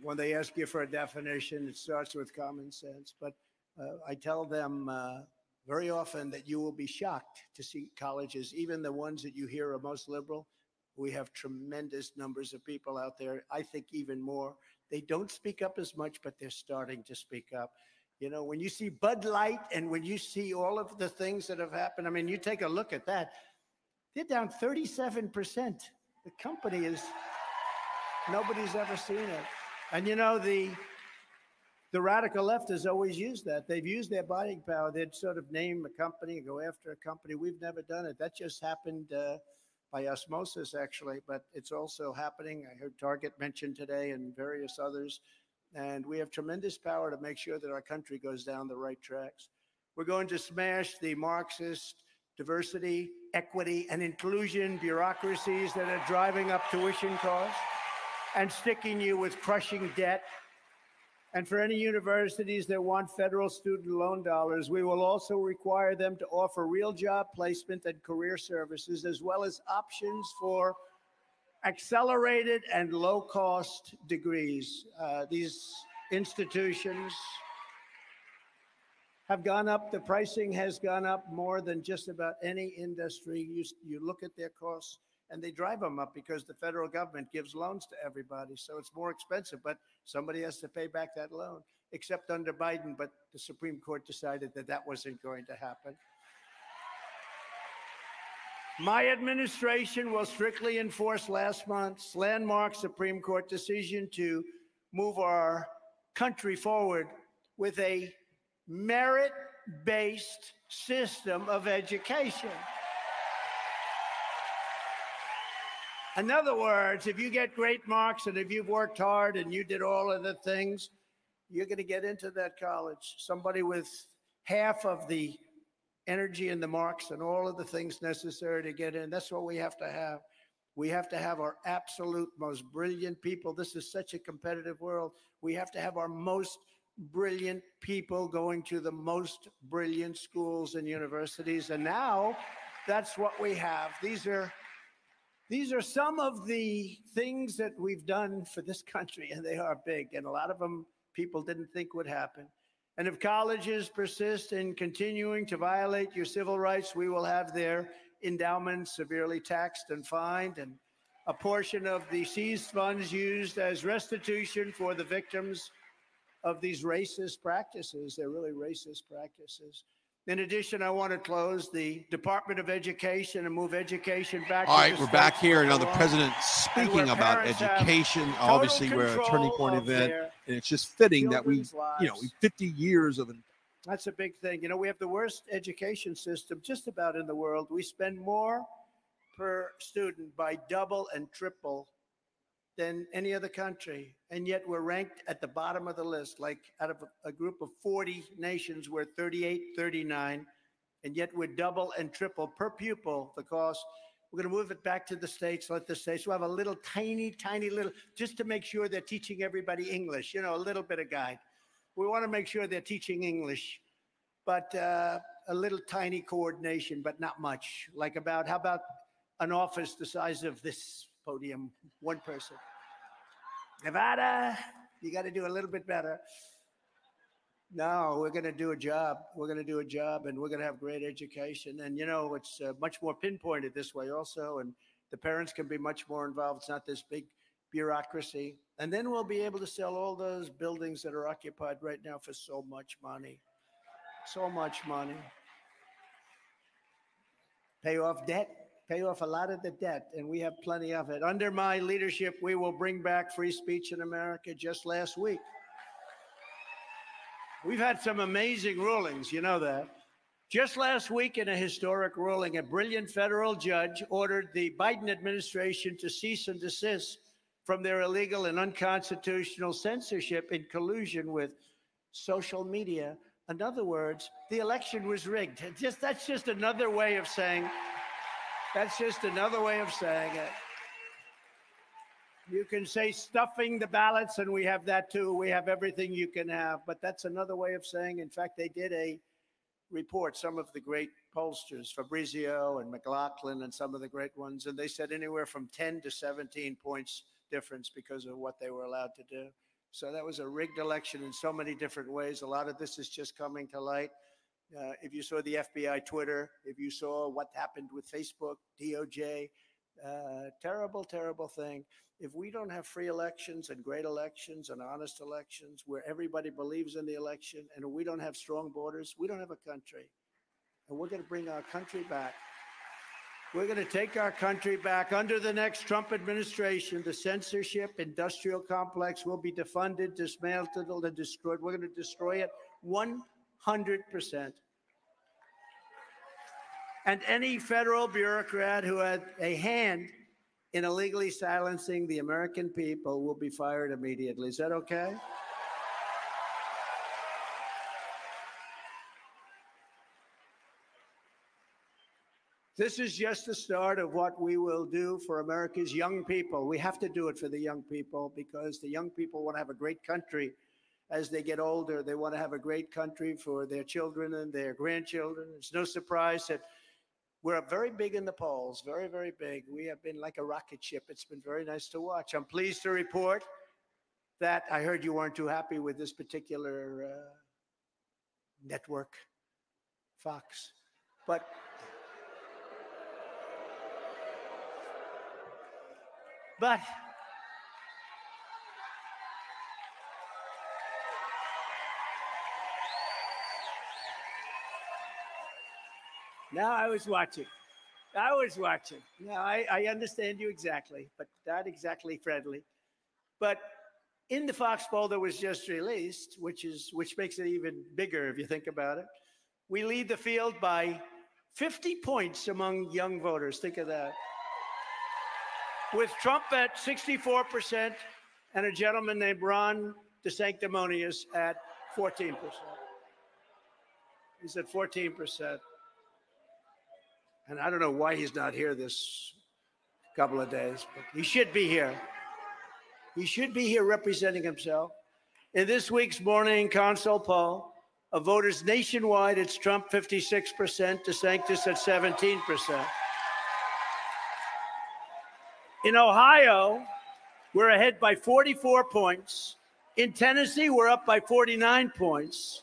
When they ask you for a definition, it starts with common sense. But uh, I tell them uh, very often that you will be shocked to see colleges, even the ones that you hear are most liberal, we have tremendous numbers of people out there. I think even more. They don't speak up as much, but they're starting to speak up. You know, when you see Bud Light and when you see all of the things that have happened, I mean, you take a look at that, they're down 37%. The company is, nobody's ever seen it. And you know, the, the radical left has always used that. They've used their buying power. They'd sort of name a company and go after a company. We've never done it. That just happened uh, by osmosis, actually, but it's also happening. I heard Target mentioned today and various others. And we have tremendous power to make sure that our country goes down the right tracks. We're going to smash the Marxist diversity, equity, and inclusion bureaucracies that are driving up tuition costs and sticking you with crushing debt and for any universities that want federal student loan dollars, we will also require them to offer real job placement and career services, as well as options for accelerated and low cost degrees. Uh, these institutions have gone up. The pricing has gone up more than just about any industry. You, you look at their costs and they drive them up because the federal government gives loans to everybody. So it's more expensive, but somebody has to pay back that loan, except under Biden. But the Supreme Court decided that that wasn't going to happen. My administration will strictly enforce last month's landmark Supreme Court decision to move our country forward with a merit based system of education. In other words, if you get great marks and if you've worked hard and you did all of the things, you're going to get into that college. Somebody with half of the energy and the marks and all of the things necessary to get in. That's what we have to have. We have to have our absolute most brilliant people. This is such a competitive world. We have to have our most brilliant people going to the most brilliant schools and universities. And now that's what we have. These are these are some of the things that we've done for this country, and they are big, and a lot of them people didn't think would happen. And if colleges persist in continuing to violate your civil rights, we will have their endowments severely taxed and fined, and a portion of the seized funds used as restitution for the victims of these racist practices. They're really racist practices. In addition, I want to close the Department of Education and move education back. All right, we're back here. Now the president speaking about education. Obviously, we're a turning point event, and it's just fitting that we, you know, 50 years of. That's a big thing. You know, we have the worst education system just about in the world. We spend more per student by double and triple than any other country. And yet we're ranked at the bottom of the list, like out of a, group of 40 nations, we're 38, 39. And yet we're double and triple per pupil the cost. We're going to move it back to the states, let the states. We'll have a little tiny, tiny little, just to make sure they're teaching everybody English, you know, a little bit of guide. We want to make sure they're teaching English, but uh, a little tiny coordination, but not much. Like about, how about an office the size of this podium, one person. Nevada, you got to do a little bit better. No, we're going to do a job. We're going to do a job and we're going to have great education. And, you know, it's uh, much more pinpointed this way also. And The parents can be much more involved. It's not this big bureaucracy. And then we'll be able to sell all those buildings that are occupied right now for so much money. So much money. Pay off debt, pay off a lot of the debt, and we have plenty of it. Under my leadership, we will bring back free speech in America just last week. We've had some amazing rulings, you know that. Just last week, in a historic ruling, a brilliant federal judge ordered the Biden administration to cease and desist from their illegal and unconstitutional censorship in collusion with social media. In other words, the election was rigged. Just that's just another way of saying that's just another way of saying it. You can say stuffing the ballots, and we have that too. We have everything you can have, but that's another way of saying. In fact, they did a report, some of the great pollsters, Fabrizio and McLaughlin, and some of the great ones, and they said anywhere from 10 to 17 points difference because of what they were allowed to do. So that was a rigged election in so many different ways. A lot of this is just coming to light. Uh, if you saw the FBI Twitter, if you saw what happened with Facebook, DOJ, uh, terrible, terrible thing. If we don't have free elections and great elections and honest elections where everybody believes in the election and we don't have strong borders, we don't have a country. And we're going to bring our country back. We're going to take our country back under the next Trump administration. The censorship industrial complex will be defunded, dismantled, and destroyed. We're going to destroy it 100%. And any federal bureaucrat who had a hand in illegally silencing the American people will be fired immediately. Is that okay? This is just the start of what we will do for America's young people. We have to do it for the young people because the young people want to have a great country as they get older. They want to have a great country for their children and their grandchildren. It's no surprise that we're very big in the polls, very, very big. We have been like a rocket ship. It's been very nice to watch. I'm pleased to report that I heard you weren't too happy with this particular uh, network, Fox, but But now I was watching. I was watching. Now I, I understand you exactly, but not exactly friendly. But in the Fox poll that was just released, which is which makes it even bigger if you think about it, we lead the field by 50 points among young voters. Think of that with Trump at 64% and a gentleman named Ron DeSanctimonious at 14%. He's at 14%. And I don't know why he's not here this couple of days, but he should be here. He should be here representing himself. In this week's morning consult poll of voters nationwide, it's Trump 56%, DeSantis at 17%. In Ohio, we're ahead by 44 points. In Tennessee, we're up by 49 points.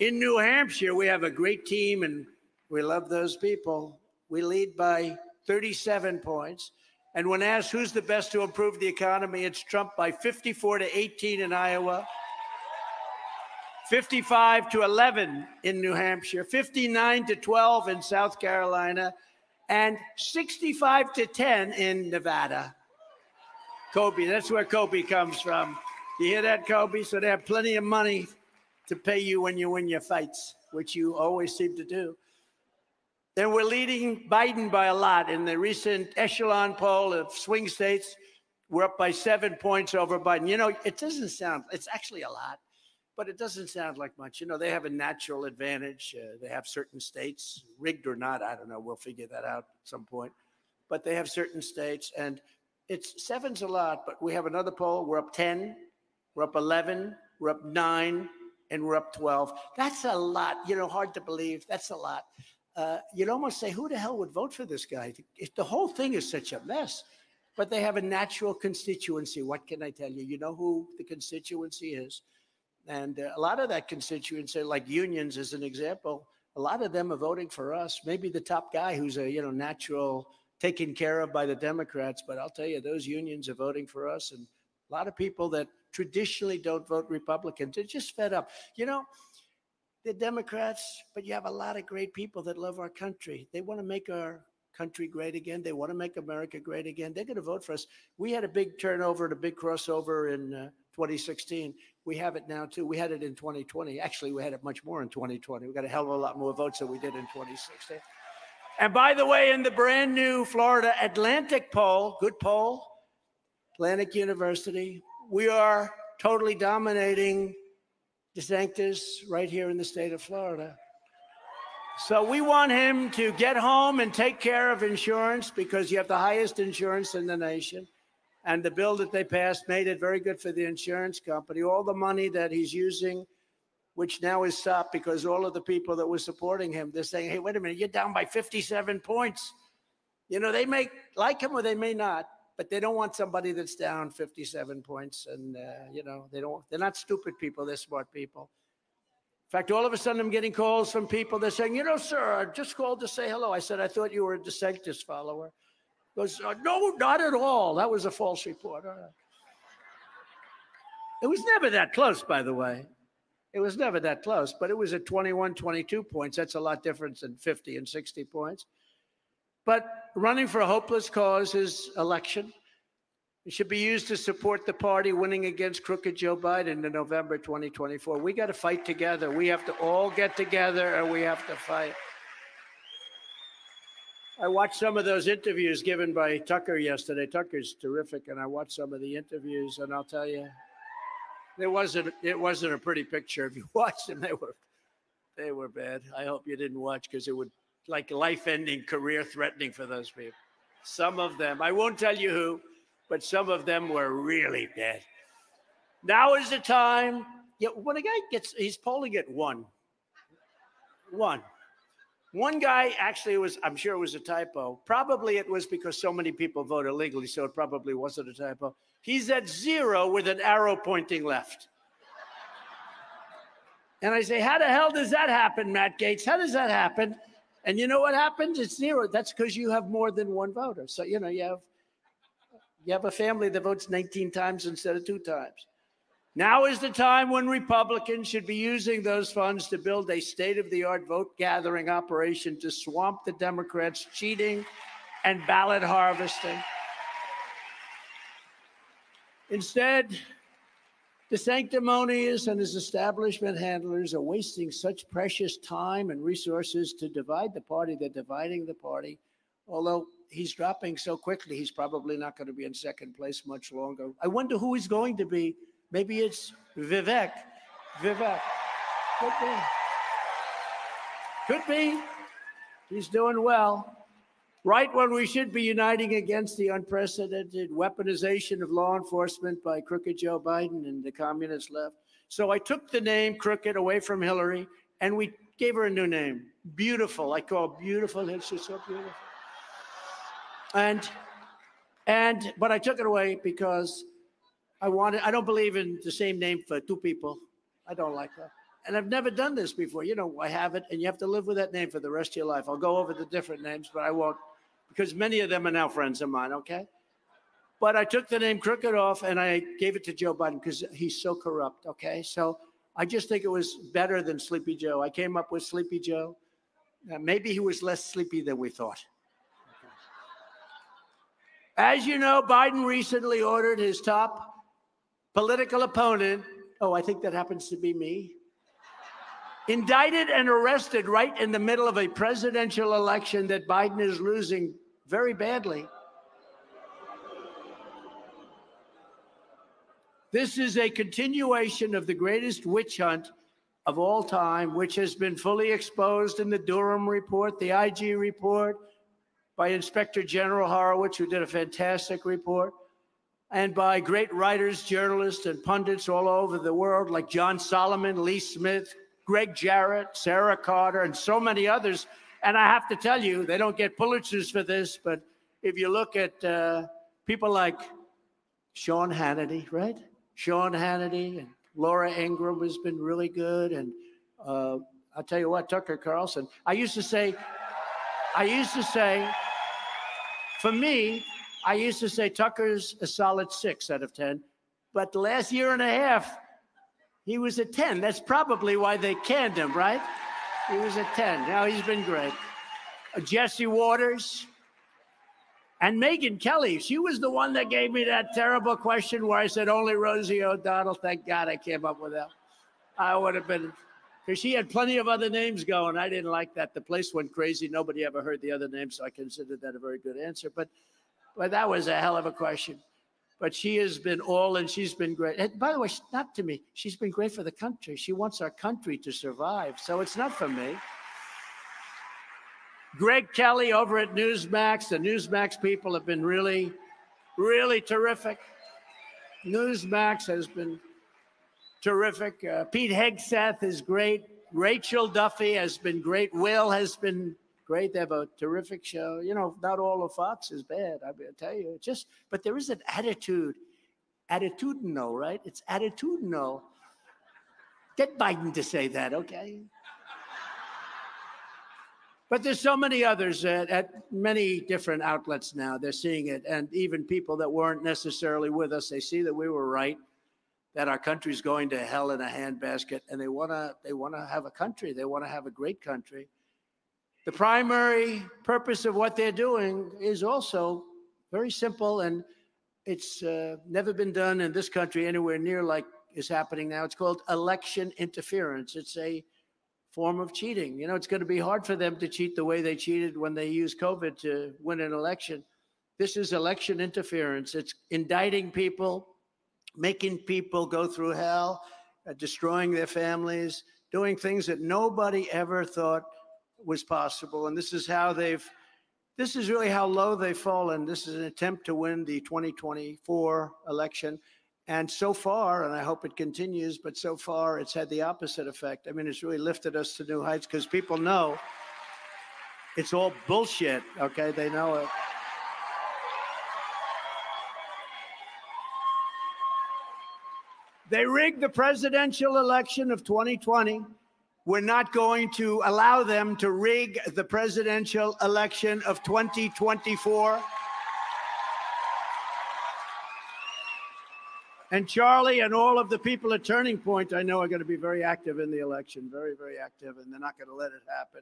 In New Hampshire, we have a great team and we love those people. We lead by 37 points. And when asked who's the best to improve the economy, it's Trump by 54 to 18 in Iowa, 55 to 11 in New Hampshire, 59 to 12 in South Carolina, and 65 to 10 in Nevada. Kobe, that's where Kobe comes from. You hear that, Kobe? So they have plenty of money to pay you when you win your fights, which you always seem to do. Then we're leading Biden by a lot in the recent echelon poll of swing states. We're up by seven points over Biden. You know, it doesn't sound, it's actually a lot but it doesn't sound like much. You know, they have a natural advantage. Uh, they have certain states, rigged or not, I don't know. We'll figure that out at some point. But they have certain states, and it's seven's a lot. But we have another poll. We're up ten, we're up eleven, we're up nine, and we're up twelve. That's a lot. You know, hard to believe. That's a lot. Uh, you'd almost say, who the hell would vote for this guy? If the whole thing is such a mess. But they have a natural constituency. What can I tell you? You know who the constituency is. And uh, a lot of that constituency, like unions as an example, a lot of them are voting for us. Maybe the top guy who's a you know natural taken care of by the Democrats. But I'll tell you, those unions are voting for us, and a lot of people that traditionally don't vote Republican, they're just fed up. You know, they're Democrats, but you have a lot of great people that love our country. They want to make our country great again. They want to make America great again. They're going to vote for us. We had a big turnover and a big crossover in uh, 2016. We have it now too. We had it in 2020. Actually, we had it much more in 2020. We got a hell of a lot more votes than we did in 2016. And by the way, in the brand new Florida Atlantic poll, good poll, Atlantic University, we are totally dominating DeSantis right here in the state of Florida. So we want him to get home and take care of insurance because you have the highest insurance in the nation. And the bill that they passed made it very good for the insurance company. All the money that he's using, which now is stopped because all of the people that were supporting him, they're saying, hey, wait a minute, you're down by 57 points. You know, they may like him or they may not, but they don't want somebody that's down 57 points. And, uh, you know, they don't, they're not stupid people, they're smart people. In fact, all of a sudden, I'm getting calls from people. They're saying, "You know, sir, I just called to say hello." I said, "I thought you were a DeSantis follower." Goes, uh, "No, not at all. That was a false report." It was never that close, by the way. It was never that close, but it was at 21, 22 points. That's a lot different than 50 and 60 points. But running for a hopeless cause is election. It should be used to support the party winning against crooked Joe Biden in November 2024. We got to fight together. We have to all get together and we have to fight. I watched some of those interviews given by Tucker yesterday. Tucker's terrific, and I watched some of the interviews, and I'll tell you, it wasn't it wasn't a pretty picture. If you [laughs] watched them, they were they were bad. I hope you didn't watch because it would like life-ending, career-threatening for those people. Some of them, I won't tell you who, but some of them were really bad. Now is the time. Yeah, when a guy gets, he's polling at one. One. One guy actually was, I'm sure it was a typo. Probably it was because so many people vote illegally, so it probably wasn't a typo. He's at zero with an arrow pointing left. And I say, How the hell does that happen, Matt Gaetz? How does that happen? And you know what happens? It's zero. That's because you have more than one voter. So, you know, you have you have a family that votes 19 times instead of two times. Now is the time when Republicans should be using those funds to build a state of the art vote gathering operation to swamp the Democrats' cheating and ballot harvesting. Instead, DeSanctimonious and his establishment handlers are wasting such precious time and resources to divide the party. They're dividing the party. Although he's dropping so quickly, he's probably not going to be in second place much longer. I wonder who he's going to be. Maybe it's Vivek. Vivek. Could be. Could be. He's doing well. Right when we should be uniting against the unprecedented weaponization of law enforcement by crooked Joe Biden and the communist left. So I took the name crooked away from Hillary and we gave her a new name. Beautiful. I call beautiful. It's just so beautiful. And and but I took it away because I wanted I don't believe in the same name for two people. I don't like that. And I've never done this before. You know, I have it, and you have to live with that name for the rest of your life. I'll go over the different names, but I won't because many of them are now friends of mine, okay? But I took the name Crooked off and I gave it to Joe Biden because he's so corrupt, okay? So I just think it was better than Sleepy Joe. I came up with Sleepy Joe. Uh, maybe he was less sleepy than we thought. As you know, Biden recently ordered his top political opponent, oh, I think that happens to be me, indicted and arrested right in the middle of a presidential election that Biden is losing very badly. This is a continuation of the greatest witch hunt of all time, which has been fully exposed in the Durham report, the IG report, by Inspector General Horowitz, who did a fantastic report, and by great writers, journalists, and pundits all over the world, like John Solomon, Lee Smith, Gregg Jarrett, Sarah Carter, and so many others. And I have to tell you, they don't get Pulitzers for this, but if you look at uh, people like Sean Hannity, right? Sean Hannity and Laura Ingraham has been really good. And uh, I'll tell you what, Tucker Carlson. I used to say, I used to say, For me, I used to say Tucker's a solid six out of 10, but the last year and a half, he was a 10. That's probably why they canned him, right? He was a 10. Now he's been great. Uh, Jesse Watters and Megyn Kelly. She was the one that gave me that terrible question where I said only Rosie O'Donnell. Thank God I came up with that. I would have been, because she had plenty of other names going. I didn't like that. The place went crazy. Nobody ever heard the other names, so I considered that a very good answer. But, but that was a hell of a question. But she has been all and she's been great. And by the way, not to me. She's been great for the country. She wants our country to survive. So it's not for me. Greg Kelly over at Newsmax. The Newsmax people have been really, really terrific. Newsmax has been terrific. Uh, Pete Hegseth is great. Rachel Duffy has been great. Will has been great. They have a terrific show. You know, not all of Fox is bad. I, I tell you, just but there is an attitude, attitudinal, right? It's attitudinal. Get Biden to say that, okay? But there's so many others at, at, many different outlets now. They're seeing it. And even people that weren't necessarily with us, they see that we were right, that our country's going to hell in a handbasket, and they wanna they wanna have a country. They want to have a great country. The primary purpose of what they're doing is also very simple, and it's uh, never been done in this country anywhere near like is happening now. It's called election interference. It's a form of cheating. You know, it's going to be hard for them to cheat the way they cheated when they used COVID to win an election. This is election interference. It's indicting people, making people go through hell, uh, destroying their families, doing things that nobody ever thought was possible. And this is how they've, this is really how low they've fallen. This is an attempt to win the 2024 election. And so far, and I hope it continues, but so far it's had the opposite effect. I mean, it's really lifted us to new heights because people know it's all bullshit. Okay, they know it. They rigged the presidential election of 2020. We're not going to allow them to rig the presidential election of 2024. And Charlie and all of the people at Turning Point, I know, are going to be very active in the election, very, very active, and they're not going to let it happen.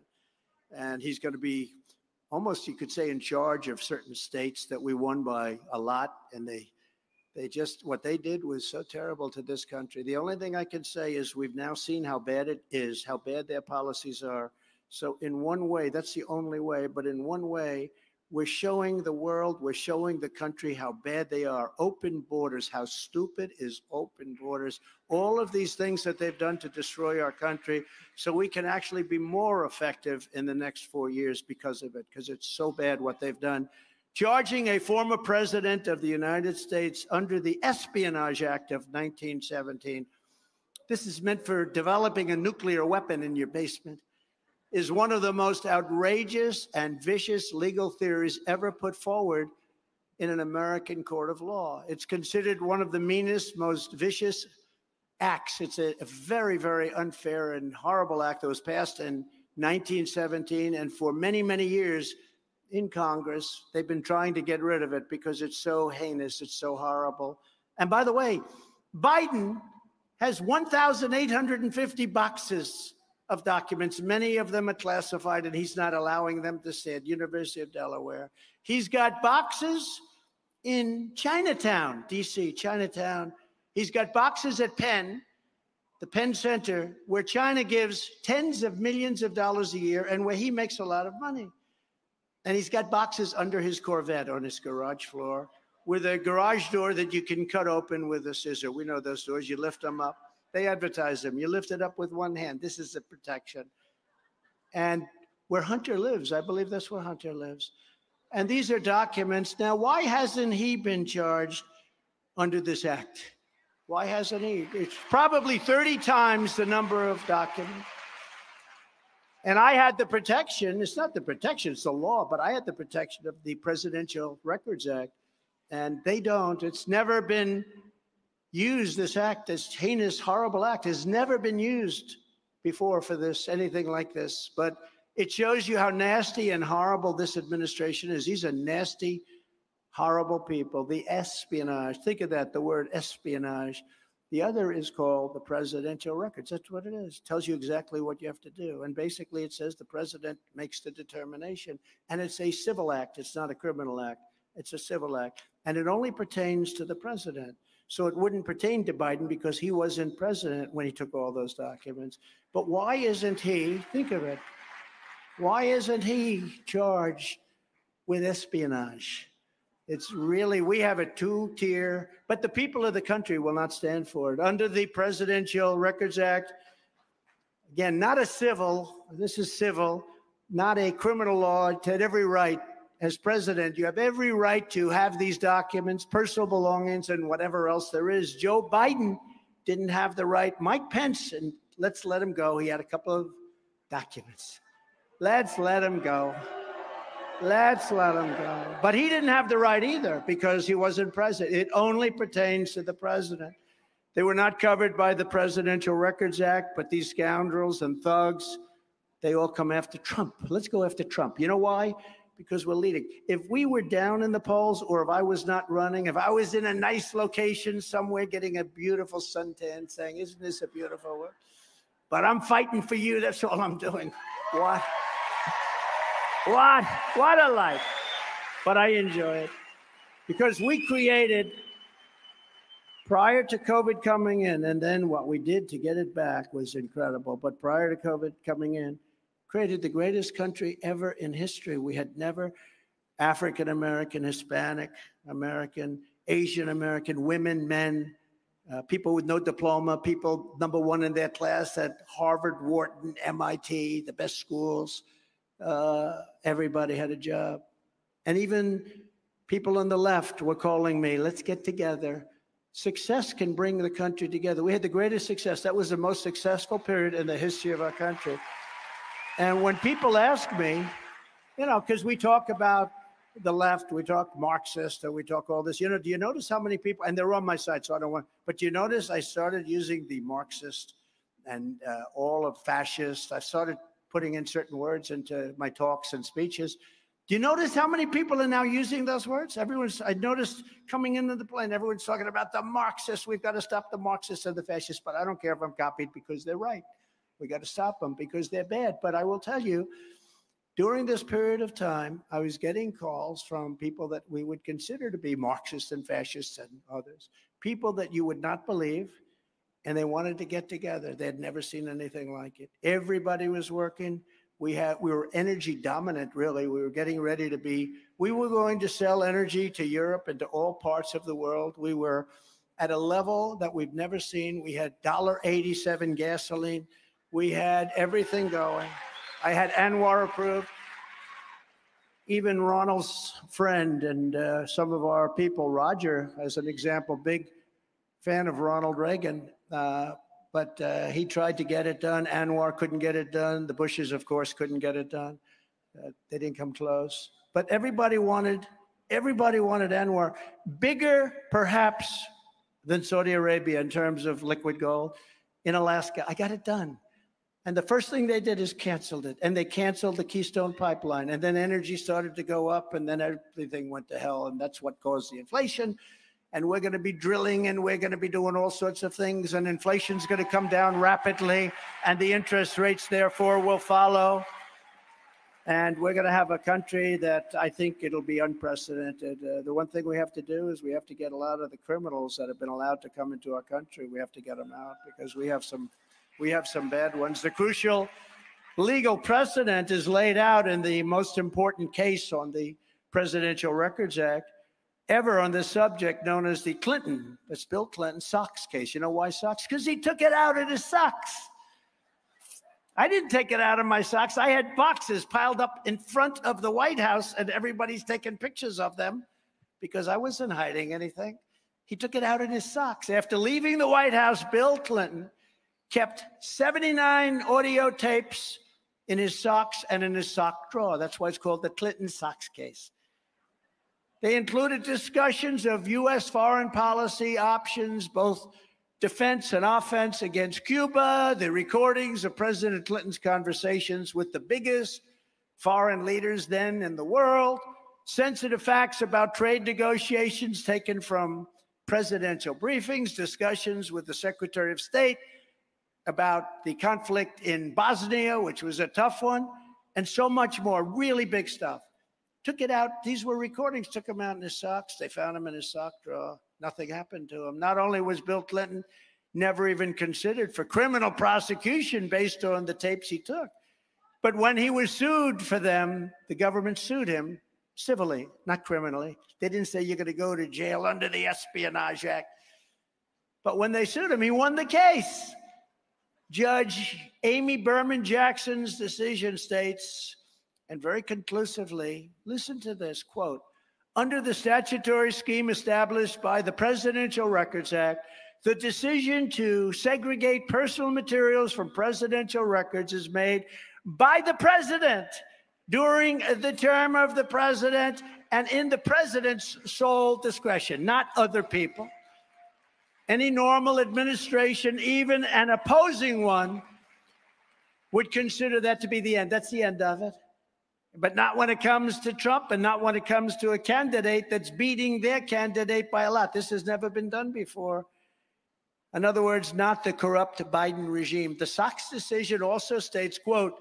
And he's going to be almost, you could say, in charge of certain states that we won by a lot. And they, they just, what they did was so terrible to this country. The only thing I can say is we've now seen how bad it is, how bad their policies are. So, in one way, that's the only way, but in one way, we're showing the world, we're showing the country how bad they are. Open borders, how stupid is open borders. All of these things that they've done to destroy our country, so we can actually be more effective in the next four years because of it, because it's so bad what they've done. Charging a former president of the United States under the Espionage Act of 1917. This is meant for developing a nuclear weapon in your basement is one of the most outrageous and vicious legal theories ever put forward in an American court of law. It's considered one of the meanest, most vicious acts. It's a, a, very, very unfair and horrible act that was passed in 1917. And for many, many years in Congress, they've been trying to get rid of it because it's so heinous, it's so horrible. And by the way, Biden has 1,850 boxes of documents. Many of them are classified, and he's not allowing them to see at University of Delaware. He's got boxes in Chinatown, D.C., Chinatown. He's got boxes at Penn, the Penn Center, where China gives tens of millions of dollars a year and where he makes a lot of money. And he's got boxes under his Corvette on his garage floor with a garage door that you can cut open with a scissor. We know those doors, you lift them up. They advertise them. You lift it up with one hand. This is the protection. And where Hunter lives, I believe that's where Hunter lives. And these are documents. Now, why hasn't he been charged under this act? Why hasn't he? It's probably 30 times the number of documents. And I had the protection, it's not the protection, it's the law, but I had the protection of the Presidential Records Act. And they don't. It's never been used this act, this heinous, horrible act, has never been used before for this, anything like this. But It shows you how nasty and horrible this administration is. These are nasty, horrible people. The espionage, think of that, the word espionage. The other is called the presidential records. That's what it is. It tells you exactly what you have to do. And basically, it says the president makes the determination. And it's a civil act, it's not a criminal act. It's a civil act. And it only pertains to the president. So it wouldn't pertain to Biden because he wasn't president when he took all those documents. But why isn't he, think of it, why isn't he charged with espionage? It's really, we have a two tier, but the people of the country will not stand for it. Under the Presidential Records Act, again, not a civil, this is civil, not a criminal law, it had every right. As president, you have every right to have these documents, personal belongings, and whatever else there is. Joe Biden didn't have the right. Mike Pence, and let's let him go. He had a couple of documents. Let's let him go. Let's let him go. But he didn't have the right either because he wasn't president. It only pertains to the president. They were not covered by the Presidential Records Act, but these scoundrels and thugs, they all come after Trump. Let's go after Trump. You know why? Because we're leading. If we were down in the polls, or if I was not running, if I was in a nice location somewhere getting a beautiful suntan, saying, Isn't this a beautiful world? But I'm fighting for you. That's all I'm doing. What? What? What a life. But I enjoy it because we created prior to COVID coming in, and then what we did to get it back was incredible. But prior to COVID coming in, created the greatest country ever in history. We had never African American, Hispanic American, Asian American, women, men, uh, people with no diploma, people number one in their class at Harvard, Wharton, MIT, the best schools uh, everybody had a job. And even people on the left were calling me, let's get together. Success can bring the country together. We had the greatest success. That was the most successful period in the history of our country. And when people ask me, you know, because we talk about the left, we talk Marxist, and we talk all this. You know, do you notice how many people, and they're on my side, so I don't want, but do you notice I started using the Marxist and uh, all of fascist. I started putting in certain words into my talks and speeches. Do you notice how many people are now using those words? Everyone's, I noticed coming into the plane, everyone's talking about the Marxists. We've got to stop the Marxists and the fascists, but I don't care if I'm copied because they're right. We got to stop them because they're bad. But I will tell you, during this period of time, I was getting calls from people that we would consider to be Marxists and fascists and others, people that you would not believe and they wanted to get together. They had never seen anything like it. Everybody was working. We had we were energy dominant, really. We were getting ready to be. We were going to sell energy to Europe and to all parts of the world. We were at a level that we've never seen. We had $1.87 gasoline. We had everything going. I had ANWR approved. Even Ronald's friend and uh, some of our people, Roger, as an example, big fan of Ronald Reagan, uh, but uh, he tried to get it done. ANWR couldn't get it done. The Bushes, of course, couldn't get it done. Uh, they didn't come close. But everybody wanted, everybody wanted ANWR. bigger, perhaps, than Saudi Arabia in terms of liquid gold in Alaska. I got it done. And the first thing they did is canceled it. And they canceled the Keystone pipeline. And then energy started to go up, and then everything went to hell. And that's what caused the inflation and we're going to be drilling and we're going to be doing all sorts of things and inflation's going to come down rapidly and the interest rates therefore will follow. And we're going to have a country that i think it'll be unprecedented. Uh, the one thing we have to do is we have to get a lot of the criminals that have been allowed to come into our country we have to get them out because we have some we have some bad ones. The crucial legal precedent is laid out in the most important case on the presidential records act ever on this subject known as the Clinton, that's Bill Clinton socks case. You know why socks? Because he took it out of his socks. I didn't take it out of my socks. I had boxes piled up in front of the White House, and everybody's taking pictures of them because I wasn't hiding anything. He took it out in his socks. After leaving the White House, Bill Clinton kept 79 audio tapes in his socks and in his sock drawer. That's why it's called the Clinton socks case. They included discussions of U.S. foreign policy options, both defense and offense against Cuba, the recordings of President Clinton's conversations with the biggest foreign leaders then in the world, sensitive facts about trade negotiations taken from presidential briefings, discussions with the Secretary of State about the conflict in Bosnia, which was a tough one, and so much more. Really big stuff. Took it out. These were recordings, took them out in his socks. They found him in his sock drawer. Nothing happened to him. Not only was Bill Clinton never even considered for criminal prosecution based on the tapes he took, but when he was sued for them, the government sued him civilly, not criminally. They didn't say you're going to go to jail under the Espionage Act. But when they sued him, he won the case. Judge Amy Berman Jackson's decision states, and very conclusively, listen to this quote Under the statutory scheme established by the Presidential Records Act, the decision to segregate personal materials from presidential records is made by the president during the term of the president and in the president's sole discretion, not other people. Any normal administration, even an opposing one, would consider that to be the end. That's the end of it. But not when it comes to Trump and not when it comes to a candidate that's beating their candidate by a lot. This has never been done before. In other words, not the corrupt Biden regime. The Socks decision also states, quote,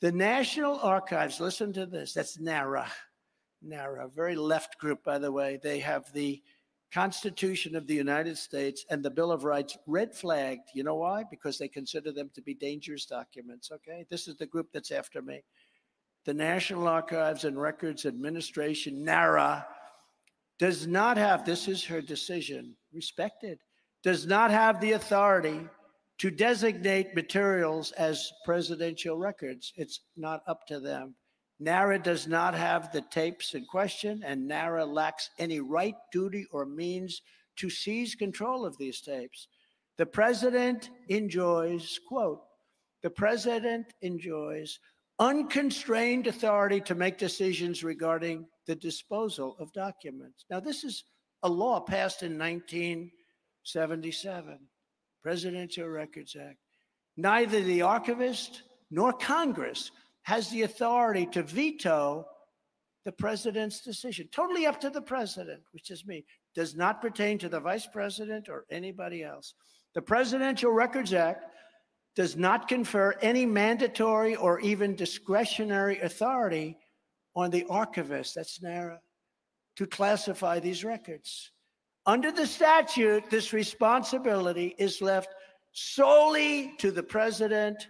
the National Archives, listen to this, that's NARA, NARA, very left group, by the way. They have the Constitution of the United States and the Bill of Rights red flagged. You know why? Because they consider them to be dangerous documents. Okay. This is the group that's after me. The National Archives and Records Administration, NARA, does not have, this is her decision, respected, does not have the authority to designate materials as presidential records. It's not up to them. NARA does not have the tapes in question, and NARA lacks any right, duty, or means to seize control of these tapes. The president enjoys, quote, the president enjoys unconstrained authority to make decisions regarding the disposal of documents. Now, this is a law passed in 1977, Presidential Records Act. Neither the archivist nor Congress has the authority to veto the president's decision. Totally up to the president, which is me. Does not pertain to the vice president or anybody else. The Presidential Records Act does not confer any mandatory or even discretionary authority on the archivist, that's NARA, to classify these records. Under the statute, this responsibility is left solely to the president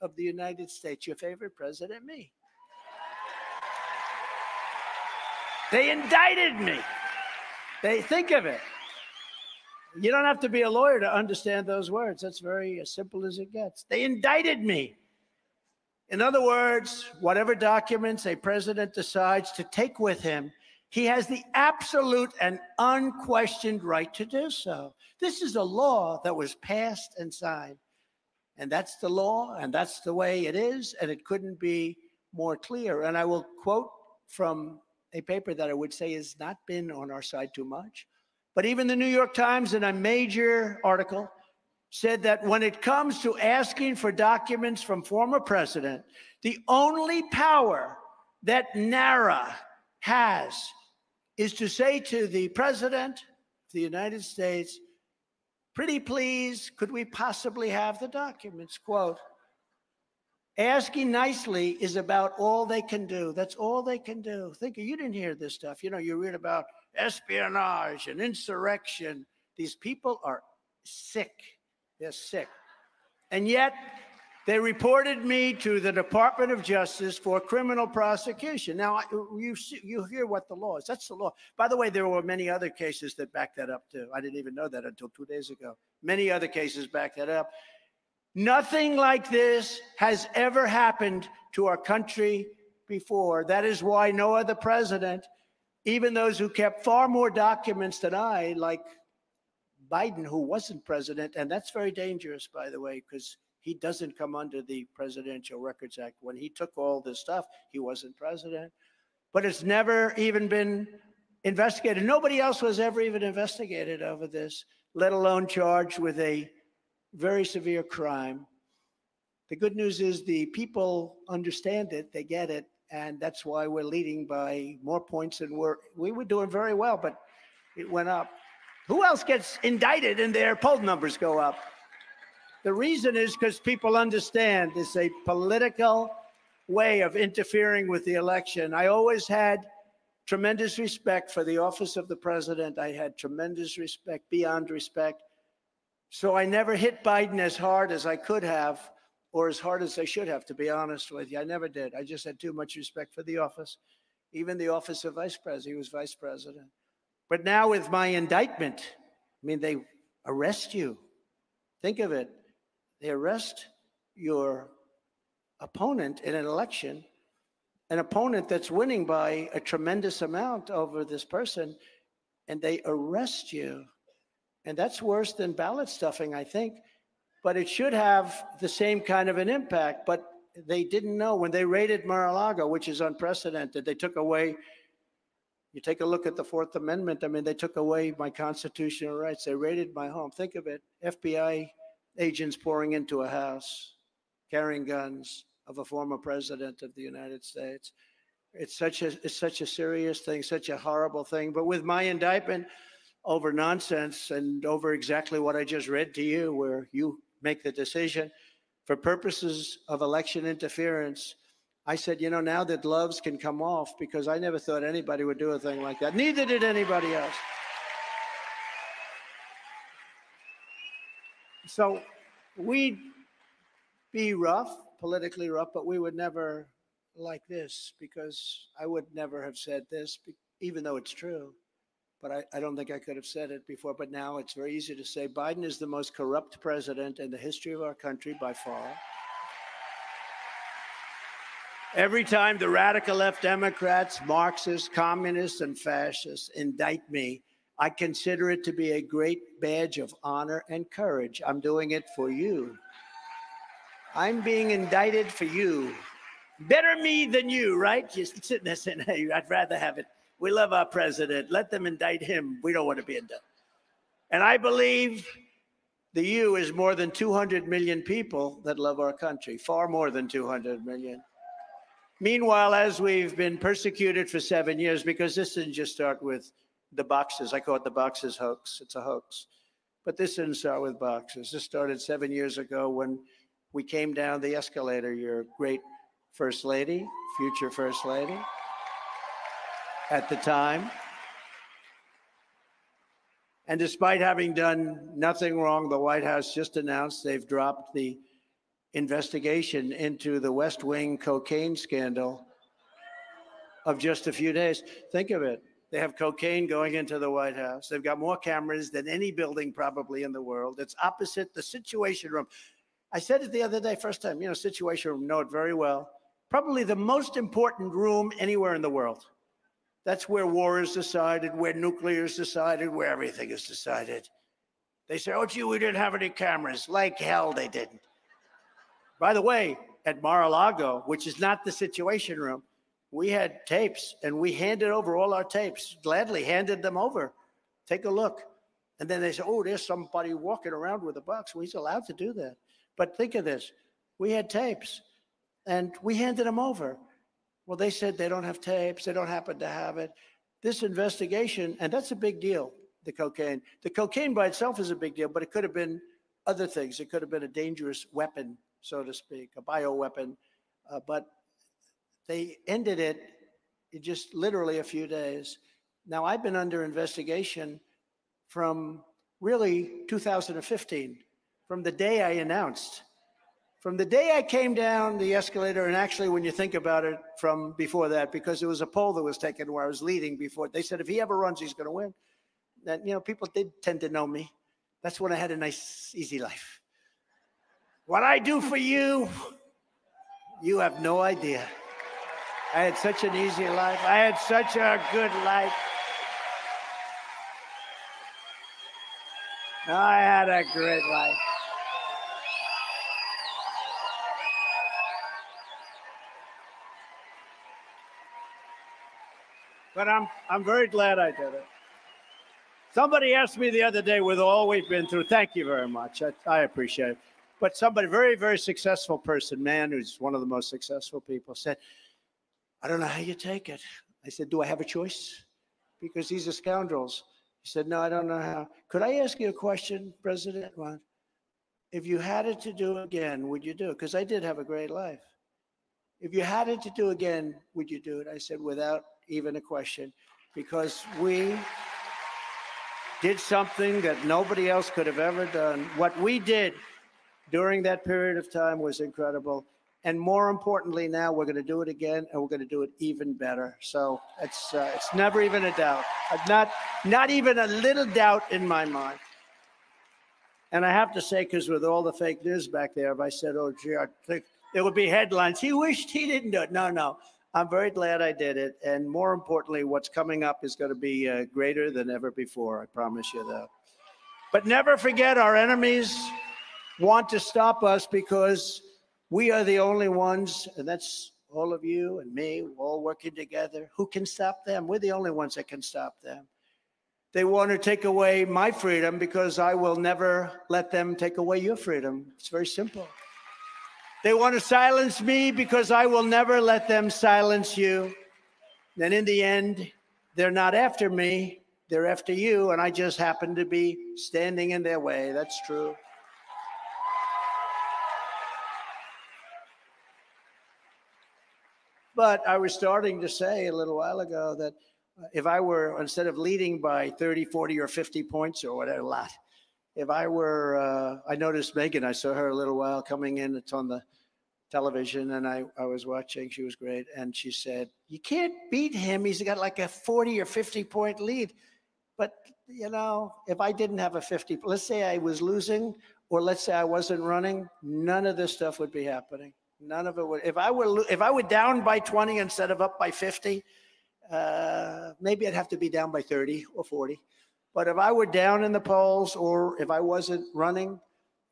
of the United States, your favorite president, me. They indicted me. They think of it. You don't have to be a lawyer to understand those words. That's very as simple as it gets. They indicted me. In other words, whatever documents a president decides to take with him, he has the absolute and unquestioned right to do so. This is a law that was passed and signed and that's the law, and that's the way it is, and it couldn't be more clear. And I will quote from a paper that I would say has not been on our side too much. But even the New York Times, in a major article, said that when it comes to asking for documents from former president, the only power that NARA has is to say to the president of the United States, Pretty please, could we possibly have the documents? Quote, asking nicely is about all they can do. That's all they can do. Think you didn't hear this stuff. You know, you read about espionage and insurrection. These people are sick. They're sick. And yet, they reported me to the Department of Justice for criminal prosecution. Now, you you hear what the law is. That's the law. By the way, there were many other cases that back that up too. I didn't even know that until two days ago. Many other cases back that up. Nothing like this has ever happened to our country before. That is why no other president, even those who kept far more documents than I, like Biden, who wasn't president, and that's very dangerous, by the way, because he doesn't come under the Presidential Records Act. When he took all this stuff, he wasn't president. But it's never even been investigated. Nobody else was ever even investigated over this. let alone charged with a very severe crime. The good news is the people understand it, they get it, and that's why we're leading by more points than we're we were doing very well, but it went up. Who else gets indicted and their poll numbers go up? The reason is because people understand it's a political way of interfering with the election. I always had tremendous respect for the office of the president. I had tremendous respect, beyond respect. So I never hit Biden as hard as I could have or as hard as I should have, to be honest with you. I never did. I just had too much respect for the office, even the office of vice president. He was vice president. But now with my indictment, I mean, they arrest you. Think of it. They arrest your opponent in an election, an opponent that's winning by a tremendous amount over this person, and they arrest you. And that's worse than ballot stuffing, I think. But it should have the same kind of an impact. But they didn't know when they raided Mar-a-Lago, which is unprecedented. They took away, you take a look at the Fourth Amendment. I mean, they took away my constitutional rights. They raided my home. Think of it FBI agents pouring into a house, carrying guns of a former president of the United States. It's such a it's such a serious thing, such a horrible thing. But with my indictment over nonsense and over exactly what I just read to you, where you make the decision for purposes of election interference, I said, you know, now that gloves can come off because I never thought anybody would do a thing like that. Neither did anybody else. So we'd be rough, politically rough, but we would never like this because I would never have said this, even though it's true. But I, I don't think I could have said it before. But now it's very easy to say Biden is the most corrupt president in the history of our country by far. Every time the radical left Democrats, Marxists, communists, and fascists indict me, I consider it to be a great badge of honor and courage. I'm doing it for you. I'm being indicted for you. Better me than you, right? Just sitting there saying, [laughs] hey, I'd rather have it. We love our president. Let them indict him. We don't want to be indicted. And I believe the U is more than 200 million people that love our country, far more than 200 million. Meanwhile, as we've been persecuted for seven years, because this didn't just start with the boxes. I call it the boxes hoax. It's a hoax. But this didn't start with boxes. This started seven years ago when we came down the escalator. Your great First Lady, future First Lady, at the time. And despite having done nothing wrong, the White House just announced they've dropped the investigation into the West Wing cocaine scandal of just a few days. Think of it. They have cocaine going into the White House. They've got more cameras than any building probably in the world. It's opposite the Situation Room. I said it the other day, first time, you know, Situation Room, know it very well. Probably the most important room anywhere in the world. That's where war is decided, where nuclear is decided, where everything is decided. They say, oh, gee, we didn't have any cameras. Like hell, they didn't. By the way, at Mar a Lago, which is not the Situation Room, we had tapes and we handed over all our tapes, gladly handed them over. Take a look. And then they say, oh, there's somebody walking around with a box. Well, he's allowed to do that. But think of this we had tapes and we handed them over. Well, they said they don't have tapes, they don't happen to have it. This investigation, and that's a big deal, the cocaine. The cocaine by itself is a big deal, but it could have been other things. It could have been a dangerous weapon, so to speak, a bioweapon. Uh, but they ended it in just literally a few days. Now, I've been under investigation from really 2015, from the day I announced. From the day I came down the escalator, and actually, when you think about it, from before that, because there was a poll that was taken where I was leading before. They said if he ever runs, he's going to win. That you know, people did tend to know me. That's when I had a nice, easy life. What I do for you, you have no idea. I had such an easy life. I had such a good life. I had a great life. But I'm I'm very glad I did it. Somebody asked me the other day, with all we've been through, thank you very much. I, I appreciate it. But somebody, very, very successful person, man who's one of the most successful people, said, I don't know how you take it. I said, Do I have a choice? Because these are scoundrels. He said, No, I don't know how. Could I ask you a question, President? If you had it to do again, would you do it? Because I did have a great life. If you had it to do again, would you do it? I said, without even a question, because we did something that nobody else could have ever done. What we did during that period of time was incredible. And more importantly, now we're going to do it again, and we're going to do it even better. So it's uh, it's never even a doubt, not not even a little doubt in my mind. And I have to say, because with all the fake news back there, if I said, "Oh, gee," I think there would be headlines. He wished he didn't do it. No, no. I'm very glad I did it. And more importantly, what's coming up is going to be uh, greater than ever before. I promise you that. But never forget, our enemies want to stop us because we are the only ones, and that's all of you and me, all working together. Who can stop them? We're the only ones that can stop them. They want to take away my freedom because I will never let them take away your freedom. It's very simple. They want to silence me because I will never let them silence you. Then in the end, they're not after me, they're after you, and I just happen to be standing in their way. That's true. But I was starting to say a little while ago that uh, if I were, instead of leading by 30, 40, or 50 points or whatever, a lot, if I were, uh, I noticed Megyn, I saw her a little while coming in, it's on the television, and I, I was watching, she was great. And she said, You can't beat him. He's got like a 40 or 50 point lead. But, you know, if I didn't have a 50, let's say I was losing, or let's say I wasn't running, none of this stuff would be happening. None of it would. If I were if I were down by 20 instead of up by 50, uh, maybe I'd have to be down by 30 or 40. But if I were down in the polls, or if I wasn't running,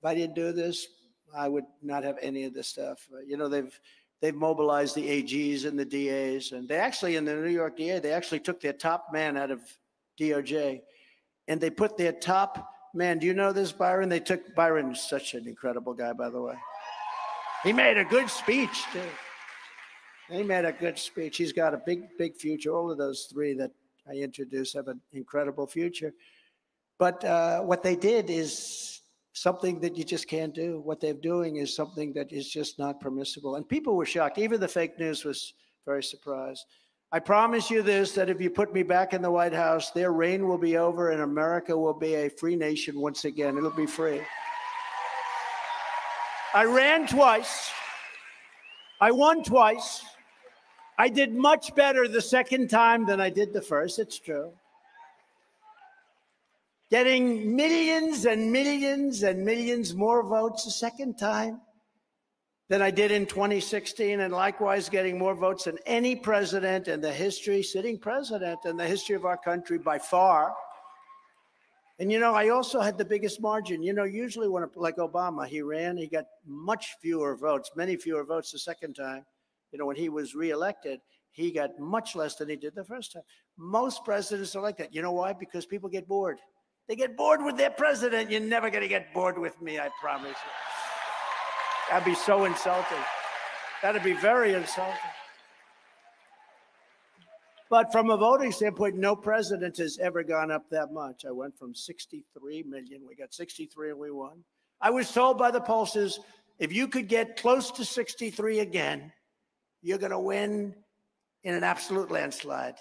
if I didn't do this, I would not have any of this stuff. Uh, You know, they've they've mobilized the AGs and the DAs, and they actually in the New York DA they actually took their top man out of DOJ, and they put their top man. Do you know this, Byron? They took Byron, such an incredible guy, by the way. He made a good speech too. He made a good speech. He's got a big, big future. All of those three that I introduced have an incredible future. But uh, what they did is something that you just can't do. What they're doing is something that is just not permissible. And people were shocked. Even the fake news was very surprised. I promise you this that if you put me back in the White House, their reign will be over and America will be a free nation once again. It'll be free. I ran twice. I won twice. I did much better the second time than I did the first. It's true. Getting millions and millions and millions more votes a second time than I did in 2016, and likewise getting more votes than any president in the history, sitting president in the history of our country by far. And you know, I also had the biggest margin. You know, usually when, like Obama, he ran, he got much fewer votes, many fewer votes the second time. You know, when he was reelected, he got much less than he did the first time. Most presidents are like that. You know why? Because people get bored. They get bored with their president. You're never going to get bored with me, I promise you. That'd be so insulting. That'd be very insulting. But from a voting standpoint, no president has ever gone up that much. I went from 63 million, we got 63 and we won. I was told by the pollsters if you could get close to 63 again, you're going to win in an absolute landslide.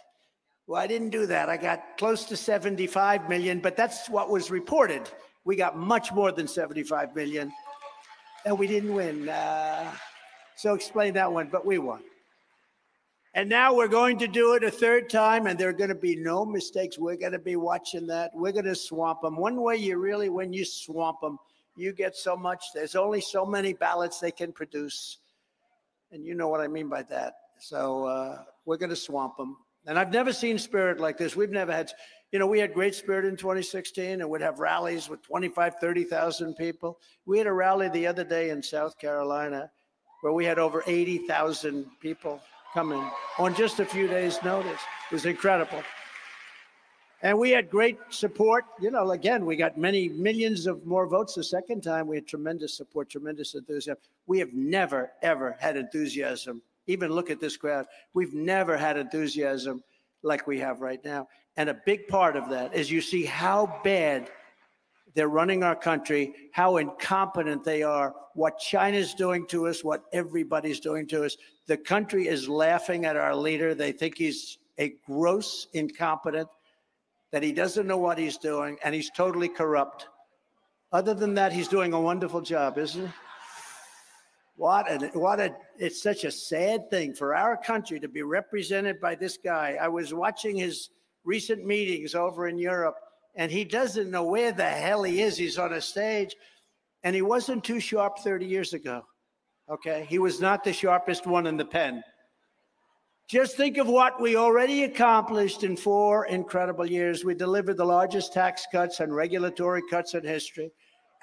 Well, I didn't do that. I got close to 75 million, but that's what was reported. We got much more than 75 million, and we didn't win. Uh, so explain that one, but we won. And now we're going to do it a third time, and there are going to be no mistakes. We're going to be watching that. We're going to swamp them. One way you really, when you swamp them, you get so much. There's only so many ballots they can produce. And you know what I mean by that. So uh, we're going to swamp them. And I've never seen spirit like this. We've never had, you know, we had great spirit in 2016 and we'd have rallies with 25, 30,000 people. We had a rally the other day in South Carolina where we had over 80,000 people coming on just a few days' notice. It was incredible. And we had great support. You know, again, we got many millions of more votes the second time. We had tremendous support, tremendous enthusiasm. We have never, ever had enthusiasm. Even look at this crowd. We've never had enthusiasm like we have right now. And a big part of that is you see how bad they're running our country, how incompetent they are, what China's doing to us, what everybody's doing to us. The country is laughing at our leader. They think he's a gross incompetent, that he doesn't know what he's doing, and he's totally corrupt. Other than that, he's doing a wonderful job, isn't he? What a, what a, it's such a sad thing for our country to be represented by this guy. I was watching his recent meetings over in Europe, and he doesn't know where the hell he is. He's on a stage, and he wasn't too sharp 30 years ago. Okay. He was not the sharpest one in the pen. Just think of what we already accomplished in four incredible years. We delivered the largest tax cuts and regulatory cuts in history.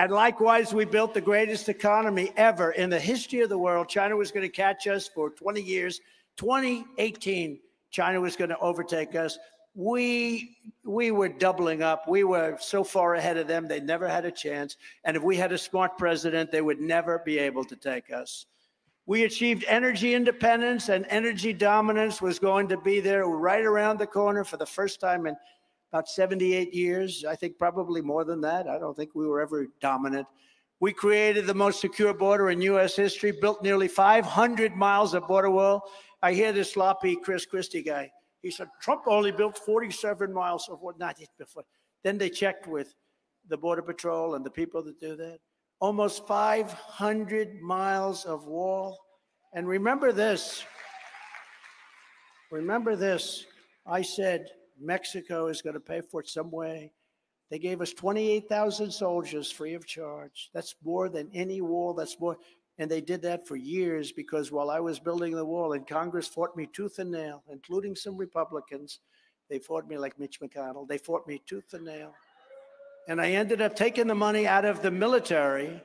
And likewise, we built the greatest economy ever in the history of the world. China was going to catch us for 20 years. 2018, China was going to overtake us. We we were doubling up. We were so far ahead of them, they never had a chance. And if we had a smart president, they would never be able to take us. We achieved energy independence and energy dominance was going to be there right around the corner for the first time in about 78 years. I think probably more than that. I don't think we were ever dominant. We created the most secure border in U.S. history, built nearly 500 miles of border wall. I hear this sloppy Chris Christie guy. He said Trump only built 47 miles of what not before. Then they checked with the Border Patrol and the people that do that. Almost 500 miles of wall. And remember this. Remember this. I said Mexico is going to pay for it some way. They gave us 28,000 soldiers free of charge. That's more than any wall. That's more. And they did that for years because while I was building the wall and Congress fought me tooth and nail, including some Republicans, they fought me like Mitch McConnell. They fought me tooth and nail. And I ended up taking the money out of the military.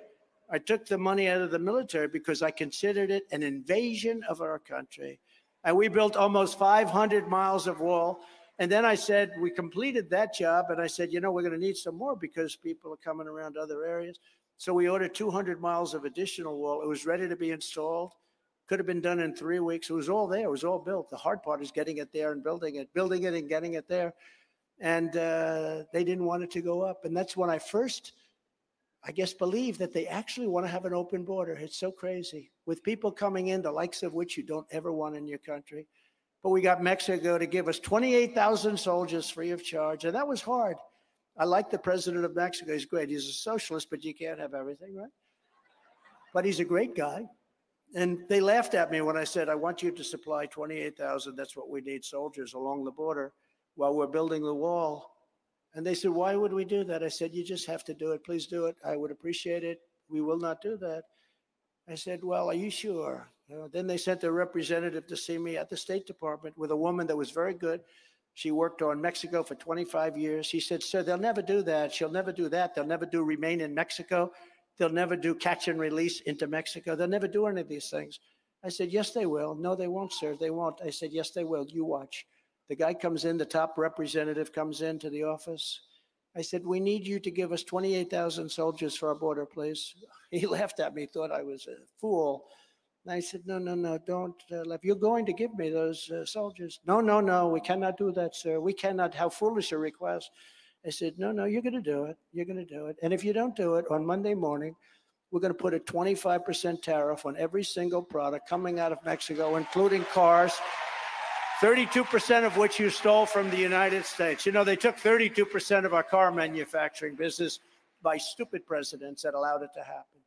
I took the money out of the military because I considered it an invasion of our country. And we built almost 500 miles of wall. And then I said, we completed that job. And I said, you know, we're going to need some more because people are coming around other areas. So we ordered 200 miles of additional wall. It was ready to be installed. Could have been done in three weeks. It was all there. It was all built. The hard part is getting it there and building it, building it and getting it there. And uh, they didn't want it to go up. And that's when I first, I guess, believed that they actually want to have an open border. It's so crazy with people coming in, the likes of which you don't ever want in your country. But we got Mexico to give us 28,000 soldiers free of charge. And that was hard. I like the president of Mexico. He's great. He's a socialist, but you can't have everything, right? But he's a great guy. And they laughed at me when I said, I want you to supply 28,000. That's what we need soldiers along the border while we're building the wall. And they said, Why would we do that? I said, You just have to do it. Please do it. I would appreciate it. We will not do that. I said, Well, are you sure? You know, then they sent a representative to see me at the State Department with a woman that was very good. She worked on Mexico for 25 years. She said, Sir, they'll never do that. She'll never do that. They'll never do remain in Mexico. They'll never do catch and release into Mexico. They'll never do any of these things. I said, Yes, they will. No, they won't, sir. They won't. I said, Yes, they will. You watch. The guy comes in, the top representative comes into the office. I said, We need you to give us 28,000 soldiers for our border, please. [laughs] He laughed at me, thought I was a fool. And I said, no, no, no, don't. Uh, you're going to give me those uh, soldiers, no, no, no, we cannot do that, sir. We cannot. How foolish a request. I said, no, no, you're going to do it. You're going to do it. And if you don't do it on Monday morning, we're going to put a 25% tariff on every single product coming out of Mexico, including cars, 32% of which you stole from the United States. You know, they took 32% of our car manufacturing business by stupid presidents that allowed it to happen.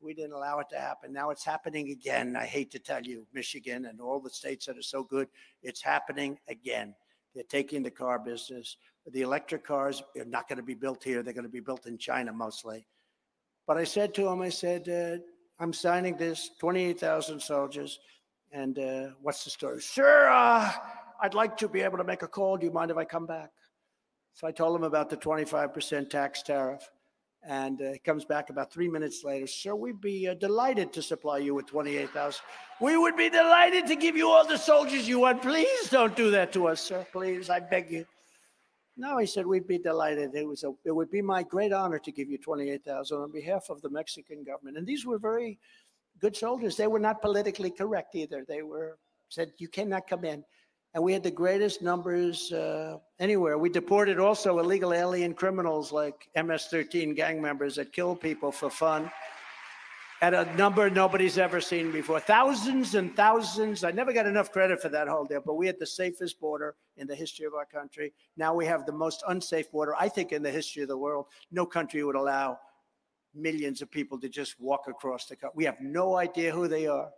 We didn't allow it to happen. Now it's happening again. I hate to tell you, Michigan and all the states that are so good, it's happening again. They're taking the car business. The electric cars are not going to be built here. They're going to be built in China mostly. But I said to him, I said, uh, I'm signing this 28,000 soldiers. And uh, what's the story? Sir, uh, I'd like to be able to make a call. Do you mind if I come back? So I told him about the 25% tax tariff. And uh, he comes back about three minutes later. Sir, we'd be uh, delighted to supply you with 28,000. We would be delighted to give you all the soldiers you want. Please don't do that to us, sir. Please, I beg you. No, he said, we'd be delighted. It was a, it would be my great honor to give you 28,000 on behalf of the Mexican government. And these were very good soldiers. They were not politically correct either. They were said, you cannot come in. And we had the greatest numbers uh, anywhere. We deported also illegal alien criminals like MS-13 gang members that kill people for fun at a number nobody's ever seen before. Thousands and thousands. I never got enough credit for that whole deal, but we had the safest border in the history of our country. Now we have the most unsafe border, I think, in the history of the world. No country would allow millions of people to just walk across the country. We have no idea who they are.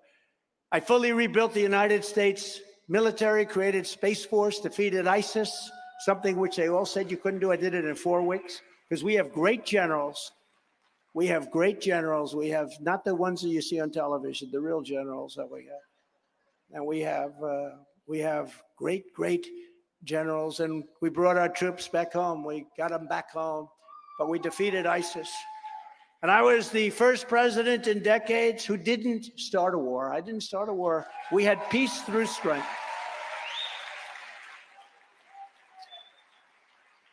I fully rebuilt the United States military, created Space Force, defeated ISIS, something which they all said you couldn't do. I did it in four weeks because we have great generals we have great generals. We have not the ones that you see on television, the real generals that we have. And we have uh, we have great, great generals. And we brought our troops back home. We got them back home, but we defeated ISIS. And I was the first president in decades who didn't start a war. I didn't start a war. We had peace through strength.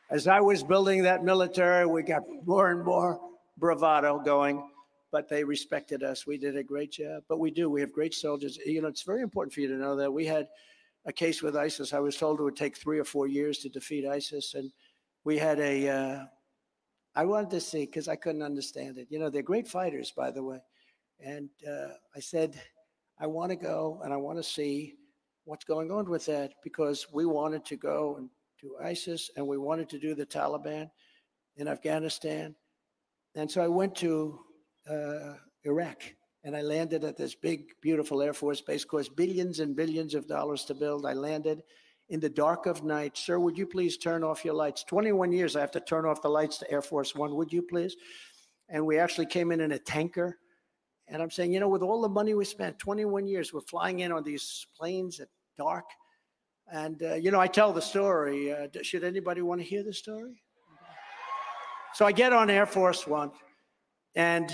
As I was building that military, we got more and more bravado going, but they respected us. We did a great job. But we do. We have great soldiers. You know, it's very important for you to know that we had a case with ISIS. I was told it would take three or four years to defeat ISIS, and we had a. Uh, I wanted to see because I couldn't understand it. You know, they're great fighters, by the way. And uh, I said, I want to go and I want to see what's going on with that because we wanted to go and do ISIS and we wanted to do the Taliban in Afghanistan. And so I went to uh, Iraq and I landed at this big, beautiful Air Force base, cost billions and billions of dollars to build. I landed in the dark of night. Sir, would you please turn off your lights? 21 years I have to turn off the lights to Air Force One, would you please? And we actually came in in a tanker. And I'm saying, you know, with all the money we spent, 21 years, we're flying in on these planes at dark. And, uh, you know, I tell the story. Uh, should anybody want to hear the story? So I get on Air Force One, and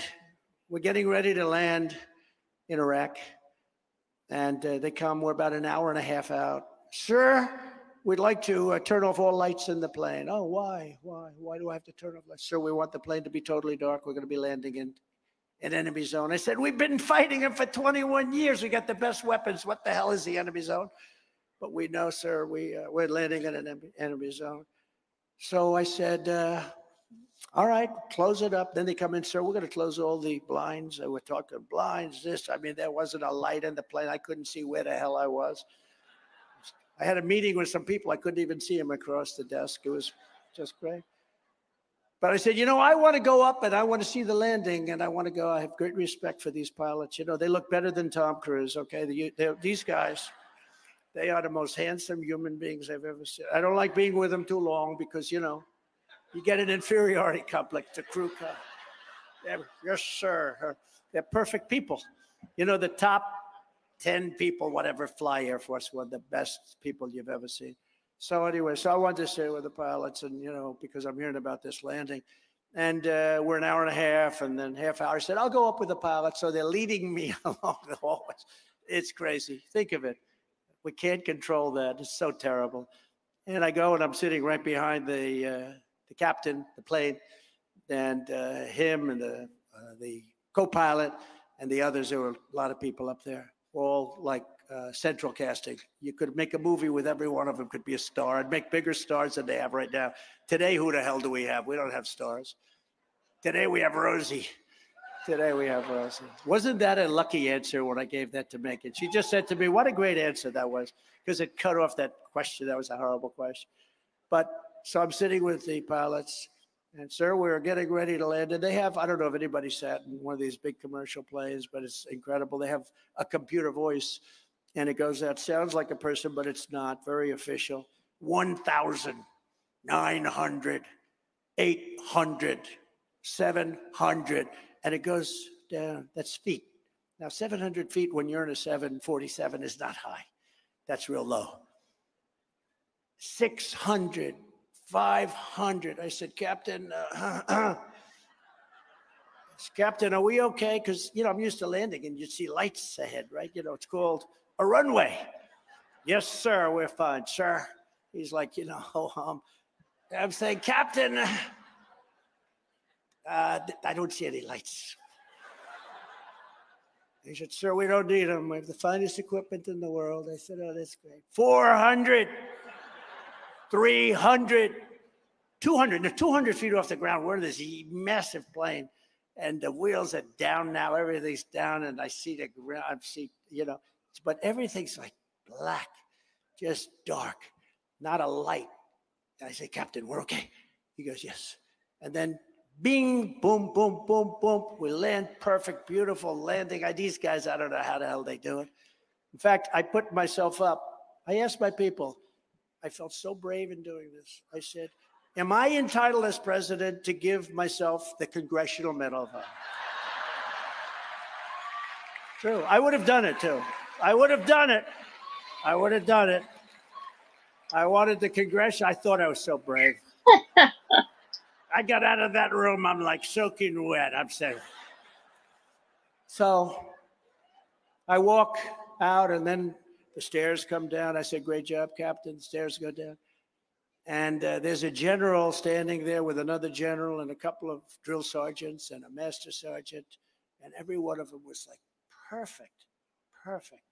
we're getting ready to land in Iraq. And uh, they come, we're about an hour and a half out. Sir, we'd like to uh, turn off all lights in the plane. Oh, why? Why? Why do I have to turn off lights? Sir, we want the plane to be totally dark. We're going to be landing in an enemy zone. I said, We've been fighting them for 21 years. We got the best weapons. What the hell is the enemy zone? But we know, sir, we, uh, we're landing in an enemy zone. So I said, uh, all right, close it up. Then they come in, sir, we're going to close all the blinds. We're talking blinds, this. I mean, there wasn't a light in the plane. I couldn't see where the hell I was. I had a meeting with some people. I couldn't even see them across the desk. It was just great. But I said, you know, I want to go up and I want to see the landing and I want to go. I have great respect for these pilots. You know, they look better than Tom Cruise. Okay, the, these guys, they are the most handsome human beings I've ever seen. I don't like being with them too long because, you know, you get an inferiority complex to crew car. Yes, sir. They're perfect people. You know, the top 10 people, whatever, fly Air Force One, the best people you've ever seen. So anyway, so I wanted to stay with the pilots and, you know, because I'm hearing about this landing. And uh, we're an hour and a half and then half hour. I said, I'll go up with the pilots. So they're leading me [laughs] along the hallways. It's crazy. Think of it. We can't control that. It's so terrible. And I go and I'm sitting right behind the uh, the captain, the plane, and uh, him and the uh, the co-pilot and the others. There were a lot of people up there, all like uh, central casting. You could make a movie with every one of them. Could be a star. I'd make bigger stars than they have right now. Today, who the hell do we have? We don't have stars. Today we have Rosie. Today we have Rosie. Wasn't that a lucky answer when I gave that to Megyn? She just said to me, "What a great answer that was," because it cut off that question. That was a horrible question. But so I'm sitting with the pilots, and sir, we're getting ready to land. And they have, I don't know if anybody sat in one of these big commercial planes, but it's incredible. They have a computer voice, and it goes that sounds like a person, but it's not. Very official. 1,900, 800, 700, and it goes down. That's feet. Now, 700 feet when you're in a 747 is not high. That's real low. 600, 500. I said, Captain, uh, [clears throat] Captain, are we okay? Because, you know, I'm used to landing and you see lights ahead, right? You know, it's called a runway. Yes, sir, we're fine, sir. He's like, you know, [laughs] um, I'm saying, Captain, uh, I don't see any lights. He said, Sir, we don't need them. We have the finest equipment in the world. I said, Oh, that's great. 400, 300, 200, they're 200 feet off the ground. We're in this massive plane, and the wheels are down now. Everything's down, and I see the ground. I see, you know, but everything's like black, just dark, not a light. And I say, Captain, we're okay. He goes, Yes. And then bing, boom, boom, boom, boom. We land perfect, beautiful landing. I, these guys, I don't know how the hell they do it. In fact, I put myself up. I asked my people, I felt so brave in doing this. I said, Am I entitled as president to give myself the Congressional Medal of Honor? True. I would have done it too. I would have done it. I would have done it. I wanted the congressional. I thought I was so brave. [laughs] I got out of that room. I'm like soaking wet. I'm saying. So I walk out, and then the stairs come down. I said, "Great job, Captain." The stairs go down, and uh, there's a general standing there with another general and a couple of drill sergeants and a master sergeant, and every one of them was like perfect, perfect.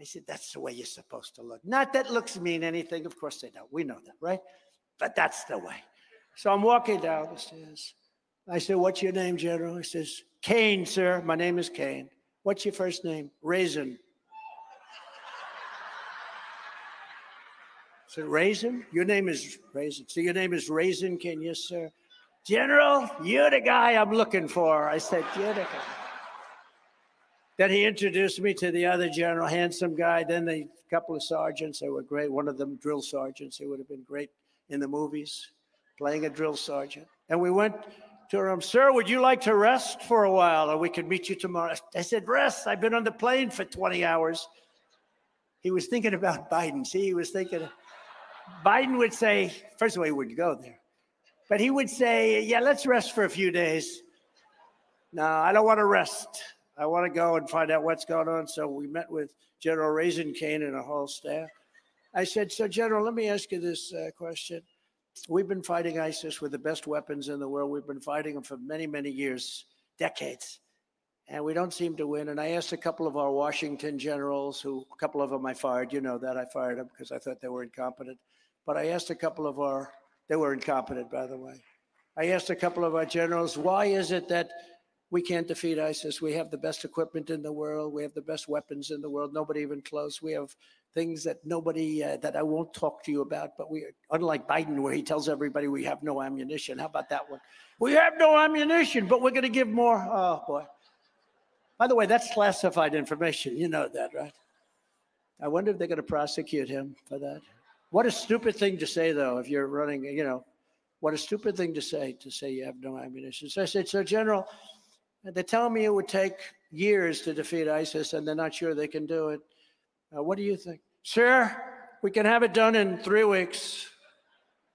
I said, "That's the way you're supposed to look." Not that looks mean anything. Of course they don't. We know that, right? But that's the way. So I'm walking down the stairs. I said, What's your name, General? He says, Caine, sir. My name is Caine. What's your first name? Raisin. Said, Raisin? Your name is Raisin. So your name is Raisin Caine? Yes, sir. General, you're the guy I'm looking for. I said, You're the guy. Then he introduced me to the other general, handsome guy. Then a couple of sergeants. They were great. One of them, drill sergeants. They would have been great in the movies playing a drill sergeant. And we went to him, Sir, would you like to rest for a while or we could meet you tomorrow? I said, Rest. I've been on the plane for 20 hours. He was thinking about Biden. See, he was thinking, Biden would say, first of all, he wouldn't go there, but he would say, Yeah, let's rest for a few days. No, I don't want to rest. I want to go and find out what's going on. So we met with General Raisin Caine and a whole staff. I said, So, General, let me ask you this uh, question. We've been fighting ISIS with the best weapons in the world. We've been fighting them for many, many years, decades, and we don't seem to win. And I asked a couple of our Washington generals, who a couple of them I fired. You know that I fired them because I thought they were incompetent. But I asked a couple of our, they were incompetent, by the way. I asked a couple of our generals, why is it that we can't defeat ISIS? We have the best equipment in the world. We have the best weapons in the world. Nobody even close. We have things that nobody uh, that I won't talk to you about. But we, unlike Biden, where he tells everybody we have no ammunition. How about that one? We have no ammunition, but we're going to give more. Oh boy! By the way, that's classified information. You know that, right? I wonder if they're going to prosecute him for that. What a stupid thing to say, though. If you're running, you know, what a stupid thing to say to say you have no ammunition. So I said, so General, they're telling me it would take years to defeat ISIS, and they're not sure they can do it. Uh, what do you think? Sir, we can have it done in three weeks.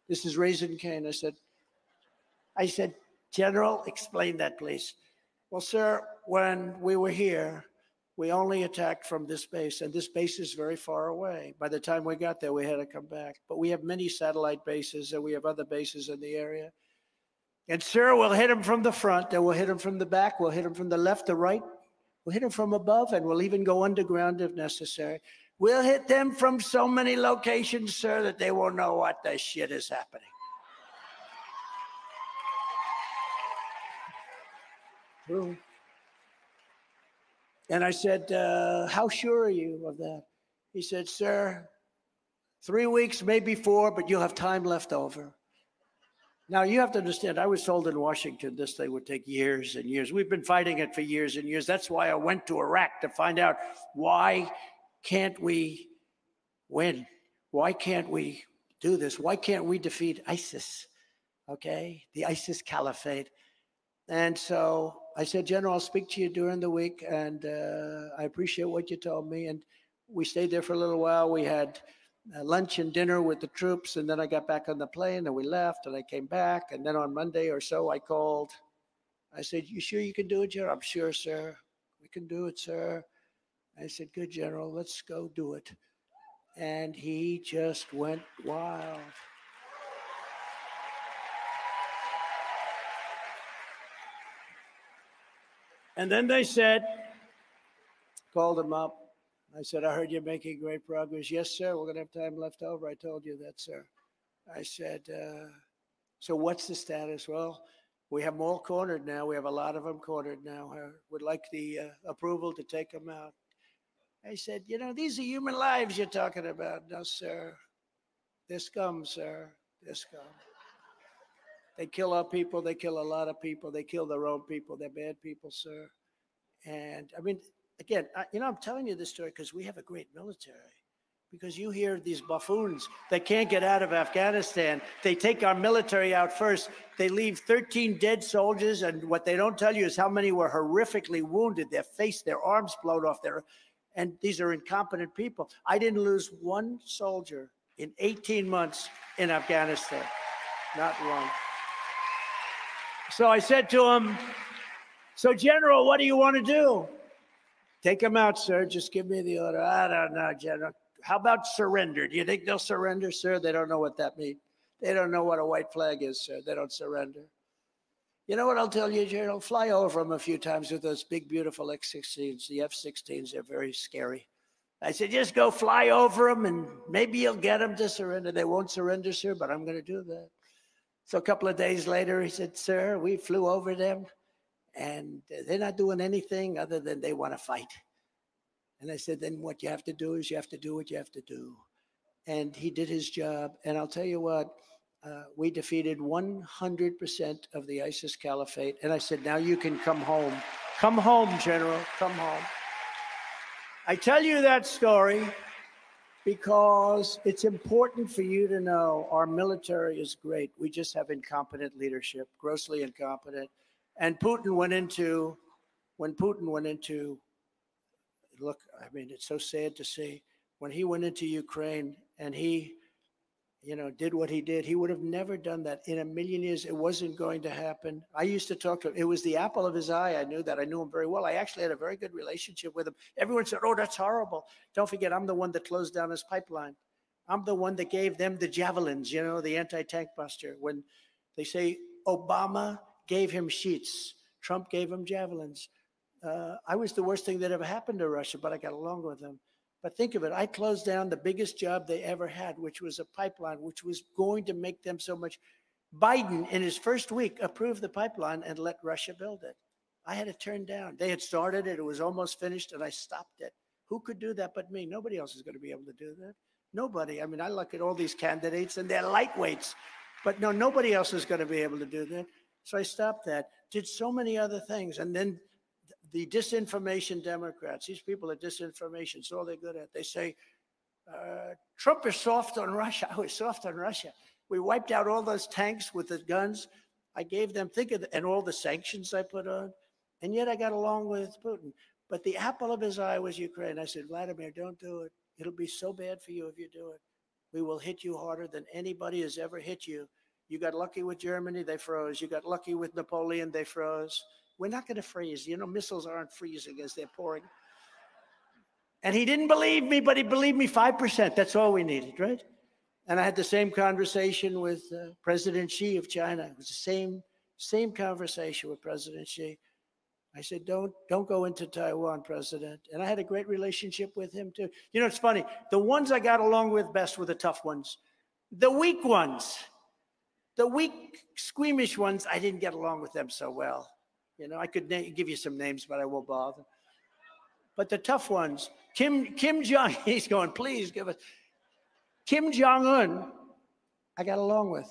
This is Raisin Caine. I said, I said, General, explain that, please. Well, sir, when we were here, we only attacked from this base, and this base is very far away. By the time we got there, we had to come back. But we have many satellite bases, and we have other bases in the area. And, sir, we'll hit them from the front, and we'll hit them from the back, we'll hit them from the left, the right, We'll hit them from above and we'll even go underground if necessary. We'll hit them from so many locations, sir, that they won't know what the shit is happening. True. And I said, uh, How sure are you of that? He said, Sir, three weeks, maybe four, but you'll have time left over. Now, you have to understand, I was told in Washington this thing would take years and years. We've been fighting it for years and years. That's why I went to Iraq to find out why can't we win? Why can't we do this? Why can't we defeat ISIS? Okay, the ISIS caliphate. And so I said, General, I'll speak to you during the week, and uh, I appreciate what you told me. And we stayed there for a little while. We had uh, lunch and dinner with the troops, and then I got back on the plane and we left, and I came back, and then on Monday or so I called. I said, "You sure you can do it, General?" "I'm sure, sir. We can do it, sir." I said, "Good, General. Let's go do it." And he just went wild. And then they said, called him up. I said, I heard you're making great progress. Yes, sir. We're going to have time left over. I told you that, sir. I said, uh, so what's the status? Well, we have them all cornered now. We have a lot of them cornered now. I would like the uh, approval to take them out. I said, you know, these are human lives you're talking about. No, sir. They're scum, sir. They're scum. They kill our people. They kill a lot of people. They kill their own people. They're bad people, sir. And I mean, again, I, you know, I'm telling you this story because we have a great military. Because you hear these buffoons that can't get out of Afghanistan. They take our military out first. They leave 13 dead soldiers, and what they don't tell you is how many were horrifically wounded. Their face, their arms blown off. Their, and these are incompetent people. I didn't lose one soldier in 18 months in Afghanistan, not one. So I said to him, So, General, what do you want to do? Take them out, sir. Just give me the order. I don't know, General. How about surrender? Do you think they'll surrender, sir? They don't know what that means. They don't know what a white flag is, sir. They don't surrender. You know what I'll tell you, General? Fly over them a few times with those big, beautiful X 16s. The F 16s, they're very scary. I said, just go fly over them and maybe you'll get them to surrender. They won't surrender, sir, but I'm going to do that. So a couple of days later, he said, Sir, we flew over them and they're not doing anything other than they want to fight. And I said, Then what you have to do is you have to do what you have to do. And he did his job. And I'll tell you what, uh, we defeated 100% of the ISIS caliphate. And I said, Now you can come home. Come home, General. Come home. I tell you that story because it's important for you to know our military is great. We just have incompetent leadership, grossly incompetent. And Putin went into, when Putin went into, look, I mean, it's so sad to see, when he went into Ukraine and he you know, did what he did, he would have never done that in a million years. It wasn't going to happen. I used to talk to him. It was the apple of his eye. I knew that. I knew him very well. I actually had a very good relationship with him. Everyone said, Oh, that's horrible. Don't forget, I'm the one that closed down his pipeline. I'm the one that gave them the javelins, you know, the anti tank buster. When they say Obama gave him sheets, Trump gave him javelins. Uh, I was the worst thing that ever happened to Russia, but I got along with them. But think of it, I closed down the biggest job they ever had, which was a pipeline, which was going to make them so much. Biden, in his first week, approved the pipeline and let Russia build it. I had it turned down. They had started it, it was almost finished, and I stopped it. Who could do that but me? Nobody else is going to be able to do that. Nobody. I mean, I look at all these candidates and they're lightweights, but no, nobody else is going to be able to do that. So I stopped that, did so many other things. And then the disinformation Democrats, these people are disinformation. It's all they're good at. They say, uh, Trump is soft on Russia. [laughs] I was soft on Russia. We wiped out all those tanks with the guns. I gave them, think of it, and all the sanctions I put on. And yet I got along with Putin. But the apple of his eye was Ukraine. I said, Vladimir, don't do it. It'll be so bad for you if you do it. We will hit you harder than anybody has ever hit you. You got lucky with Germany, they froze. You got lucky with Napoleon, they froze. We're not going to freeze. You know, missiles aren't freezing as they're pouring. And he didn't believe me, but he believed me 5%. That's all we needed, right? And I had the same conversation with uh, President Xi of China. It was the same, same conversation with President Xi. I said, don't, don't go into Taiwan, President. And I had a great relationship with him too. You know, it's funny. The ones I got along with best were the tough ones. The weak ones, the weak, squeamish ones, I didn't get along with them so well. You know, I could na- give you some names, but I won't bother. But the tough ones, Kim Kim Jong, [laughs] he's going, please give us. Kim Jong Un, I got along with.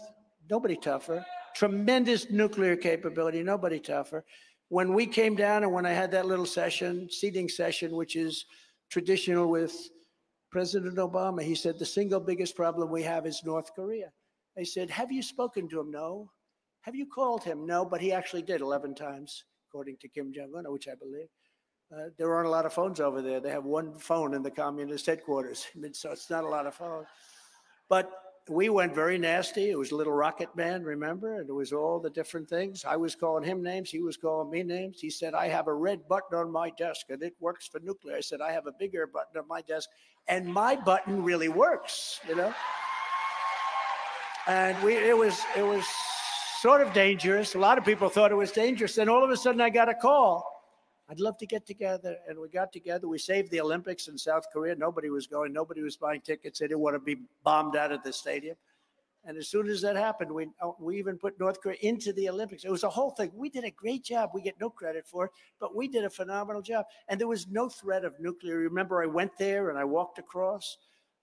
Nobody tougher. Tremendous nuclear capability. Nobody tougher. When we came down and when I had that little session, seating session, which is traditional with President Obama, he said the single biggest problem we have is North Korea. I said, Have you spoken to him? No. Have you called him? No, but he actually did 11 times, according to Kim Jong un, which I believe. Uh, there aren't a lot of phones over there. They have one phone in the communist headquarters. [laughs] So it's not a lot of phones. But we went very nasty. It was Little Rocket Man, remember? And it was all the different things. I was calling him names. He was calling me names. He said, I have a red button on my desk and it works for nuclear. I said, I have a bigger button on my desk and my button really works, you know? And we, it was, it was sort of dangerous. A lot of people thought it was dangerous. Then all of a sudden, I got a call I'd love to get together. And we got together. We saved the Olympics in South Korea. Nobody was going, nobody was buying tickets. They didn't want to be bombed out of the stadium. And as soon as that happened, we, uh, we even put North Korea into the Olympics. It was a whole thing. We did a great job. We get no credit for it, but we did a phenomenal job. And there was no threat of nuclear. Remember, I went there and I walked across.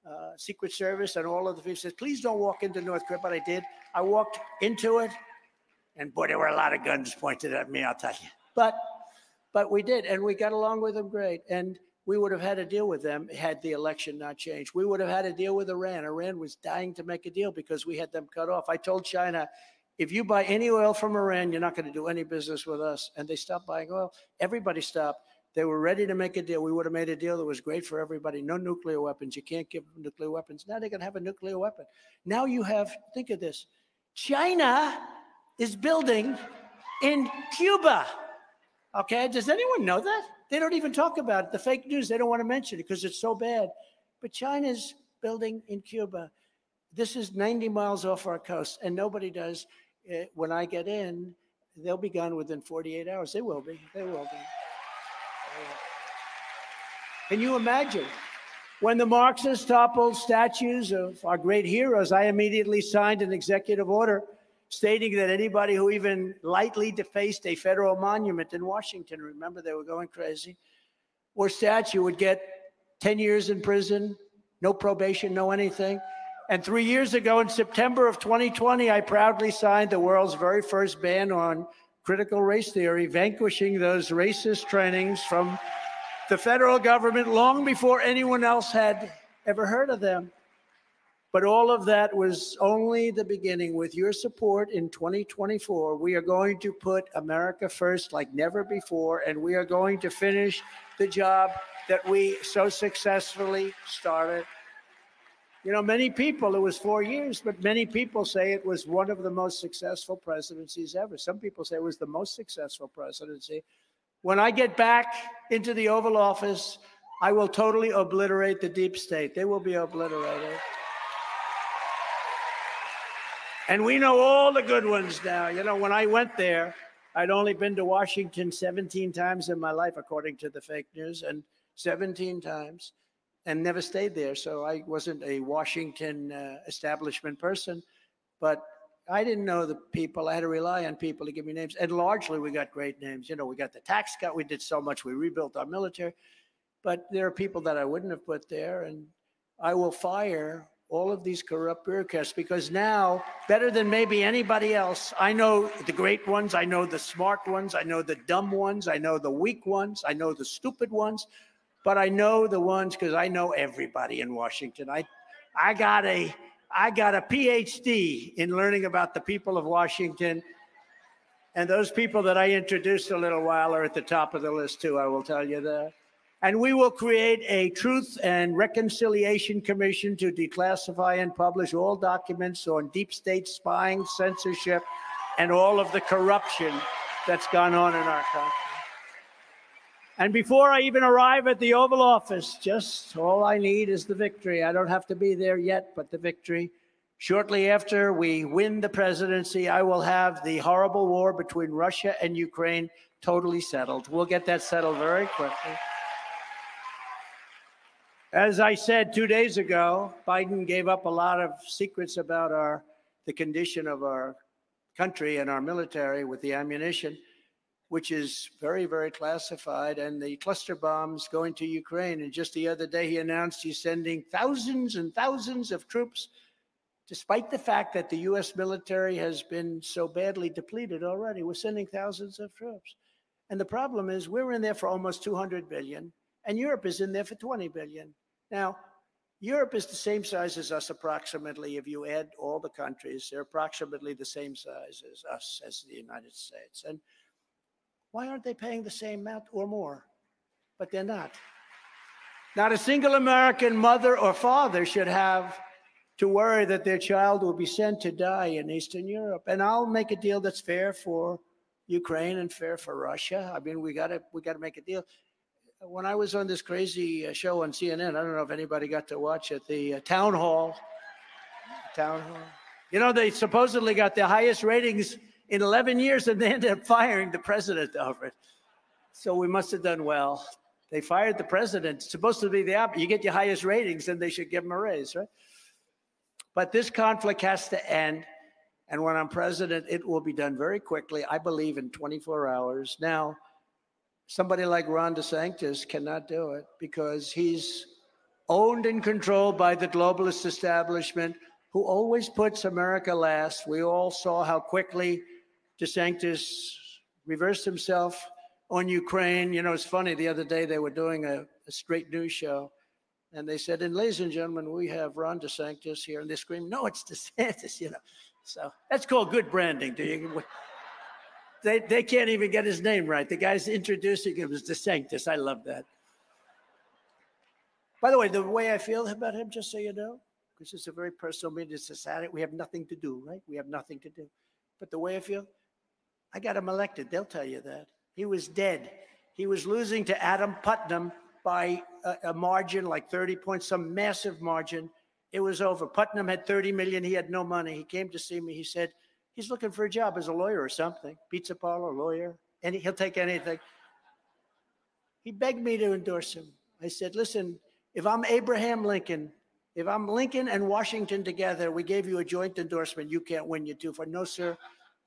Uh, Secret Service and all of the people said, please don't walk into North Korea. But I did. I walked into it, and boy, there were a lot of guns pointed at me, I'll tell you. But but we did, and we got along with them great. And we would have had to deal with them had the election not changed. We would have had to deal with Iran. Iran was dying to make a deal because we had them cut off. I told China, if you buy any oil from Iran, you're not going to do any business with us. And they stopped buying oil. Everybody stopped. They were ready to make a deal. We would have made a deal that was great for everybody. No nuclear weapons. You can't give them nuclear weapons. Now they're going to have a nuclear weapon. Now you have, think of this China is building in Cuba. Okay, does anyone know that? They don't even talk about it. The fake news, they don't want to mention it because it's so bad. But China's building in Cuba. This is 90 miles off our coast, and nobody does. When I get in, they'll be gone within 48 hours. They will be. They will be. Can you imagine? When the Marxists toppled statues of our great heroes, I immediately signed an executive order stating that anybody who even lightly defaced a federal monument in Washington, remember they were going crazy, or statue would get 10 years in prison, no probation, no anything. And three years ago, in September of 2020, I proudly signed the world's very first ban on critical race theory, vanquishing those racist trainings from the federal government long before anyone else had ever heard of them. But all of that was only the beginning. With your support in 2024, we are going to put America first like never before, and we are going to finish the job that we so successfully started. You know, many people, it was four years, but many people say it was one of the most successful presidencies ever. Some people say it was the most successful presidency. When I get back into the Oval Office, I will totally obliterate the deep state. They will be obliterated. And we know all the good ones now. You know, when I went there, I'd only been to Washington 17 times in my life, according to the fake news, and 17 times, and never stayed there. So I wasn't a Washington uh, establishment person, but I didn't know the people. I had to rely on people to give me names. And largely, we got great names. You know, we got the tax cut. We did so much. We rebuilt our military. But there are people that I wouldn't have put there. And I will fire all of these corrupt bureaucrats because now, better than maybe anybody else, I know the great ones, I know the smart ones, I know the dumb ones, I know the weak ones, I know the stupid ones, but I know the ones because I know everybody in Washington. I, I got a, I got a PhD in learning about the people of Washington. And those people that I introduced a little while are at the top of the list too, I will tell you that and we will create a Truth and Reconciliation Commission to declassify and publish all documents on deep state spying, censorship, and all of the corruption that's gone on in our country. And before I even arrive at the Oval Office, just all I need is the victory. I don't have to be there yet, but the victory. Shortly after we win the presidency, I will have the horrible war between Russia and Ukraine totally settled. We'll get that settled very quickly. As I said two days ago, Biden gave up a lot of secrets about our the condition of our country and our military with the ammunition, which is very, very classified, and the cluster bombs going to Ukraine. And just the other day, he announced he's sending thousands and thousands of troops, despite the fact that the U.S. military has been so badly depleted already. We're sending thousands of troops. And the problem is, we're in there for almost 200 billion, and Europe is in there for 20 billion. Now, Europe is the same size as us approximately. If you add all the countries, they're approximately the same size as us, as the United States. And why aren't they paying the same amount or more? But they're not. Not a single American mother or father should have to worry that their child will be sent to die in Eastern Europe. And I'll make a deal that's fair for Ukraine and fair for Russia. I mean, we got to we got to make a deal when I was on this crazy uh, show on CNN, I don't know if anybody got to watch it, the uh, town hall. Town hall. You know, they supposedly got the highest ratings in 11 years and they ended up firing the president over it. So we must have done well. They fired the president. It's supposed to be the opposite. You get your highest ratings, then they should give him a raise, right? But this conflict has to end. And when I'm president, it will be done very quickly. I believe in 24 hours. Now, somebody like Ron DeSantis cannot do it because he's owned and controlled by the globalist establishment who always puts America last. We all saw how quickly DeSanctimonious reversed himself on Ukraine. You know, it's funny. The other day they were doing a, a straight news show, and they said, "And ladies and gentlemen, we have Ron DeSantis here," and they screamed, "No, it's [laughs] DeSanctimonious!" You know, so that's called good branding. Do you? [laughs] They, they can't even get his name right. The guy's introducing him as DeSantis. I love that. By the way, the way I feel about him, just so you know, because it's a very personal meeting, it's society. We have nothing to do, right? We have nothing to do. But the way I feel, I got him elected. They'll tell you that. He was dead. He was losing to Adam Putnam by a, a margin like 30 points, some massive margin. It was over. Putnam had 30 million. He had no money. He came to see me. He said, he's looking for a job as a lawyer or something, pizza parlor, lawyer, and he'll take anything. He begged me to endorse him. I said, listen, if I'm Abraham Lincoln, if I'm Lincoln and Washington together, we gave you a joint endorsement, you can't win, you two for no, sir.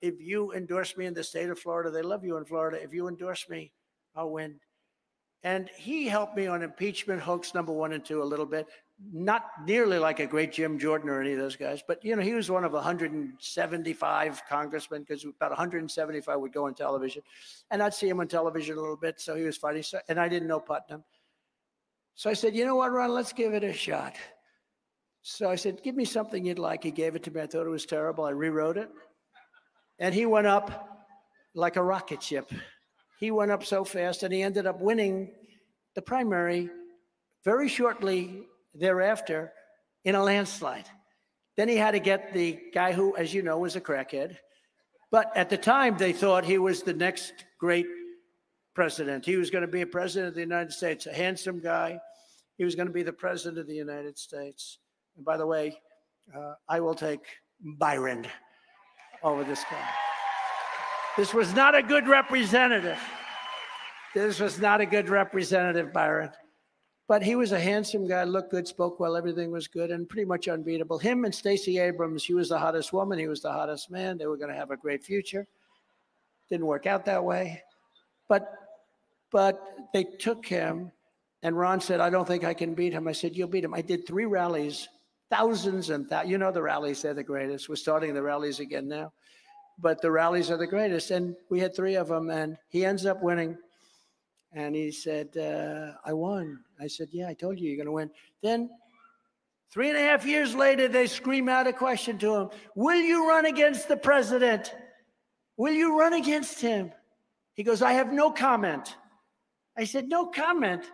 If you endorse me in the state of Florida, they love you in Florida. If you endorse me, I'll win. And he helped me on impeachment hoax number one and two a little bit. Not nearly like a great Jim Jordan or any of those guys, but you know, he was one of 175 congressmen because about 175 would go on television. And I'd see him on television a little bit. So he was fighting. So, and I didn't know Putnam. So I said, you know what, Ron, let's give it a shot. So I said, give me something you'd like. He gave it to me. I thought it was terrible. I rewrote it. And he went up like a rocket ship. He went up so fast and he ended up winning the primary very shortly thereafter in a landslide. Then he had to get the guy who, as you know, was a crackhead. But at the time, they thought he was the next great president. He was going to be a president of the United States, a handsome guy. He was going to be the president of the United States. And by the way, uh, I will take Byron over this guy. This was not a good representative. This was not a good representative, Byron. But he was a handsome guy, looked good, spoke well, everything was good, and pretty much unbeatable. Him and Stacey Abrams, she was the hottest woman, he was the hottest man. They were going to have a great future. Didn't work out that way. But but they took him, and Ron said, I don't think I can beat him. I said, You'll beat him. I did three rallies thousands and thousands. You know the rallies, they're the greatest. We're starting the rallies again now. But the rallies are the greatest. And we had three of them, and he ends up winning. And he said, uh, I won. I said, Yeah, I told you you're going to win. Then three and a half years later, they scream out a question to him Will you run against the president? Will you run against him? He goes, I have no comment. I said, No comment?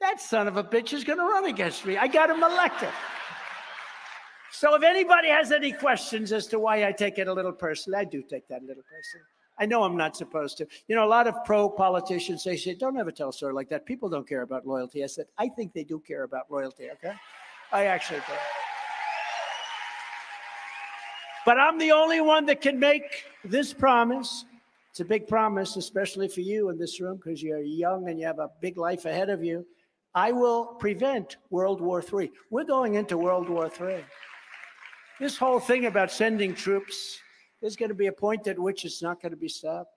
That son of a bitch is going to run against me. I got him elected. So if anybody has any questions as to why I take it a little personally, I do take that a little personally. I know I'm not supposed to. You know, a lot of pro politicians they say, "Don't ever tell a story like that." People don't care about loyalty. I said, I think they do care about loyalty. Okay, I actually do. But I'm the only one that can make this promise. It's a big promise, especially for you in this room, because you're young and you have a big life ahead of you. I will prevent World War III. We're going into World War III. This whole thing about sending troops, there's going to be a point at which it's not going to be stopped.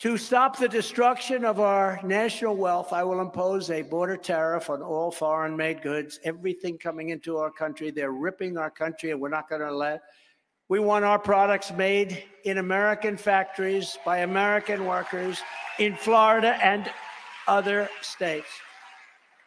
To stop the destruction of our national wealth, I will impose a border tariff on all foreign made goods, everything coming into our country. They're ripping our country, and we're not going to let. We want our products made in American factories by American workers in Florida and other states.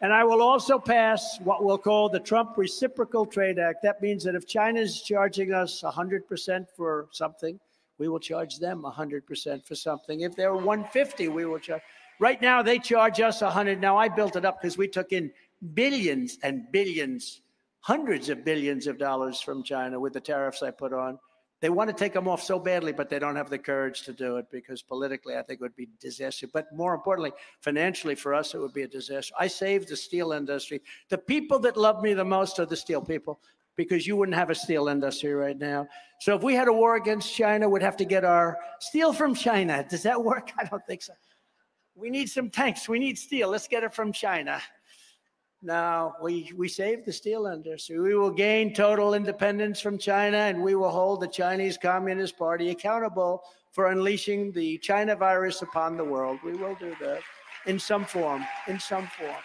And I will also pass what we'll call the Trump Reciprocal Trade Act. That means that if China is charging us 100% for something, we will charge them 100% for something. If they're 150, we will charge. Right now, they charge us 100. Now, I built it up because we took in billions and billions, hundreds of billions of dollars from China with the tariffs I put on. They want to take them off so badly, but they don't have the courage to do it because politically, I think it would be disaster. But more importantly, financially for us, it would be a disaster. I saved the steel industry. The people that love me the most are the steel people because you wouldn't have a steel industry right now. So if we had a war against China, we'd have to get our steel from China. Does that work? [laughs] I don't think so. we need some tanks. We need steel. Let's get it from China. No, we, we saved the steel industry. We will gain total independence from China and we will hold the Chinese Communist Party accountable for unleashing the China virus upon the world. We will do that in some form, in some form.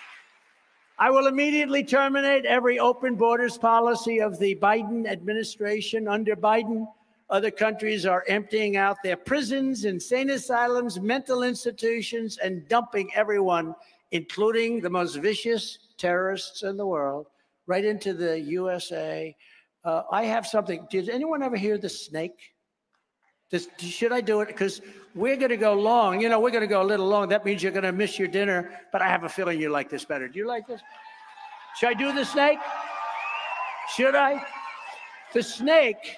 I will immediately terminate every open borders policy of the Biden administration. Under Biden, other countries are emptying out their prisons, insane asylums, mental institutions, and dumping everyone, including the most vicious terrorists in the world, right into the USA. Uh, I have something. Did anyone ever hear the snake? Should I do it? Because we're going to go long. You know, we're going to go a little long. That means you're going to miss your dinner. But I have a feeling you like this better. Do you like this? Should I do the snake? Should I? The snake.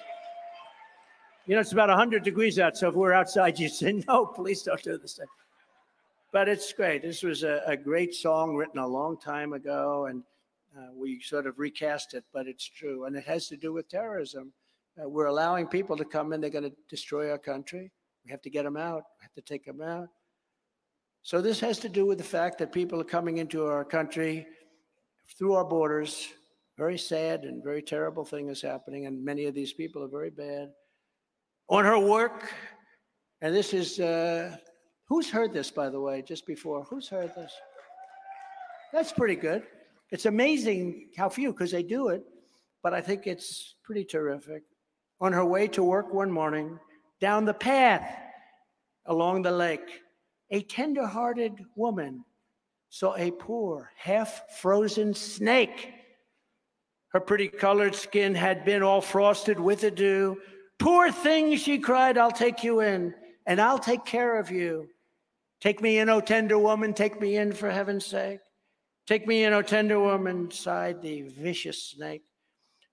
You know, it's about 100 degrees out. So if we're outside, you say, no, please don't do the snake. But it's great. This was a, a great song written a long time ago. And uh, we sort of recast it, but it's true. And it has to do with terrorism. Uh, we're allowing people to come in. They're going to destroy our country. We have to get them out. We have to take them out. So this has to do with the fact that people are coming into our country through our borders. Very sad and very terrible thing is happening, and many of these people are very bad. On her work, and this is uh, who's heard this, by the way, just before. Who's heard this? That's pretty good. It's amazing how few, because they do it, but I think it's pretty terrific on her way to work one morning, down the path along the lake, a tender hearted woman saw a poor, half frozen snake. Her pretty colored skin had been all frosted with the dew. Poor thing, she cried, I'll take you in and I'll take care of you. Take me in, O tender woman, take me in for heaven's sake. Take me in, O tender woman, sighed the vicious snake.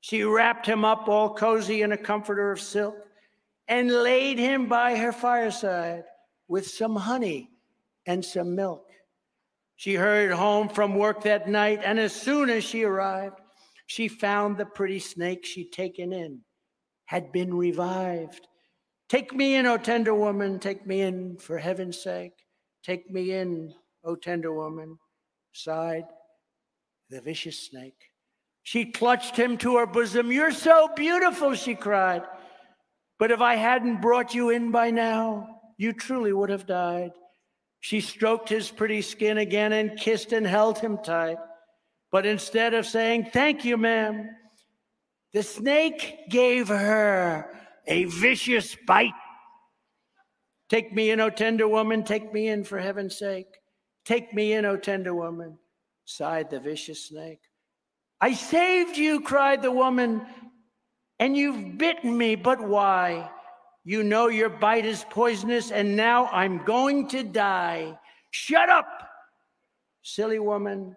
She wrapped him up all cozy in a comforter of silk and laid him by her fireside with some honey and some milk. She hurried home from work that night, and as soon as she arrived, she found the pretty snake she'd taken in had been revived. Take me in, O tender woman, take me in for heaven's sake. Take me in, O tender woman, sighed the vicious snake. She clutched him to her bosom. You're so beautiful, she cried. But if I hadn't brought you in by now, you truly would have died. She stroked his pretty skin again and kissed and held him tight. But instead of saying, Thank you, ma'am, the snake gave her a vicious bite. Take me in, O tender woman, take me in for heaven's sake. Take me in, O tender woman, sighed the vicious snake. I saved you, cried the woman, and you've bitten me, but why? You know your bite is poisonous, and now I'm going to die. Shut up, silly woman,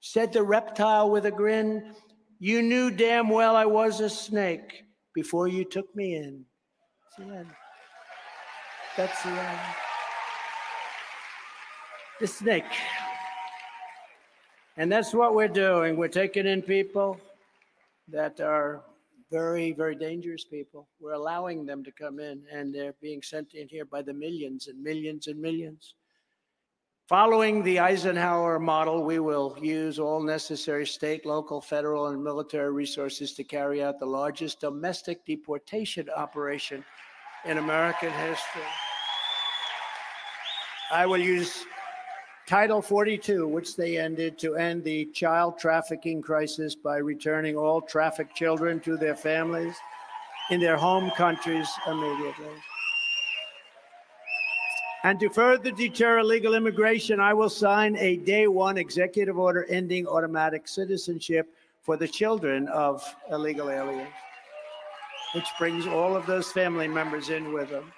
said the reptile with a grin. You knew damn well I was a snake before you took me in. End. That's the end. The snake. And that's what we're doing. We're taking in people that are very, very dangerous people. We're allowing them to come in, and they're being sent in here by the millions and millions and millions. Following the Eisenhower model, we will use all necessary state, local, federal, and military resources to carry out the largest domestic deportation operation in American history. I will use Title 42, which they ended to end the child trafficking crisis by returning all trafficked children to their families in their home countries immediately. And to further deter illegal immigration, I will sign a day one executive order ending automatic citizenship for the children of illegal aliens, which brings all of those family members in with them.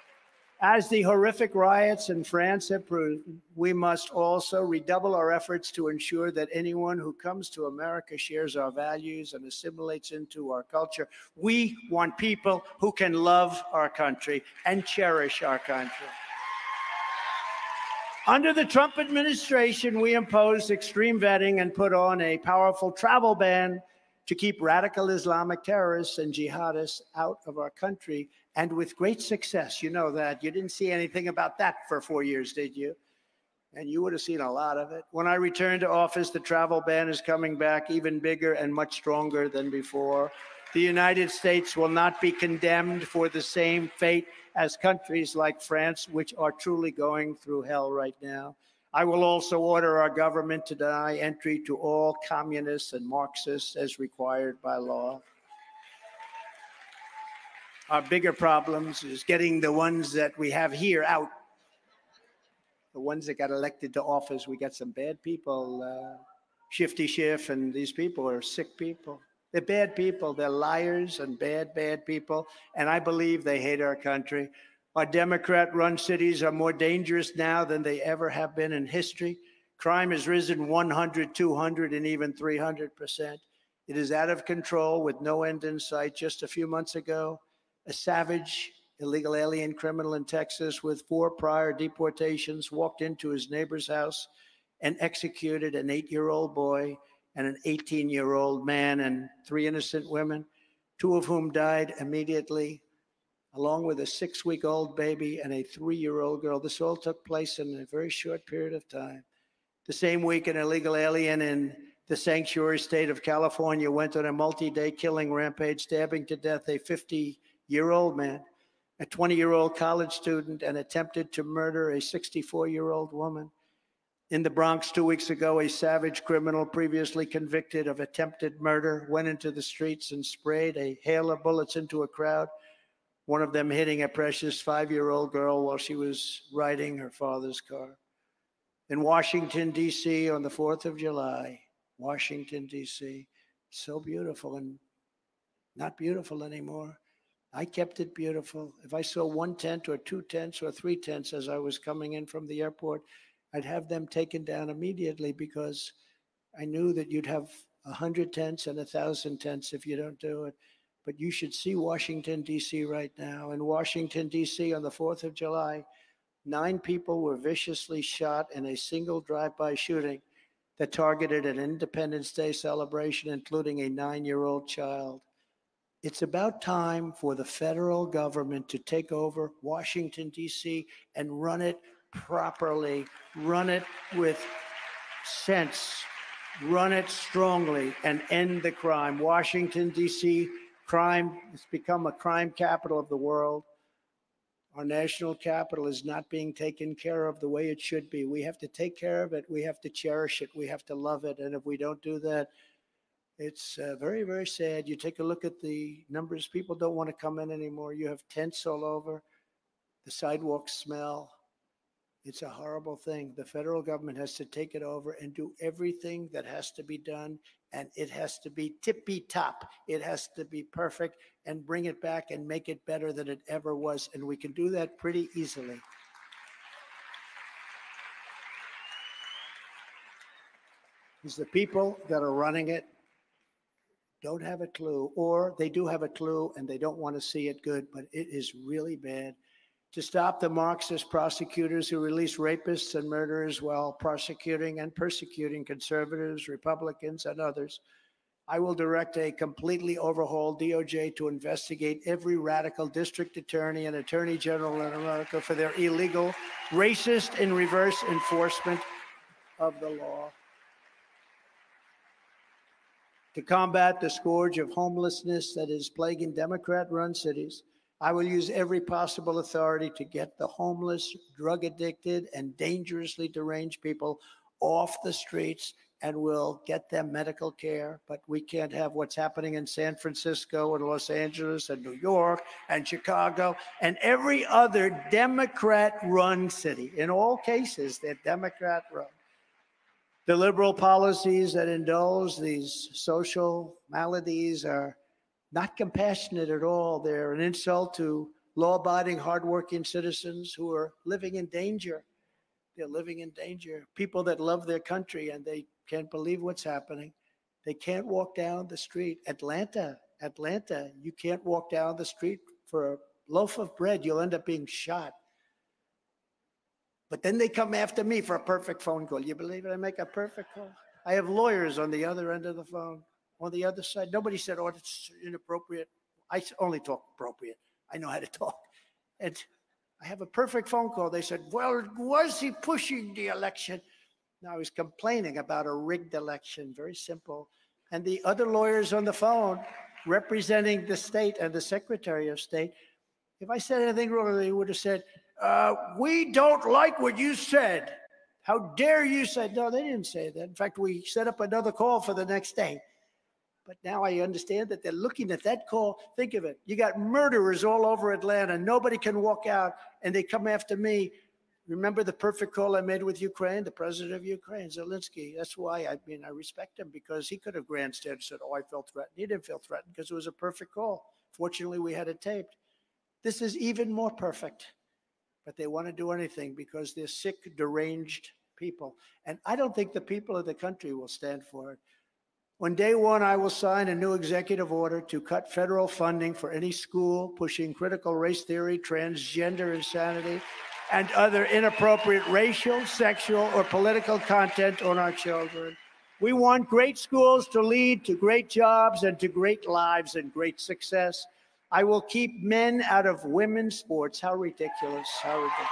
As the horrific riots in France have proved, we must also redouble our efforts to ensure that anyone who comes to America shares our values and assimilates into our culture. We want people who can love our country and cherish our country. Under the Trump administration, we imposed extreme vetting and put on a powerful travel ban to keep radical Islamic terrorists and jihadists out of our country and with great success. You know that. You didn't see anything about that for four years, did you? and you would have seen a lot of it. When I return to office, the travel ban is coming back even bigger and much stronger than before. The United States will not be condemned for the same fate as countries like France, which are truly going through hell right now. I will also order our government to deny entry to all communists and Marxists as required by law. Our bigger problems is getting the ones that we have here out. The ones that got elected to office, we got some bad people. Uh, Shifty Schiff and these people are sick people. They're bad people. They're liars and bad, bad people. And I believe they hate our country. Our Democrat run cities are more dangerous now than they ever have been in history. Crime has risen 100, 200, and even 300%. It is out of control with no end in sight. Just a few months ago, a savage illegal alien criminal in Texas with four prior deportations walked into his neighbor's house and executed an eight year old boy and an 18 year old man and three innocent women, two of whom died immediately, along with a six week old baby and a three year old girl. This all took place in a very short period of time. The same week, an illegal alien in the sanctuary state of California went on a multi day killing rampage, stabbing to death a 50 year old man, a 20 year old college student, and attempted to murder a 64 year old woman. In the Bronx two weeks ago, a savage criminal previously convicted of attempted murder went into the streets and sprayed a hail of bullets into a crowd, one of them hitting a precious five year old girl while she was riding her father's car. In Washington, D.C., on the 4th of July, Washington, D.C., so beautiful and not beautiful anymore. I kept it beautiful. If I saw one tent or two tents or three tents as I was coming in from the airport, I'd have them taken down immediately because I knew that you'd have a hundred tents and a thousand tents if you don't do it. But you should see Washington, D.C. right now. In Washington, D.C., on the 4th of July, nine people were viciously shot in a single drive by shooting that targeted an Independence Day celebration, including a nine year old child. It's about time for the federal government to take over Washington, D.C., and run it properly, run it with sense, run it strongly, and end the crime. Washington, D.C., crime has become a crime capital of the world. Our national capital is not being taken care of the way it should be. We have to take care of it. We have to cherish it. We have to love it. And if we don't do that, it's uh, very, very sad. You take a look at the numbers, people don't want to come in anymore. You have tents all over, the sidewalks smell. It's a horrible thing. The federal government has to take it over and do everything that has to be done. And it has to be tippy top. It has to be perfect and bring it back and make it better than it ever was. And we can do that pretty easily. Because the people that are running it don't have a clue, or they do have a clue and they don't want to see it good, but it is really bad to stop the Marxist prosecutors who release rapists and murderers while prosecuting and persecuting conservatives, Republicans, and others. I will direct a completely overhauled DOJ to investigate every radical district attorney and attorney general in America for their illegal, racist, and reverse enforcement of the law. To combat the scourge of homelessness that is plaguing Democrat run cities, I will use every possible authority to get the homeless, drug addicted, and dangerously deranged people off the streets and will get them medical care. But we can't have what's happening in San Francisco and Los Angeles and New York and Chicago and every other Democrat run city. In all cases, they're Democrat run. The liberal policies that indulge these social maladies are not compassionate at all. They're an insult to law abiding, hardworking citizens who are living in danger. They're living in danger. People that love their country and they can't believe what's happening. They can't walk down the street. Atlanta, Atlanta, you can't walk down the street for a loaf of bread. You'll end up being shot. But then they come after me for a perfect phone call. You believe it? I make a perfect call. I have lawyers on the other end of the phone on the other side. Nobody said, oh, it's inappropriate. I only talk appropriate. I know how to talk. And I have a perfect phone call. They said, Well, was he pushing the election? No, I was complaining about a rigged election. Very simple. And the other lawyers on the phone representing the state and the Secretary of State, if I said anything wrong, they would have said, uh, We don't like what you said. How dare you say? No, they didn't say that. In fact, we set up another call for the next day. But now I understand that they're looking at that call. Think of it. You got murderers all over Atlanta. Nobody can walk out and they come after me. Remember the perfect call I made with Ukraine, the president of Ukraine, Zelensky. That's why I mean I respect him because he could have grandstanded and said, Oh, I felt threatened. He didn't feel threatened because it was a perfect call. Fortunately, we had it taped. This is even more perfect. But they want to do anything because they're sick, deranged people. And I don't think the people of the country will stand for it. On day one, I will sign a new executive order to cut federal funding for any school pushing critical race theory, transgender insanity, and other inappropriate racial, sexual, or political content on our children. We want great schools to lead to great jobs and to great lives and great success. I will keep men out of women's sports. How ridiculous. How ridiculous.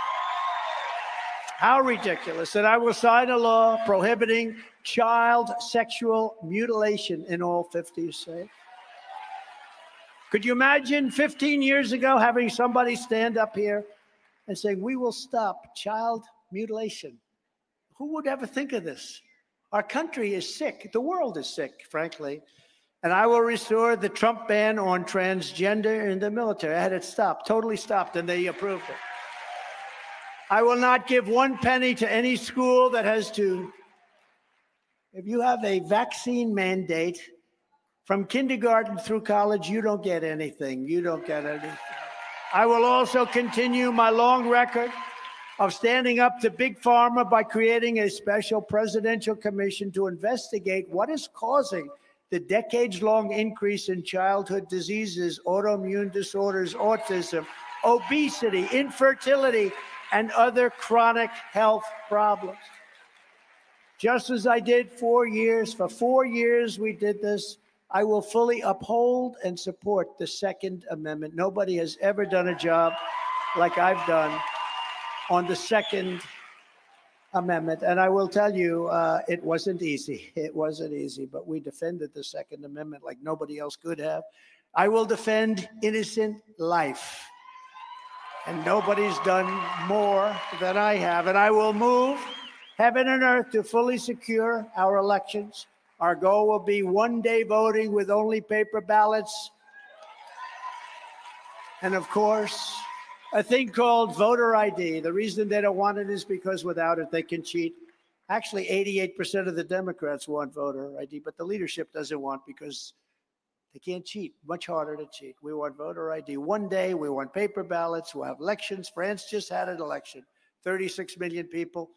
How ridiculous. And I will sign a law prohibiting child sexual mutilation in all 50 states. Could you imagine 15 years ago having somebody stand up here and say, We will stop child mutilation? Who would ever think of this? Our country is sick. The world is sick, frankly. And I will restore the Trump ban on transgender in the military. I had it stopped, totally stopped, and they approved it. I will not give one penny to any school that has to. If you have a vaccine mandate from kindergarten through college, you don't get anything. You don't get anything. I will also continue my long record of standing up to Big Pharma by creating a special presidential commission to investigate what is causing the decades long increase in childhood diseases, autoimmune disorders, autism, obesity, infertility, and other chronic health problems. Just as I did four years, for four years we did this, I will fully uphold and support the Second Amendment. Nobody has ever done a job like I've done on the Second Amendment. And I will tell you, uh, it wasn't easy. [laughs] It wasn't easy, but we defended the Second Amendment like nobody else could have. I will defend innocent life and nobody's done more than I have. And I will move heaven and earth to fully secure our elections. Our goal will be one day voting with only paper ballots. And of course, a thing called voter ID. The reason they don't want it is because without it, they can cheat. Actually, 88% of the Democrats want voter ID, but the leadership doesn't want because they can't cheat. Much harder to cheat. We want voter ID one day. We want paper ballots. We'll have elections. France just had an election. 36 million people.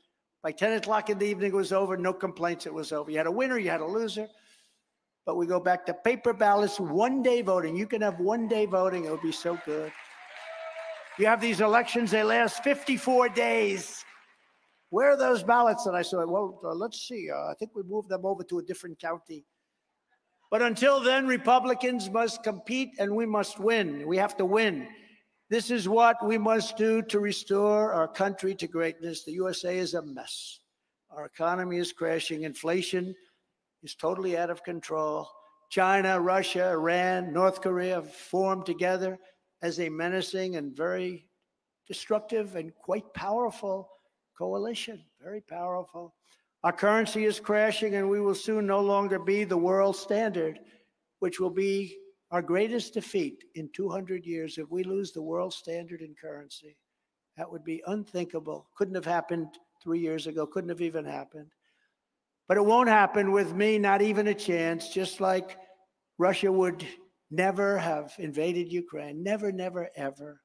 By 10 o'clock in the evening, it was over. No complaints. It was over. You had a winner. You had a loser. But we go back to paper ballots, one day voting. You can have one day voting. It would be so good. You have these elections. They last 54 days. Where are those ballots? And I said, well, uh, let's see. Uh, I think we moved them over to a different county. But until then, Republicans must compete and we must win. We have to win. This is what we must do to restore our country to greatness. The USA is a mess. Our economy is crashing. Inflation is totally out of control. China, Russia, Iran, North Korea formed together as a menacing and very destructive and quite powerful coalition. Very powerful. Our currency is crashing, and we will soon no longer be the world standard, which will be our greatest defeat in 200 years if we lose the world standard in currency. That would be unthinkable. Couldn't have happened three years ago, couldn't have even happened. But it won't happen with me, not even a chance, just like Russia would never have invaded Ukraine. Never, never, ever.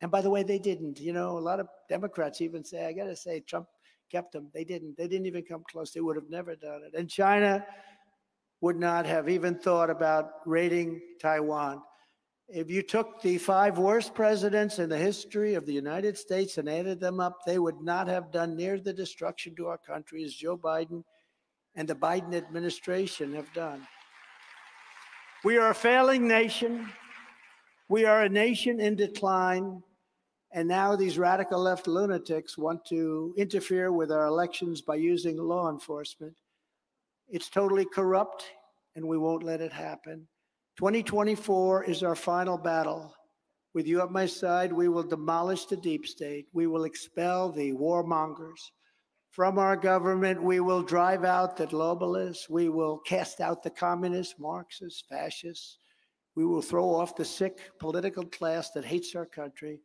And by the way, they didn't. You know, a lot of Democrats even say, I got to say, Trump kept them. They didn't. They didn't even come close. They would have never done it. And China would not have even thought about raiding Taiwan. If you took the five worst presidents in the history of the United States and added them up, they would not have done near the destruction to our country as Joe Biden and the Biden administration have done. We are a failing nation. We are a nation in decline. And now these radical left lunatics want to interfere with our elections by using law enforcement. It's totally corrupt, and we won't let it happen. 2024 is our final battle. With you at my side, we will demolish the deep state. We will expel the warmongers. From our government, we will drive out the globalists. We will cast out the communists, Marxists, fascists. We will throw off the sick political class that hates our country.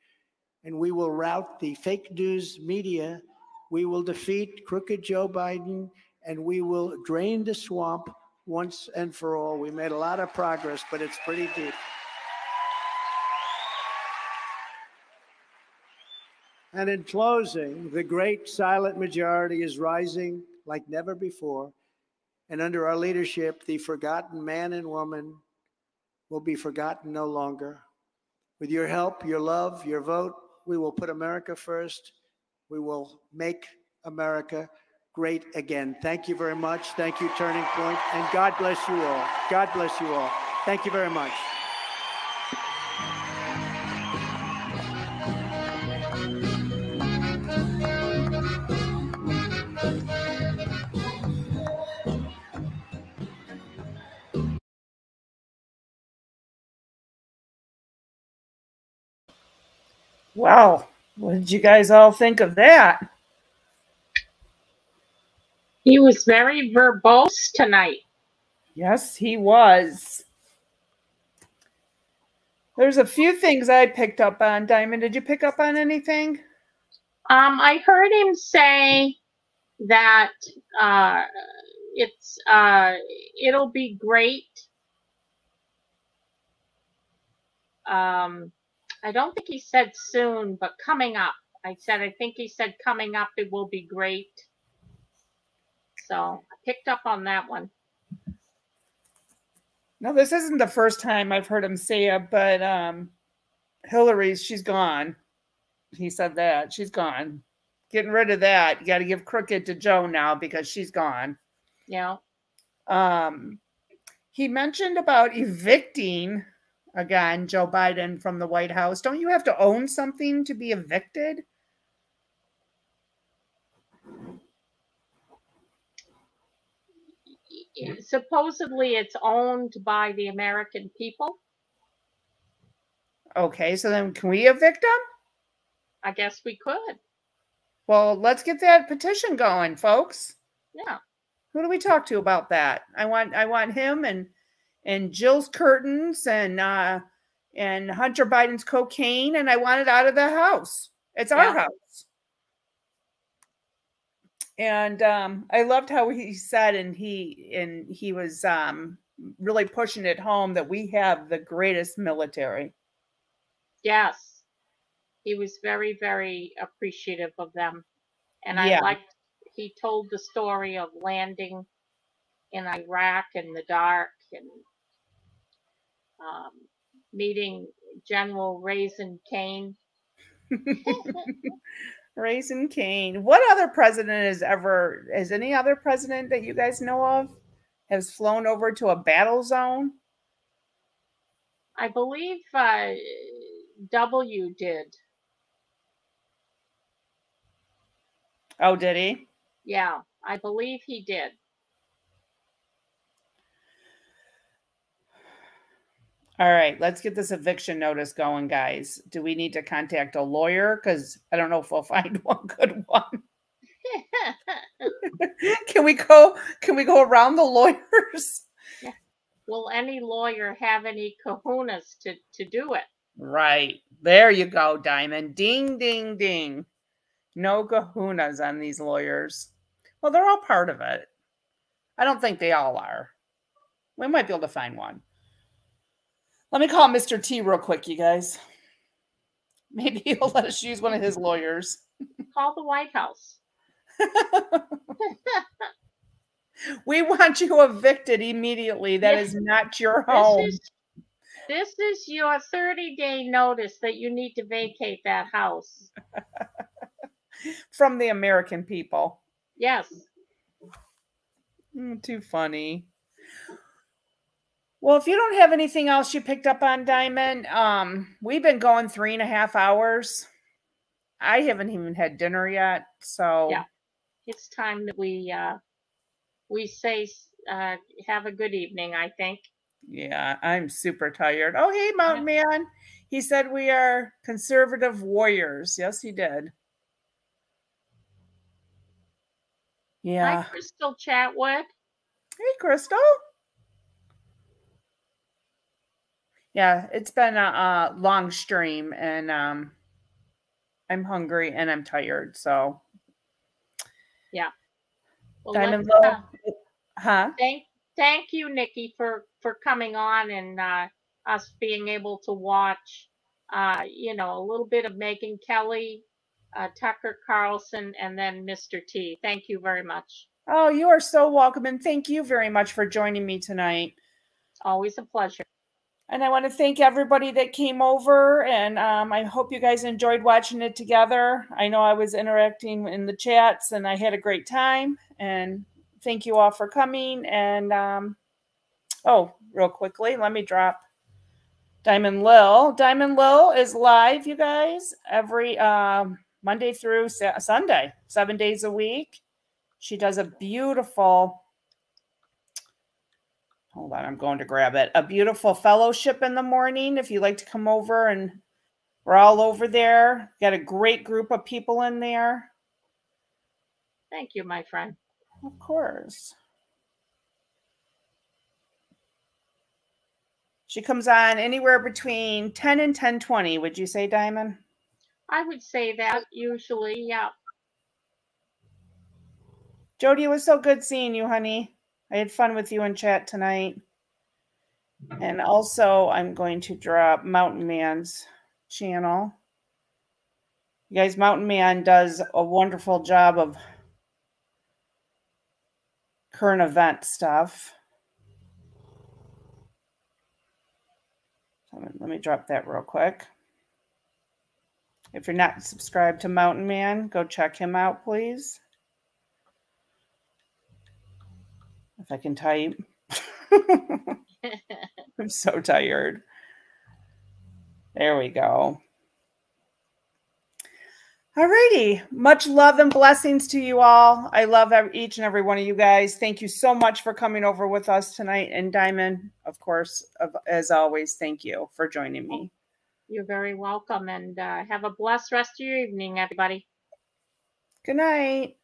And we will rout the fake news media. We will defeat crooked Joe Biden and we will drain the swamp once and for all. We made a lot of progress, but it's pretty deep. And in closing, the great silent majority is rising like never before. And under our leadership, the forgotten man and woman will be forgotten no longer. With your help, your love, your vote, we will put America first. We will make America great again. Thank you very much. Thank you, Turning Point, and God bless you all. God bless you all. Thank you very much. Wow. What did you guys all think of that? He was very verbose tonight. Yes, he was. There's a few things I picked up on. Diamond, did you pick up on anything? Um, I heard him say that uh, it's uh, it'll be great. Um, I don't think he said soon, but coming up. I said I think he said coming up. It will be great. So I picked up on that one. No, this isn't the first time I've heard him say it, but um, Hillary's, she's gone. He said that. She's gone. Getting rid of that. You got to give Crooked to Joe now because she's gone. Yeah. Um, he mentioned about evicting again Joe Biden from the White House. Don't you have to own something to be evicted? supposedly it's owned by the American people. Okay, so then can we evict them? I guess we could. Well, let's get that petition going, folks. Yeah. Who do we talk to about that? I want I want him and and Jill's curtains and uh and Hunter Biden's cocaine and I want it out of the house. It's our yeah. house. And um, I loved how he said, and he and he was um, really pushing it home that we have the greatest military. Yes, he was very, very appreciative of them, and I liked. He told the story of landing in Iraq in the dark and um, meeting General Raising Caine. [laughs] Raising Caine. What other president has ever, has any other president that you guys know of, has flown over to a battle zone? I believe uh, W did. Oh, did he? Yeah, I believe he did. All right, let's get this eviction notice going, guys. Do we need to contact a lawyer? Because I don't know if we'll [laughs] find one good one. [laughs] can we go? Can we go around the lawyers? Will any lawyer have any kahunas to to do it? Right there, you go, Diamond. Ding, ding, ding. No kahunas on these lawyers. Well, they're all part of it. I don't think they all are. We might be able to find one. Let me call Mr. T real quick, you guys. [laughs] Maybe he'll let us use one of his lawyers. Call the White House. [laughs] we want you evicted immediately. That is not your home. This is, this is your 30 day notice that you need to vacate that house. [laughs] From the American people. Yes. Mm, too funny. Well, if you don't have anything else you picked up on Diamond, um, we've been going three and a half hours. I haven't even had dinner yet. So Yeah. It's time that we uh we say uh have a good evening, I think. yeah, I'm super tired. Oh, hey, Mountain Man. He said we are conservative warriors. Yes, he did. Yeah. Hi, Crystal Chatwood. Hey, Crystal. Yeah, it's been a, a long stream and um I'm hungry and I'm tired. So, Yeah. Well, Diamond uh, huh? thank thank you, Nikki, for for coming on and uh, us being able to watch. Uh, you know, a little bit of Megyn Kelly, uh, Tucker Carlson, and then Mr. T. Thank you very much. Oh, you are so welcome. And thank you very much for joining me tonight. Always a pleasure. And I want to thank everybody that came over. And um, I hope you guys enjoyed watching it together. I know I was interacting in the chats and I had a great time. And thank you all for coming. And um, oh, real quickly, let me drop Diamond Lil. Diamond Lil is live, you guys, every um, Monday through Sunday, seven days a week. She does a beautiful hold on, I'm going to grab it. A beautiful fellowship in the morning. If you like to come over and we're all over there. Got a great group of people in there. Thank you, my friend. Of course. She comes on anywhere between 10 and 1020, would you say, Diamond? I would say that usually, yeah. Jody, it was so good seeing you, honey. I had fun with you in chat tonight. And also, I'm going to drop Mountain Man's channel. You guys, Mountain Man does a wonderful job of current event stuff. Let me drop that real quick. If you're not subscribed to Mountain Man, go check him out, please. If I can type. [laughs] I'm so tired. There we go. Alrighty. Much love and blessings to you all. I love each and every one of you guys. Thank you so much for coming over with us tonight. And Diamond, of course, as always, thank you for joining me. You're very welcome and uh, have a blessed rest of your evening, everybody. Good night.